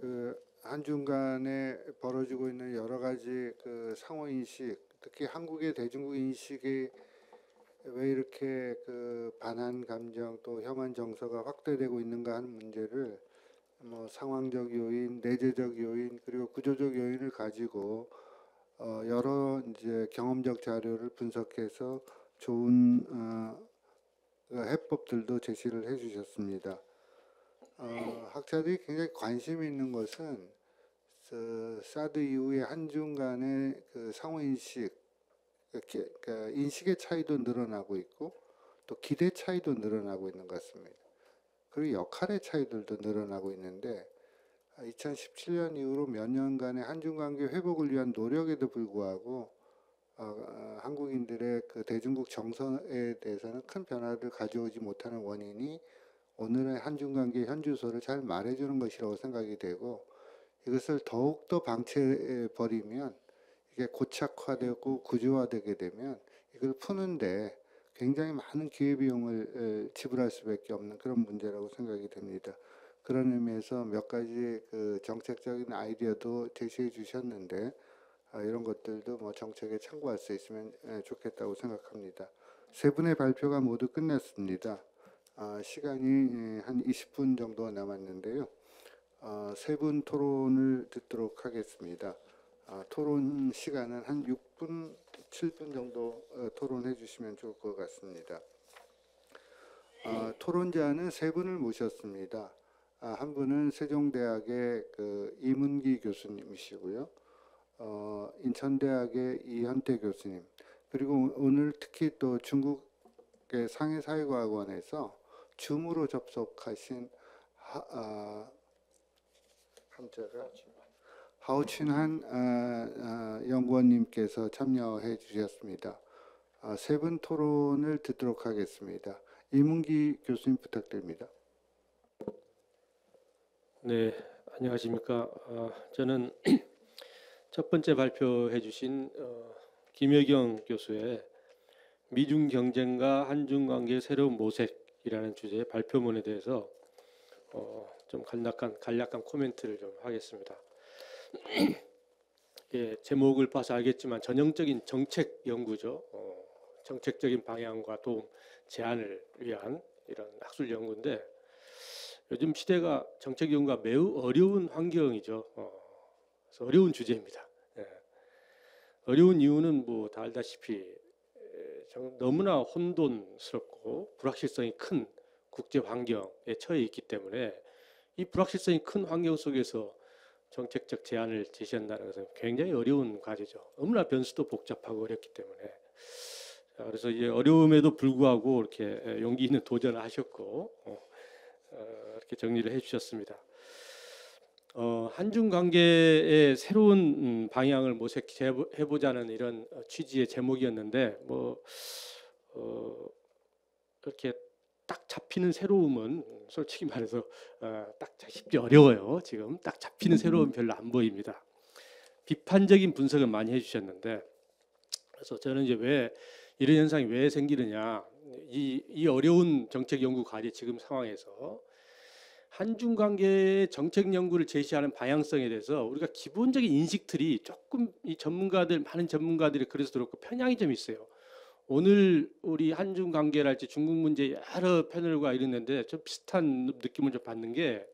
그 한중 간에 벌어지고 있는 여러 가지 그 상호 인식, 특히 한국의 대중국 인식이 왜 이렇게 그 반한 감정 또 혐한 정서가 확대되고 있는가 하는 문제를 뭐 상황적 요인, 내재적 요인 그리고 구조적 요인을 가지고 어 여러 이제 경험적 자료를 분석해서 좋은 어그 해법들도 제시를 해주셨습니다. 어, 학자들이 굉장히 관심 있는 것은 그 사드 이후에 한중 간의 그 상호 인식, 이렇게 그 인식의 차이도 늘어나고 있고 또 기대 차이도 늘어나고 있는 것 같습니다. 그리고 역할의 차이들도 늘어나고 있는데 2017년 이후로 몇 년간의 한중 관계 회복을 위한 노력에도 불구하고 어, 어, 한국인들의 그 대중국 정서에 대해서는 큰 변화를 가져오지 못하는 원인이 오늘의 한중 관계 현주소를 잘 말해주는 것이라고 생각이 되고 이것을 더욱더 방치해 버리면 이게 고착화되고 구조화되게 되면 이걸 푸는데 굉장히 많은 기회비용을 에, 지불할 수밖에 없는 그런 문제라고 생각이 됩니다. 그런 의미에서 몇 가지 그 정책적인 아이디어도 제시해 주셨는데 아, 이런 것들도 뭐 정책에 참고할 수 있으면 예, 좋겠다고 생각합니다. 세 분의 발표가 모두 끝났습니다. 아, 시간이 예, 한 20분 정도 남았는데요. 어, 세분 토론을 듣도록 하겠습니다. 아, 토론 시간은 한 6분, 7분 정도 어, 토론해 주시면 좋을 것 같습니다. 아, 토론자는 세 분을 모셨습니다. 아, 한 분은 세종대학의 그 이문기 교수님이시고요. 어, 인천대학의 이현태 교수님 그리고 오늘 특히 또 중국의 상해사회과학원에서 줌으로 접속하신 하, 아, 한자가 하오춘한 아, 아, 연구원님께서 참여해 주셨습니다. 아, 세분 토론을 듣도록 하겠습니다. 이문기 교수님 부탁드립니다. 네, 안녕하십니까. 어, 저는 <clears throat> 첫 번째 발표해 주신 어, 김여경 교수의 미중 경쟁과 한중 관계의 새로운 모색이라는 주제의 발표문에 대해서 어, 좀 간략한 간략한 코멘트를 좀 하겠습니다. <clears throat> 예, 제목을 봐서 알겠지만 전형적인 정책 연구죠. 어, 정책적인 방향과 도움 제안을 위한 이런 학술 연구인데 요즘 시대가 정책 연구가 매우 어려운 환경이죠. 어, 어려운 주제입니다. 예. 어려운 이유는 뭐 다 알다시피 에, 정- 너무나 혼돈스럽고 불확실성이 큰 국제 환경에 처해 있기 때문에 이 불확실성이 큰 환경 속에서 정책적 제안을 제시한다는 것은 굉장히 어려운 과제죠. 너무나 변수도 복잡하고 어렵기 때문에 자, 그래서 이제 어려움에도 불구하고 이렇게 에, 용기 있는 도전을 하셨고 어, 어, 이렇게 정리를 해주셨습니다. 어, 한중 관계의 새로운 음, 방향을 모색해 보자는 이런 어, 취지의 제목이었는데 뭐 어, 그렇게 딱 잡히는 새로움은 솔직히 말해서 어, 딱 잡기 어려워요. 지금 딱 잡히는 새로움 별로 안 보입니다. 비판적인 분석은 많이 해주셨는데 그래서 저는 이제 왜 이런 현상이 왜 생기느냐 이, 이 어려운 정책 연구 과제 지금 상황에서 한중 관계의 정책 연구를 제시하는 방향성에 대해서 우리가 기본적인 인식들이 조금 이 전문가들 많은 전문가들이 그래서 그렇고 편향이 좀 있어요. 오늘 우리 한중 관계랄지 중국 문제 여러 패널과 이랬는데 좀 비슷한 느낌을 좀 받는 게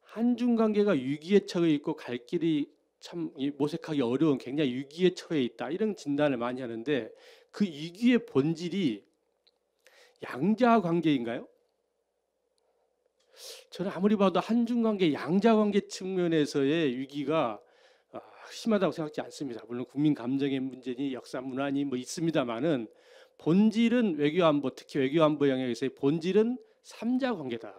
한중 관계가 위기에 처해 있고 갈 길이 참이 모색하기 어려운 굉장히 위기에 처해 있다 이런 진단을 많이 하는데 그 위기의 본질이 양자 관계인가요? 저는 아무리 봐도 한중 관계 양자 관계 측면에서의 위기가 아, 심하다고 생각지 않습니다. 물론 국민 감정의 문제니 역사 문화니 뭐 있습니다만은 본질은 외교 안보 특히 외교 안보 영역에서의 본질은 삼자 관계다.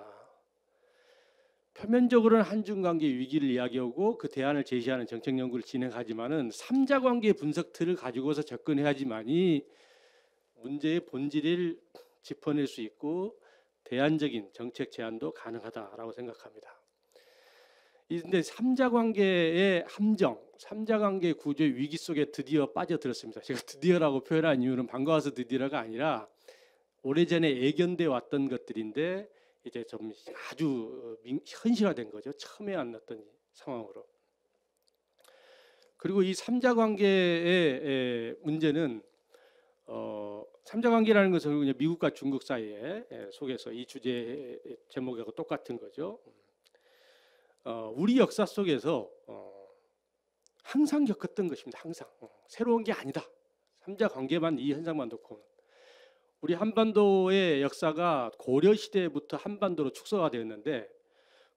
표면적으로는 한중 관계 위기를 이야기하고 그 대안을 제시하는 정책 연구를 진행하지만은 삼자 관계 분석 틀을 가지고서 접근해야지만이 문제의 본질을 짚어낼 수 있고 대안적인 정책 제안도 가능하다라고 생각합니다. 이 근데 삼자 관계의 함정, 삼자 관계 구조의 위기 속에 드디어 빠져들었습니다. 제가 <laughs> 드디어라고 표현한 이유는 반가워서 드디어가 아니라 오래전에 예견돼 왔던 것들인데 이제 좀 아주 민- 현실화된 거죠. 처음에 안 났던 상황으로. 그리고 이 삼자 관계의 에, 문제는 어, 삼자 관계라는 것은 미국과 중국 사이에 에, 속에서 이 주제 제목하고 똑같은 거죠. 어, 우리 역사 속에서 어, 항상 겪었던 것입니다. 항상 어, 새로운 게 아니다. 삼자 관계만 이 현상만 놓고 우리 한반도의 역사가 고려 시대부터 한반도로 축소가 되었는데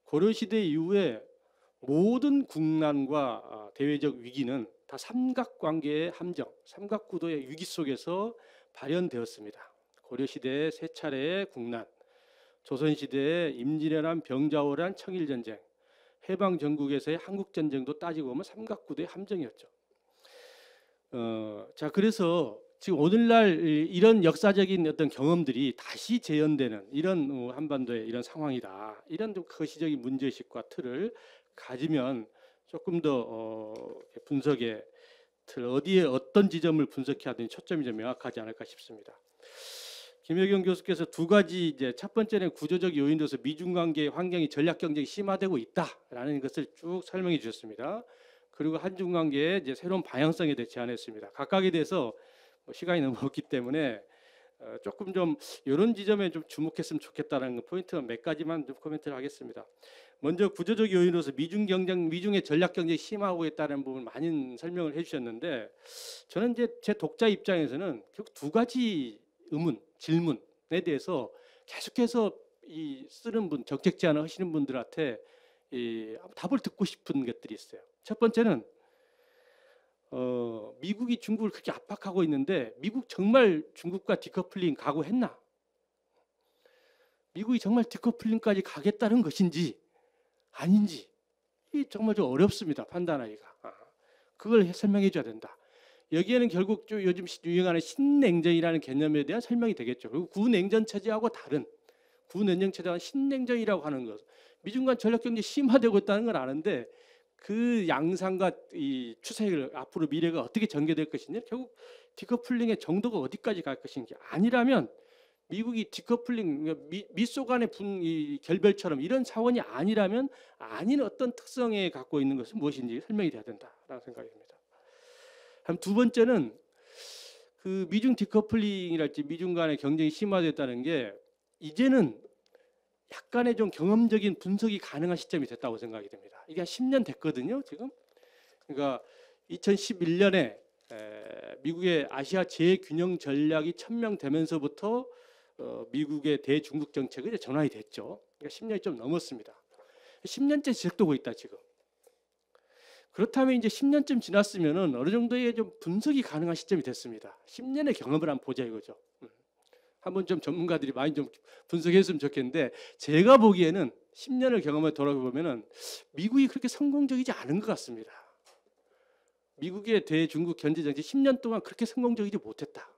고려 시대 이후에 모든 국난과 아, 대외적 위기는 다 삼각관계의 함정, 삼각구도의 위기 속에서 발현되었습니다. 고려 시대의 세 차례의 국난, 조선 시대의 임진왜란, 병자호란, 청일전쟁, 해방 전국에서의 한국 전쟁도 따지고 보면 삼각구도의 함정이었죠. 어, 자 그래서 지금 오늘날 이- 이런 역사적인 어떤 경험들이 다시 재현되는 이런 어, 한반도의 이런 상황이다. 이런 좀 거시적인 문제의식과 틀을 가지면 조금 더 어, 분석의 틀 어디에 어떤 지점을 분석해야 되는 초점이 좀 명확하지 않을까 싶습니다. 김혜경 교수께서 두 가지 이제 첫 번째는 구조적 요인으로서 미중 관계 환경이 전략 경쟁이 심화되고 있다라는 것을 쭉 설명해 주셨습니다. 그리고 한중 관계의 이제 새로운 방향성에 대해 제안했습니다. 각각에 대해서 뭐 시간이 <laughs> 너무 없기 때문에 어, 조금 좀 이런 지점에 좀 주목했으면 좋겠다는 포인트 몇 가지만 좀 코멘트를 하겠습니다. 먼저 구조적 요인으로서 미중 경쟁, 미중의 전략 경쟁이 심화하고 있다는 부분 많은 설명을 해주셨는데 저는 이제 제 독자 입장에서는 결국 두 가지 의문, 질문에 대해서 계속해서 이 쓰는 분, 정책 제안을 하시는 분들한테 이 답을 듣고 싶은 것들이 있어요. 첫 번째는 어, 미국이 중국을 그렇게 압박하고 있는데 미국 정말 중국과 디커플링 각오했나? 미국이 정말 디커플링까지 가겠다는 것인지 아닌지 이 정말 좀 어렵습니다 판단하기가. 아, 그걸 해- 설명해 줘야 된다. 여기에는 결국 좀 요즘 시- 유행하는 신냉전이라는 개념에 대한 설명이 되겠죠. 그리고 구냉전 체제하고 다른 구냉전 체제와 신냉전이라고 하는 것. 미중 간 전략 경쟁이 심화되고 있다는 걸 아는데 그 양상과 이 추세를 앞으로 미래가 어떻게 전개될 것인지 결국 디커플링의 정도가 어디까지 갈 것인지 아니라면 미국이 디커플링 그러니까 미, 미소 간의 분, 이 결별처럼 이런 차원이 아니라면 아닌 어떤 특성에 갖고 있는 것은 무엇인지 설명이 돼야 된다라는 생각이 듭니다. 두 번째는 그 미중 디커플링이랄지 미중 간의 경쟁이 심화됐다는 게 이제는 약간의 좀 경험적인 분석이 가능한 시점이 됐다고 생각이 됩니다. 이게 한 10년 됐거든요, 지금. 그러니까 2011년에 미국의 아시아 재균형 전략이 천명되면서부터 어, 미국의 대중국 정책이 전환이 됐죠. 그러니까 10년이 좀 넘었습니다. 10년째 지속되고 있다 지금. 그렇다면 이제 10년쯤 지났으면은 어느 정도의 좀 분석이 가능한 시점이 됐습니다. 10년의 경험을 한번 보자 이거죠. 음. 한번 좀 전문가들이 많이 좀 분석했으면 좋겠는데 제가 보기에는 10년을 경험해 돌아보면은 미국이 그렇게 성공적이지 않은 것 같습니다. 미국의 대중국 견제 정책 10년 동안 그렇게 성공적이지 못했다.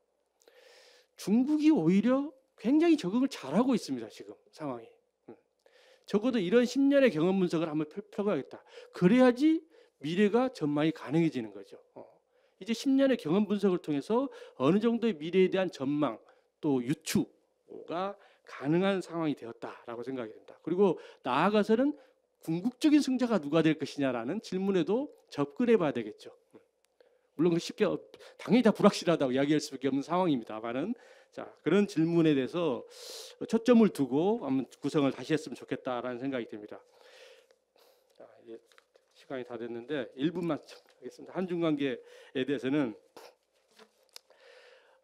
중국이 오히려 굉장히 적응을 잘하고 있습니다. 지금 상황이. 음. 적어도 이런 10년의 경험 분석을 한번 펼- 펴봐야겠다. 그래야지 미래가 전망이 가능해지는 거죠. 어. 이제 10년의 경험 분석을 통해서 어느 정도의 미래에 대한 전망 또 유추가 가능한 상황이 되었다라고 생각이 됩니다. 그리고 나아가서는 궁극적인 승자가 누가 될 것이냐라는 질문에도 접근해 봐야 되겠죠. 음. 물론 그 쉽게 어, 당연히 다 불확실하다고 이야기할 수밖에 없는 상황입니다만은 자 그런 질문에 대해서 초점을 두고 한번 구성을 다시 했으면 좋겠다라는 생각이 듭니다. 시간이 다 됐는데 1분만 하겠습니다. 한중 관계에 대해서는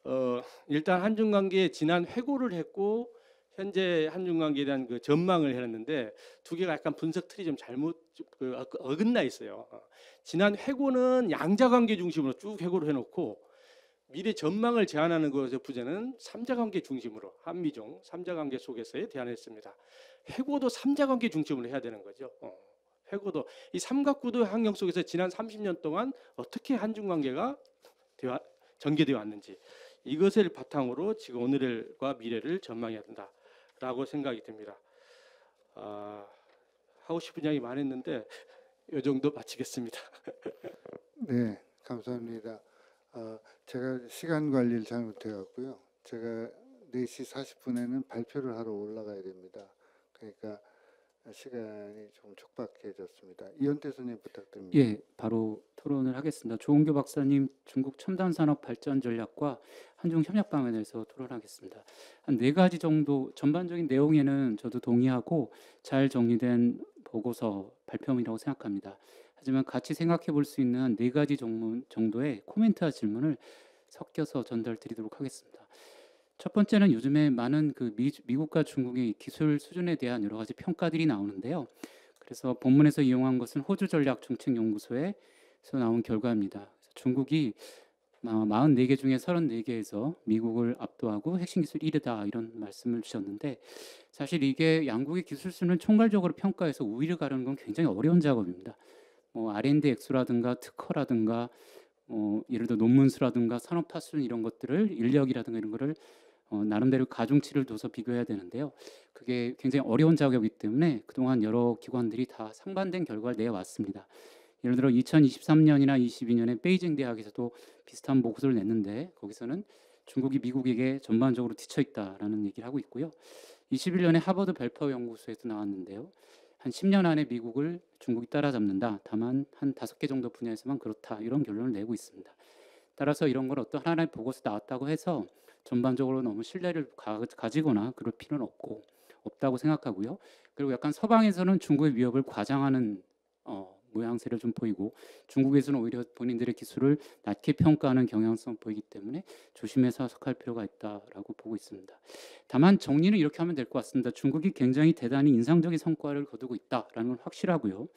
어, 일단 한중 관계에 지난 회고를 했고 현재 한중 관계에 대한 그 전망을 했는데 두 개가 약간 분석 틀이 좀 잘못 그 어- 어긋나 있어요. 어, 지난 회고는 양자 관계 중심으로 쭉 회고를 해놓고 미래 전망을 제안하는 것의 부제는 삼자관계 중심으로 한미종 삼자관계 속에서의 대안했습니다. 해고도 삼자관계 중심으로 해야 되는 거죠. 어. 해고도 이 삼각구도 환경 속에서 지난 30년 동안 어떻게 한중 관계가 되어- 전개되어 왔는지 이것을 바탕으로 지금 오늘과 미래를 전망해야 된다라고 생각이 듭니다. 아, 하고 싶은 이야기 많았는데 이 정도 마치겠습니다. <laughs> 네, 감사합니다. 어, 제가 시간 관리를 잘 못해갖고요. 제가 4시 40분에는 발표를 하러 올라가야 됩니다. 그러니까 시간이 좀 촉박해졌습니다. 이현태 선생님 부탁드립니다. 예, 바로 토론을 하겠습니다. 조은교 박사님 중국 첨단 산업 발전 전략과 한중 협력 방안에 대해서 토론하겠습니다. 한 네 가지 정도 전반적인 내용에는 저도 동의하고 잘 정리된 보고서 발표문이라고 생각합니다. 하지만 같이 생각해 볼 수 있는 한 네 가지 정문 정도의 코멘트와 질문을 섞여서 전달 드리도록 하겠습니다. 첫 번째는 요즘에 많은 그 미, 미국과 중국의 기술 수준에 대한 여러 가지 평가들이 나오는데요. 그래서 본문에서 이용한 것은 호주 전략 정책 연구소에서 나온 결과입니다. 중국이 44개 중에 34개에서 미국을 압도하고 핵심 기술 1위다 이런 말씀을 주셨는데 사실 이게 양국의 기술 수준을 총괄적으로 평가해서 우위를 가르는 건 굉장히 어려운 작업입니다. 뭐 R&D 액수라든가 특허라든가 뭐 예를 들어 논문 수라든가 산업 타수는 이런 것들을 인력이라든가 이런 거를 어, 나름대로 가중치를 둬서 비교해야 되는데요. 그게 굉장히 어려운 작업이기 때문에 그동안 여러 기관들이 다 상반된 결과를 내왔습니다. 예를 들어 2023년이나 22년에 베이징 대학에서도 비슷한 보고서를 냈는데 거기서는 중국이 미국에게 전반적으로 뒤쳐 있다라는 얘기를 하고 있고요. 21년에 하버드 벨퍼 연구소에서 나왔는데요. 한 10년 안에 미국을 중국이 따라잡는다. 다만 한 다섯 개 정도 분야에서만 그렇다. 이런 결론을 내고 있습니다. 따라서 이런 걸 어떤 하나의 보고서 나왔다고 해서 전반적으로 너무 신뢰를 가, 가지거나 그럴 필요는 없고 없다고 생각하고요. 그리고 약간 서방에서는 중국의 위협을 과장하는 어, 모양새를 좀 보이고 중국에서는 오히려 본인들의 기술을 낮게 평가하는 경향성 보이기 때문에 조심해서 해석할 필요가 있다라고 보고 있습니다. 다만 정리는 이렇게 하면 될 것 같습니다. 중국이 굉장히 대단히 인상적인 성과를 거두고 있다라는 건 확실하고요.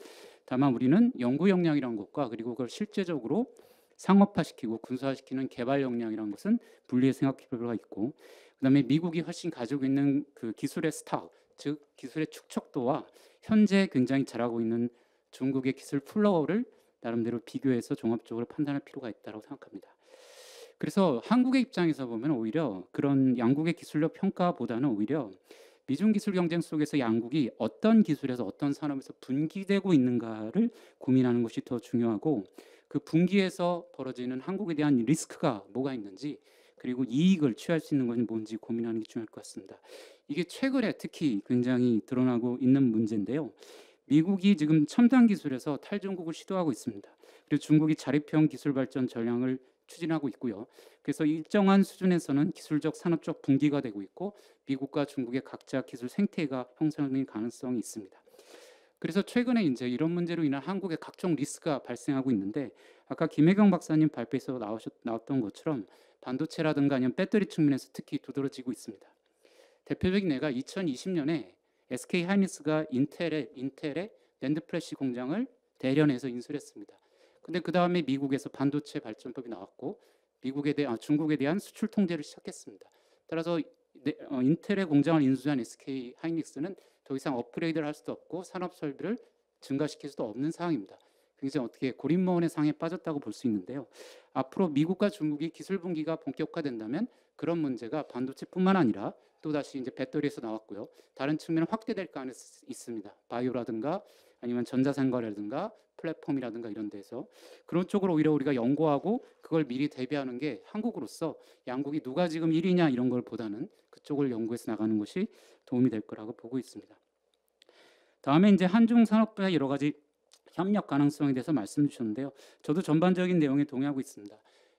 다만 우리는 연구 역량이라는 것과 그리고 그걸 실제적으로 상업화시키고 군사화시키는 개발 역량이라는 것은 분리해 생각할 필요가 있고 그다음에 미국이 훨씬 가지고 있는 그 기술의 stock, 즉 기술의 축적도와 현재 굉장히 잘하고 있는 중국의 기술 flow를 나름대로 비교해서 종합적으로 판단할 필요가 있다고 생각합니다. 그래서 한국의 입장에서 보면 오히려 그런 양국의 기술력 평가보다는 오히려 미중 기술 경쟁 속에서 양국이 어떤 기술에서 어떤 산업에서 분기되고 있는가를 고민하는 것이 더 중요하고 그 분기에서 벌어지는 한국에 대한 리스크가 뭐가 있는지 그리고 이익을 취할 수 있는 것이 뭔지 고민하는 게 중요할 것 같습니다. 이게 최근에 특히 굉장히 드러나고 있는 문제인데요. 미국이 지금 첨단 기술에서 탈중국을 시도하고 있습니다. 그리고 중국이 자립형 기술 발전 전략을 추진하고 있고요. 그래서 일정한 수준에서는 기술적 산업적 분기가 되고 있고 미국과 중국의 각자 기술 생태가 형성될 가능성이 있습니다. 그래서 최근에 이제 이런 문제로 인한 한국의 각종 리스크가 발생하고 있는데 아까 김혜경 박사님 발표에서 나오셨, 나왔던 것처럼 반도체라든가 아니면 배터리 측면에서 특히 두드러지고 있습니다. 대표적인 예가 2020년에 SK 하이닉스가 인텔의 인텔의 NAND flash 공장을 대련에서 인수했습니다. 근데 그 다음에 미국에서 반도체 발전법이 나왔고 미국에 대한 아, 중국에 대한 수출 통제를 시작했습니다. 따라서 네, 어, 인텔의 공장을 인수한 SK 하이닉스는 더 이상 업그레이드를 할 수도 없고 산업 설비를 증가시킬 수도 없는 상황입니다. 굉장히 어떻게 고립무원의 상에 빠졌다고 볼 수 있는데요. 앞으로 미국과 중국이 기술 분기가 본격화된다면 그런 문제가 반도체뿐만 아니라 또 다시 이제 배터리에서 나왔고요. 다른 측면은 확대될 가능성이 있습니다. 바이오라든가 아니면 전자생과라든가 플랫폼이라든가 이런 데서 그런 쪽으로 오히려 우리가 연구하고 그걸 미리 대비하는 게 한국으로서 양국이 누가 지금 1위냐 이런 걸 보다는 그쪽을 연구해서 나가는 것이 도움이 될 거라고 보고 있습니다. 다음에 이제 한중 산업부의 여러 가지 협력 가능성에 대해서 말씀 주셨는데요. 저도 전반적인 내용에 동의하고 있습니다.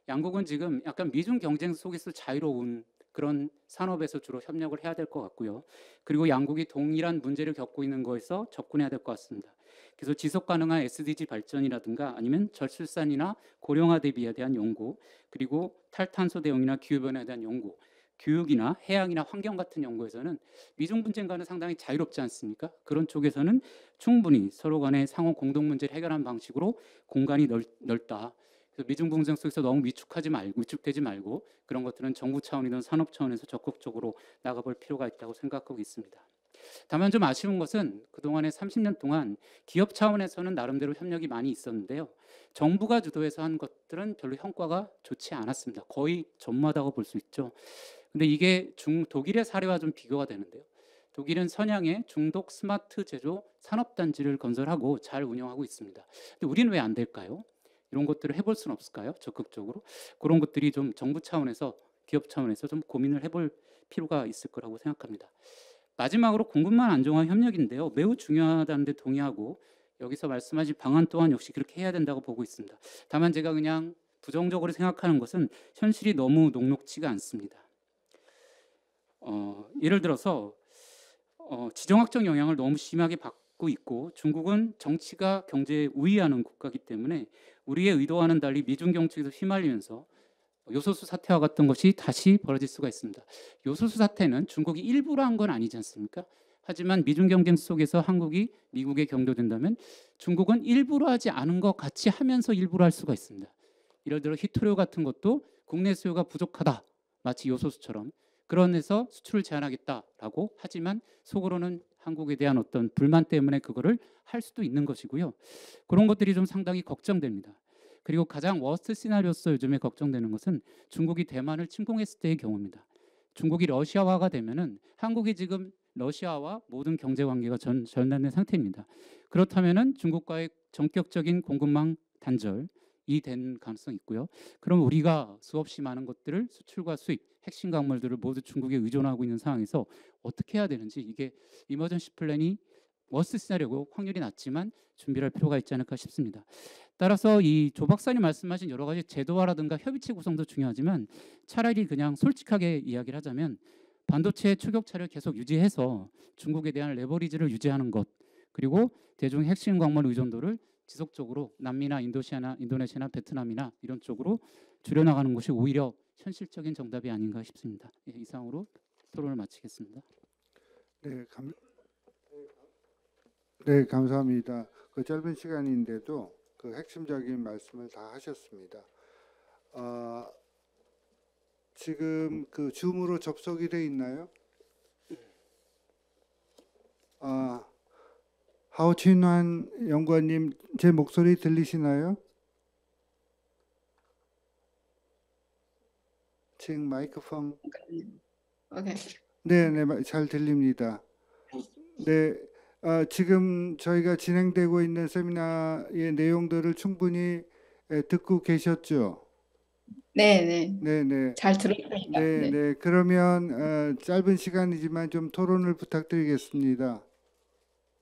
양국은 지금 약간 미중 경쟁 속에서 자유로운 그런 산업에서 주로 협력을 해야 될 것 같고요. 그리고 양국이 동일한 문제를 겪고 있는 거에서 접근해야 될 것 같습니다. 그래서 지속 가능한 SDG 발전이라든가 아니면 저출산이나 고령화 대비에 대한 연구, 그리고 탈탄소 대응이나 기후 변화에 대한 연구, 교육이나 해양이나 환경 같은 연구에서는 미중 분쟁과는 상당히 자유롭지 않습니까? 그런 쪽에서는 충분히 서로 간의 상호 공동 문제를 해결하는 방식으로 공간이 넓, 넓다. 그래서 미중 분쟁 속에서 너무 위축하지 말고 위축되지 말고 그런 것들은 정부 차원이든 산업 차원에서 적극적으로 나가볼 필요가 있다고 생각하고 있습니다. 다만 좀 아쉬운 것은 그동안의 30년 동안 기업 차원에서는 나름대로 협력이 많이 있었는데요. 정부가 주도해서 한 것들은 별로 성과가 좋지 않았습니다. 거의 전무하다고 볼 수 있죠. 근데 이게 중 독일의 사례와 좀 비교가 되는데요. 독일은 선양에 중독 스마트 제조 산업단지를 건설하고 잘 운영하고 있습니다. 근데 우리는 왜 안 될까요? 이런 것들을 해볼 수는 없을까요? 적극적으로 그런 것들이 좀 정부 차원에서 기업 차원에서 좀 고민을 해볼 필요가 있을 거라고 생각합니다. 마지막으로 공급망 안정화 협력인데요. 매우 중요하다는 데 동의하고 여기서 말씀하신 방안 또한 역시 그렇게 해야 된다고 보고 있습니다. 다만 제가 그냥 부정적으로 생각하는 것은 현실이 너무 녹록치가 않습니다. 어, 예를 들어서 어, 지정학적 영향을 너무 심하게 받고 있고 중국은 정치가 경제에 우위하는 국가이기 때문에 우리의 의도와는 달리 미중 경책에서 휘말리면서 요소수 사태와 같은 것이 다시 벌어질 수가 있습니다. 요소수 사태는 중국이 일부러 한 건 아니지 않습니까? 하지만 미중 경쟁 속에서 한국이 미국에 경도된다면 중국은 일부러 하지 않은 것 같이 하면서 일부러 할 수가 있습니다. 예를 들어 히토류 같은 것도 국내 수요가 부족하다. 마치 요소수처럼 그런 데서 수출을 제한하겠다라고 하지만 속으로는 한국에 대한 어떤 불만 때문에 그거를 할 수도 있는 것이고요. 그런 것들이 좀 상당히 걱정됩니다. 그리고 가장 워스트 시나리오서 요즘에 걱정되는 것은 중국이 대만을 침공했을 때의 경우입니다. 중국이 러시아화가 되면은 한국이 지금 러시아와 모든 경제 관계가 전, 전환된 상태입니다. 그렇다면은 중국과의 전격적인 공급망 단절이 될 가능성이 있고요. 그럼 우리가 수없이 많은 것들을 수출과 수입, 핵심 광물들을 모두 중국에 의존하고 있는 상황에서 어떻게 해야 되는지 이게 emergency plan이 worst 시나리오고 확률이 낮지만 준비할 필요가 있지 않을까 싶습니다. 따라서 이 조 박사님 말씀하신 여러 가지 제도화라든가 협의체 구성도 중요하지만 차라리 그냥 솔직하게 이야기를 하자면 반도체 추격차를 계속 유지해서 중국에 대한 레버리지를 유지하는 것 그리고 대중 핵심 광물 의존도를 지속적으로 남미나 인도시아나 인도네시아나 베트남이나 이런 쪽으로 줄여나가는 것이 오히려 현실적인 정답이 아닌가 싶습니다. 예, 이상으로 토론을 마치겠습니다. 네, 감, 네, 감사합니다. 그 짧은 시간인데도 그 핵심적인 말씀을 다 하셨습니다. 어, 지금 그 줌으로 접속이 돼 있나요? 아, 하오친환 연구원님 제 목소리 들리시나요? 지금 마이크폰 오케이. 네, 네, 마- 잘 들립니다. 네, 아, 지금 저희가 진행되고 있는 세미나의 내용들을 충분히 에, 듣고 계셨죠? 네, 네. 네, 네. 잘 들었습니다. 네, 네. 네. 그러면 어, 짧은 시간이지만 좀 토론을 부탁드리겠습니다.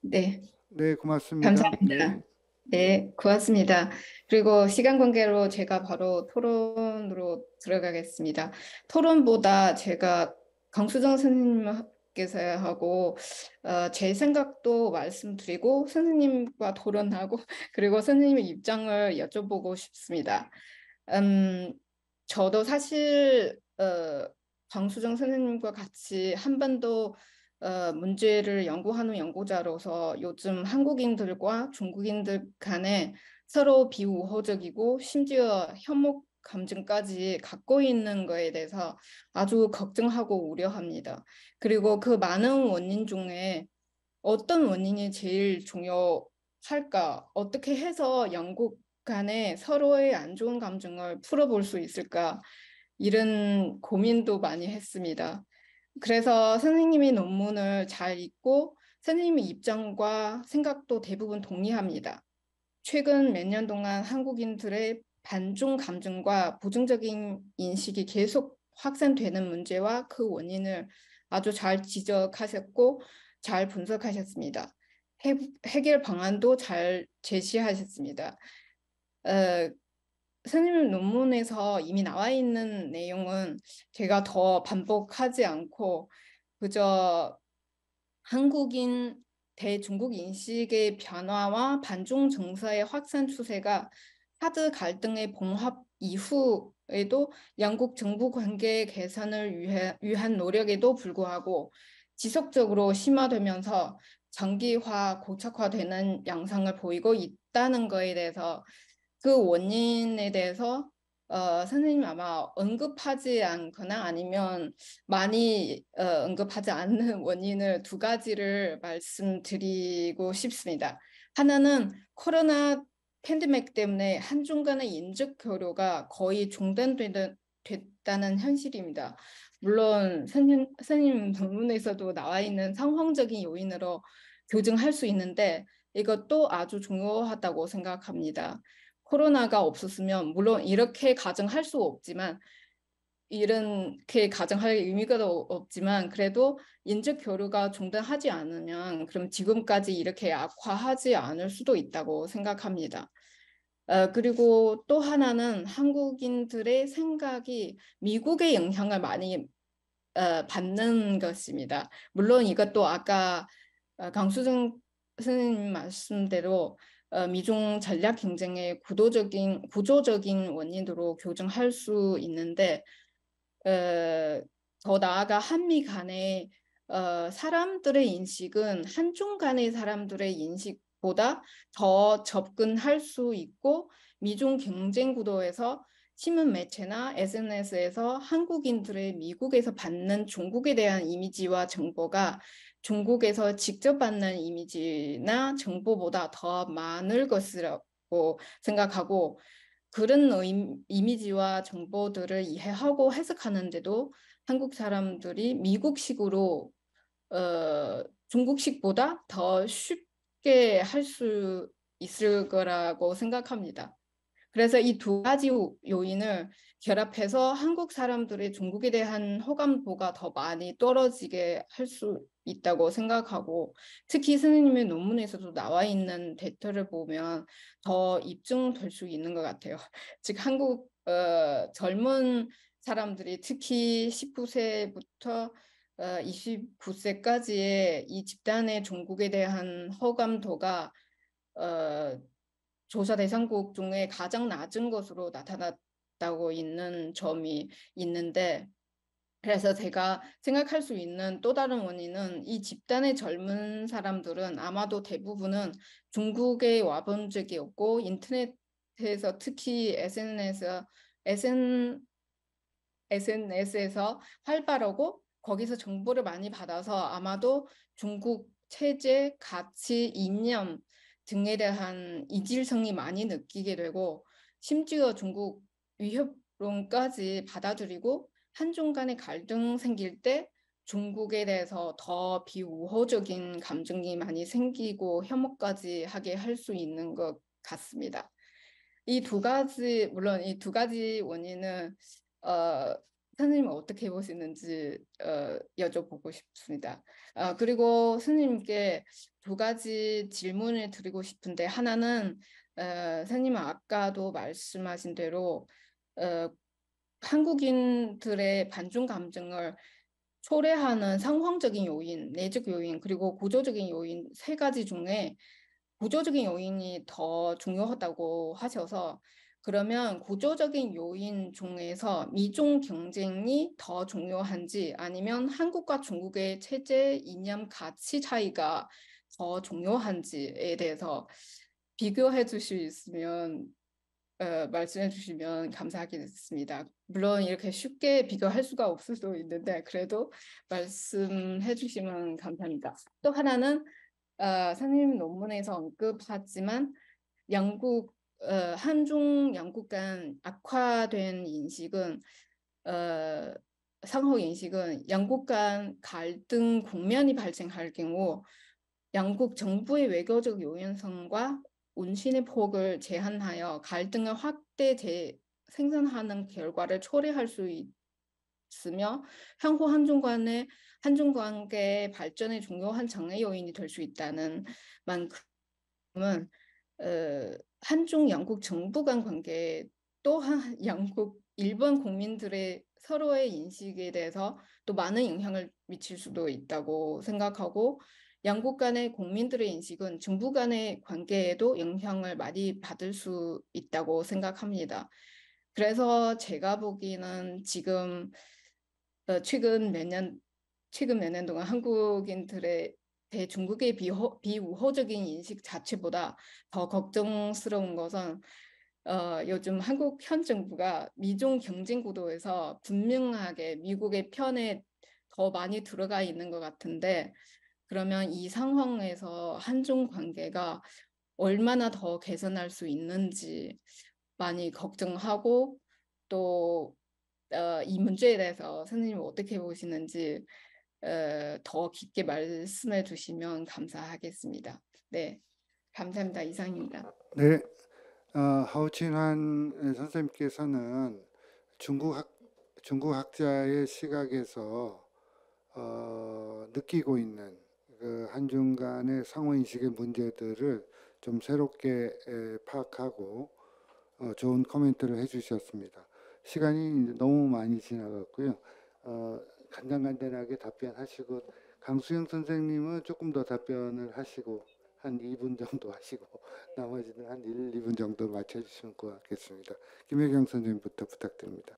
네. 네, 고맙습니다. 감사합니다. 네. 네, 고맙습니다. 그리고 시간 관계로 제가 바로 토론으로 들어가겠습니다. 토론보다 제가 강수정 선생님께서 하고 어, 제 생각도 말씀드리고 선생님과 토론하고 <laughs> 그리고 선생님의 입장을 여쭤보고 싶습니다. 음, 저도 사실 어, 강수정 선생님과 같이 한반도 어, 문제를 연구하는 연구자로서 요즘 한국인들과 중국인들 간에 서로 비우호적이고 심지어 혐오 감정까지 갖고 있는 거에 대해서 아주 걱정하고 우려합니다. 그리고 그 많은 원인 중에 어떤 원인이 제일 중요할까? 어떻게 해서 영국 간에 서로의 안 좋은 감정을 풀어볼 수 있을까? 이런 고민도 많이 했습니다. 그래서 선생님의 논문을 잘 읽고 선생님의 입장과 생각도 대부분 동의합니다. 최근 몇 년 동안 한국인들의 반중 감정과 부정적인 인식이 계속 확산되는 문제와 그 원인을 아주 잘 지적하셨고 잘 분석하셨습니다. 해, 해결 방안도 잘 제시하셨습니다. 어, 선생님 논문에서 이미 나와 있는 내용은 제가 더 반복하지 않고 그저 한국인 대중국 인식의 변화와 반중 정서의 확산 추세가 하드 갈등의 봉합 이후에도 양국 정부 관계 개선을 위해, 위한 노력에도 불구하고 지속적으로 심화되면서 장기화, 고착화되는 양상을 보이고 있다는 것에 대해서 그 원인에 대해서 어, 선생님 아마 언급하지 않거나 아니면 많이 어, 언급하지 않는 <laughs> 원인을 두 가지를 말씀드리고 싶습니다. 하나는 코로나 팬데믹 때문에 한중 간의 인적 교류가 거의 중단되는 됐다는 현실입니다. 물론 선생님, 선생님 논문에서도 나와 있는 상황적인 요인으로 교증할 수 있는데 이것도 아주 중요하다고 생각합니다. 코로나가 없었으면 물론 이렇게 가정할 수 없지만 이렇게 가정할 의미가 더 없지만 그래도 인적 교류가 중단하지 않으면 그럼 지금까지 이렇게 악화하지 않을 수도 있다고 생각합니다. 어, 그리고 또 하나는 한국인들의 생각이 미국의 영향을 많이 어, 받는 것입니다. 물론 이것도 아까 어, 강수정 선생님 말씀대로 어, 미중 전략 경쟁의 구도적인 구조적인 원인으로 교정할 수 있는데 어, 더 나아가 한미 간의 어, 사람들의 인식은 한중 간의 사람들의 인식보다 더 접근할 수 있고 미중 경쟁 구도에서 신문 매체나 SNS에서 한국인들의 미국에서 받는 중국에 대한 이미지와 정보가 중국에서 직접 받는 이미지나 정보보다 더 많을 것이라고 생각하고 그런 의, 이미지와 정보들을 이해하고 해석하는데도 한국 사람들이 미국식으로 어, 중국식보다 더 쉽게 할 수 있을 거라고 생각합니다. 그래서 이 두 가지 요인을 결합해서 한국 사람들의 중국에 대한 호감도가 더 많이 떨어지게 할 수 있다고 생각하고 특히 선생님의 논문에서도 나와 있는 데이터를 보면 더 입증될 수 있는 것 같아요. <laughs> 즉 한국 어, 젊은 사람들이 특히 19세부터 어, 29세까지의 이 집단의 종국에 대한 호감도가 어, 조사 대상국 중에 가장 낮은 것으로 나타났다고 있는 점이 있는데 그래서 제가 생각할 수 있는 또 다른 원인은 이 집단의 젊은 사람들은 아마도 대부분은 중국에 와본 적이 없고 인터넷에서 특히 SNS, SN, SNS에서 활발하고 거기서 정보를 많이 받아서 아마도 중국 체제, 가치, 이념 등에 대한 이질성이 많이 느끼게 되고 심지어 중국 위협론까지 받아들이고 한중 간의 갈등 생길 때 중국에 대해서 더 비우호적인 감정이 많이 생기고 혐오까지 하게 할 수 있는 것 같습니다. 이 두 가지 물론 이 두 가지 원인은 어, 선생님 어떻게 보시는지 어, 여쭤보고 싶습니다. 어, 그리고 선생님께 두 가지 질문을 드리고 싶은데 하나는 어, 선생님은 아까도 말씀하신 대로 어, 한국인들의 반중 감정을 초래하는 상황적인 요인, 내적 요인, 그리고 구조적인 요인 세 가지 중에 구조적인 요인이 더 중요하다고 하셔서 그러면 구조적인 요인 중에서 미중 경쟁이 더 중요한지 아니면 한국과 중국의 체제 이념 가치 차이가 더 중요한지에 대해서 비교해 주실 수 있으면 어, 말씀해 주시면 감사하겠습니다. 물론 이렇게 쉽게 비교할 수가 없을 수도 있는데 그래도 말씀해 주시면 감사합니다. 또 하나는 어, 선생님 논문에서 언급하지만 영국 어, 한중 양국 간 악화된 인식은 어, 상호 인식은 양국 간 갈등 국면이 발생할 경우 양국 정부의 외교적 요연성과 운신의 폭을 제한하여 갈등을 확대 재, 생산하는 결과를 초래할 수 있으며 향후 한중 간의 한중 관계 발전의 중요한 장애 요인이 될 수 있다는 만큼은 어, 한중 양국 정부 간 관계 또한 양국 일본 국민들의 서로의 인식에 대해서 또 많은 영향을 미칠 수도 있다고 생각하고 양국 간의 국민들의 인식은 정부 간의 관계에도 영향을 많이 받을 수 있다고 생각합니다. 그래서 제가 보기에는 지금 어, 최근 몇 년, 최근 몇 년 동안 한국인들의 대 중국의 비호, 비우호적인 인식 자체보다 더 걱정스러운 것은 어, 요즘 한국 현 정부가 미중 경쟁 구도에서 분명하게 미국의 편에 더 많이 들어가 있는 것 같은데 그러면 이 상황에서 한중 관계가 얼마나 더 개선할 수 있는지 많이 걱정하고 또 어, 이 문제에 대해서 선생님이 어떻게 보시는지 어, 더 깊게 말씀해 주시면 감사하겠습니다. 네, 감사합니다. 이상입니다. 네, 어, 하우친한 선생님께서는 중국 학 중국 학자의 시각에서 어, 느끼고 있는 그 한중 간의 상호 인식의 문제들을 좀 새롭게 에, 파악하고 어, 좋은 코멘트를 해주셨습니다. 시간이 너무 많이 지나갔고요. 어, 간단간단하게 답변하시고 강수영 선생님은 조금 더 답변을 하시고 한 2분 정도 하시고 <laughs> 나머지는 한 1, 2분 정도 맞춰주시면 고맙겠습니다. 김혜경 선생님부터 부탁드립니다.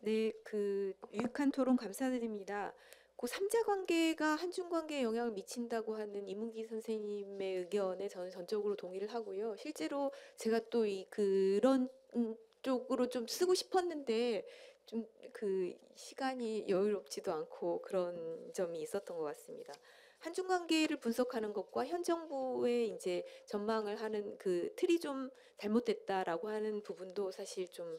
네, 그 유익한 토론 감사드립니다. 그 삼자 관계가 한중 관계에 영향을 미친다고 하는 이문기 선생님의 의견에 저는 전적으로 동의를 하고요. 실제로 제가 또 이 그런 음, 쪽으로 좀 쓰고 싶었는데 좀 그 시간이 여유롭지도 않고 그런 점이 있었던 것 같습니다. 한중 관계를 분석하는 것과 현 정부의 이제 전망을 하는 그 틀이 좀 잘못됐다라고 하는 부분도 사실 좀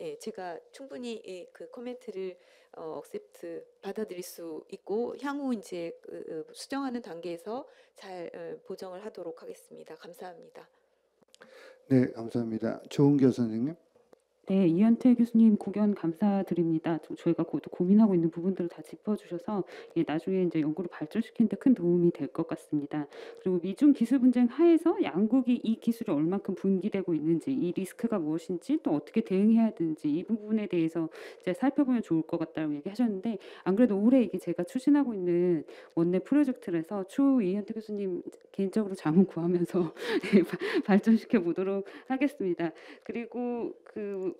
예, 제가 충분히 예, 그 코멘트를 어, accept 받아들일 수 있고 향후 이제 그, 어, 수정하는 단계에서 잘 어, 보정을 하도록 하겠습니다. 감사합니다. 네, 감사합니다. 조은교 선생님. 네, 이현태 교수님 고견 감사드립니다. 저- 저희가 고, 고민하고 있는 부분들을 다 짚어주셔서 예, 나중에 이제 연구를 발전시키는데 큰 도움이 될 것 같습니다. 그리고 미중 기술 분쟁 하에서 양국이 이 기술이 얼만큼 분기되고 있는지, 이 리스크가 무엇인지, 또 어떻게 대응해야 되는지 이 부분에 대해서 이제 살펴보면 좋을 것 같다고 얘기하셨는데 안 그래도 올해 이게 제가 추진하고 있는 원내 프로젝트라서 추후 이현태 교수님 개인적으로 자문 구하면서 예, <laughs> 바- 발전시켜 보도록 하겠습니다. 그리고 그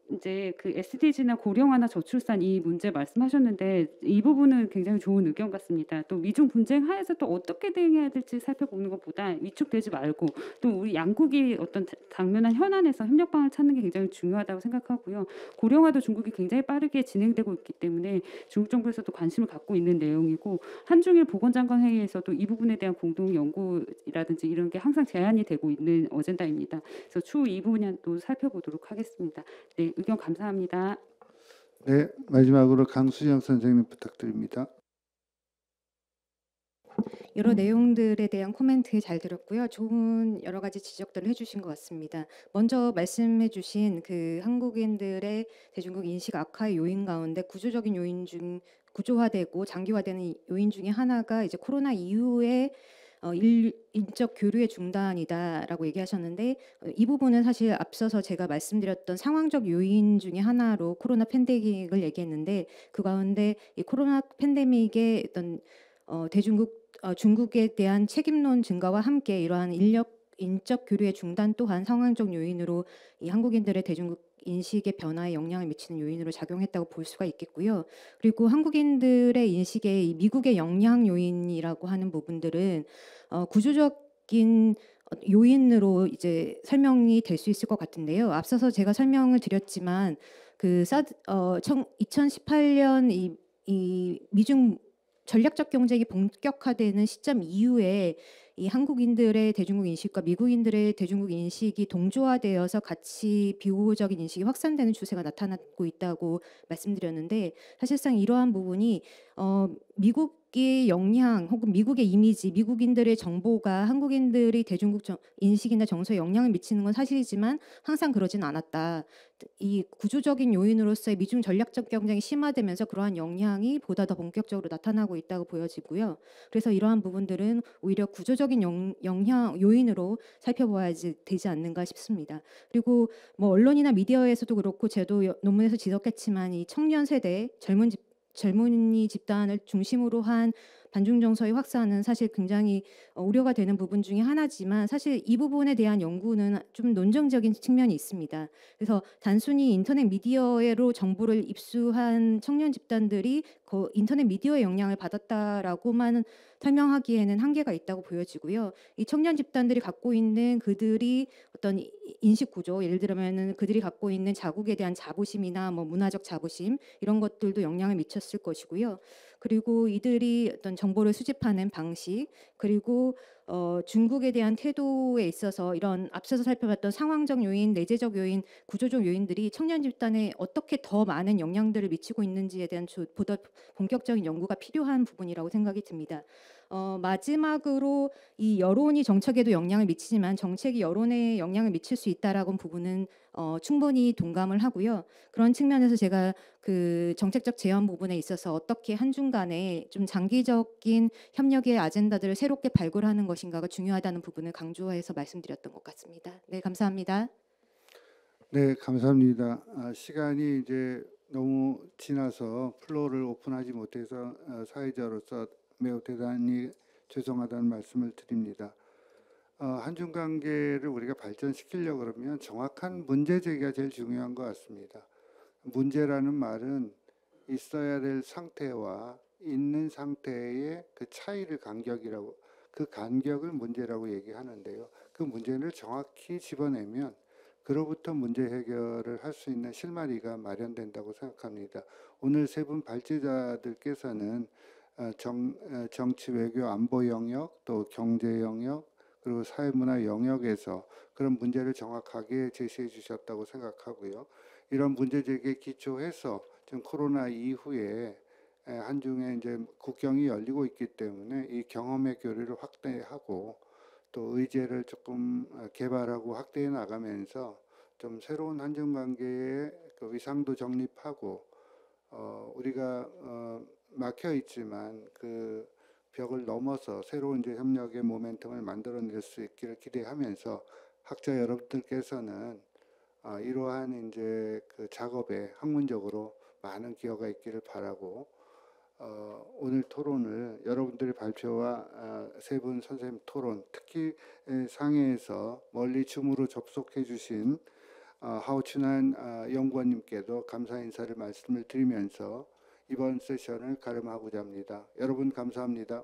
이제 그 SDG나 고령화나 저출산 이 문제 말씀하셨는데 이 부분은 굉장히 좋은 의견 같습니다. 또 미중 분쟁 하에서 또 어떻게 대응해야 될지 살펴보는 것보다 위축되지 말고 또 우리 양국이 어떤 자- 당면한 현안에서 협력방을 찾는 게 굉장히 중요하다고 생각하고요. 고령화도 중국이 굉장히 빠르게 진행되고 있기 때문에 중국 정부에서도 관심을 갖고 있는 내용이고 한중일 보건장관 회의에서도 이 부분에 대한 공동 연구라든지 이런 게 항상 제안이 되고 있는 어젠다입니다. 그래서 추후 이 부분도 살펴보도록 하겠습니다. 네, 의견 감사합니다. 네, 마지막으로 강수영 선생님 부탁드립니다. 여러 내용들에 대한 코멘트 잘 들었고요. 좋은 여러 가지 지적들을 해주신 것 같습니다. 먼저 말씀해주신 그 한국인들의 대중국 인식 악화의 요인 가운데 구조적인 요인 중 구조화되고 장기화되는 요인 중에 하나가 이제 코로나 이후에 어, 일, 인적 교류의 중단이다라고 얘기하셨는데 어, 이 부분은 사실 앞서서 제가 말씀드렸던 상황적 요인 중에 하나로 코로나 팬데믹을 얘기했는데 그 가운데 이 코로나 팬데믹의 어떤 어, 대중국 어, 중국에 대한 책임론 증가와 함께 이러한 인력 인적 교류의 중단 또한 상황적 요인으로 이 한국인들의 대중국 인식의 변화에 영향을 미치는 요인으로 작용했다고 볼 수가 있겠고요. 그리고 한국인들의 인식에 이 미국의 영향 요인이라고 하는 부분들은 어, 구조적인 어, 요인으로 이제 설명이 될 수 있을 것 같은데요. 앞서서 제가 설명을 드렸지만 그 사드 어, 2018년 이, 이 미중 전략적 경쟁이 본격화되는 시점 이후에 이 한국인들의 대중국 인식과 미국인들의 대중국 인식이 동조화되어서 같이 비호적인 인식이 확산되는 추세가 나타나고 있다고 말씀드렸는데 사실상 이러한 부분이 어, 미국 의 영향 혹은 미국의 이미지, 미국인들의 정보가 한국인들의 대중국 정, 인식이나 정서에 영향을 미치는 건 사실이지만 항상 그러진 않았다. 이 구조적인 요인으로서의 미중 전략적 경쟁이 심화되면서 그러한 영향이 보다 더 본격적으로 나타나고 있다고 보여지고요. 그래서 이러한 부분들은 오히려 구조적인 영, 영향 요인으로 살펴봐야지 되지 않는가 싶습니다. 그리고 뭐 언론이나 미디어에서도 그렇고 여- 논문에서 지적했지만 이 청년 세대 젊은 집, 젊은이 집단을 중심으로 한 반중 정서의 확산은 사실 굉장히 어, 우려가 되는 부분 중에 하나지만 사실 이 부분에 대한 연구는 좀 논정적인 측면이 있습니다. 그래서 단순히 인터넷 미디어로 정보를 입수한 청년 집단들이 그 인터넷 미디어의 영향을 받았다라고만 설명하기에는 한계가 있다고 보여지고요. 이 청년 집단들이 갖고 있는 그들이 어떤 이- 인식 구조, 예를 들면은 그들이 갖고 있는 자국에 대한 자부심이나 뭐 문화적 자부심 이런 것들도 영향을 미쳤을 것이고요. 그리고 이들이 어떤 정보를 수집하는 방식 그리고 어, 중국에 대한 태도에 있어서 이런 앞서서 살펴봤던 상황적 요인, 내재적 요인, 구조적 요인들이 청년 집단에 어떻게 더 많은 영향들을 미치고 있는지에 대한 조- 보다 본격적인 연구가 필요한 부분이라고 생각이 듭니다. 어, 마지막으로 이 여론이 정책에도 영향을 미치지만 정책이 여론에 영향을 미칠 수 있다라는 부분은 어, 충분히 동감을 하고요. 그런 측면에서 제가 그 정책적 제안 부분에 있어서 어떻게 한중 간에 좀 장기적인 협력의 아젠다들을 새롭게 발굴하는 것 인가가 중요하다는 부분을 강조해서 말씀드렸던 것 같습니다. 네, 감사합니다. 네, 감사합니다. 아, 시간이 이제 너무 지나서 플로어를 오픈하지 못해서 어, 사회자로서 매우 대단히 죄송하다는 말씀을 드립니다. 어, 한중 관계를 우리가 발전시키려 그러면 정확한 문제 제기가 제일 중요한 것 같습니다. 문제라는 말은 있어야 될 상태와 있는 상태의 그 차이를 간격이라고 그 간격을 문제라고 얘기하는데요. 그 문제를 정확히 집어내면 그로부터 문제 해결을 할 수 있는 실마리가 마련된다고 생각합니다. 오늘 세 분 발제자들께서는 어, 정, 어, 정치 외교 안보 영역 또 경제 영역 그리고 사회문화 영역에서 그런 문제를 정확하게 제시해 주셨다고 생각하고요. 이런 문제 제기에 기초해서 지금 코로나 이후에 에, 한중에 이제 국경이 열리고 있기 때문에 이 경험의 교류를 확대하고 또 의제를 조금 어, 개발하고 확대해 나가면서 좀 새로운 한중 관계의 그 위상도 정립하고 어, 우리가 어, 막혀 있지만 그 벽을 넘어서 새로운 이제 협력의 모멘텀을 만들어낼 수 있기를 기대하면서 학자 여러분들께서는 아, 이러한 이제 그 작업에 학문적으로 많은 기여가 있기를 바라고 어, 오늘 토론을 여러분들의 발표와 아, 세분 선생님 토론 특히 에, 상해에서 멀리 줌으로 접속해 주신 아, 하우춘한 아, 연구원님께도 감사 인사를 말씀을 드리면서 이번 세션을 가름하고자 합니다. 여러분 감사합니다.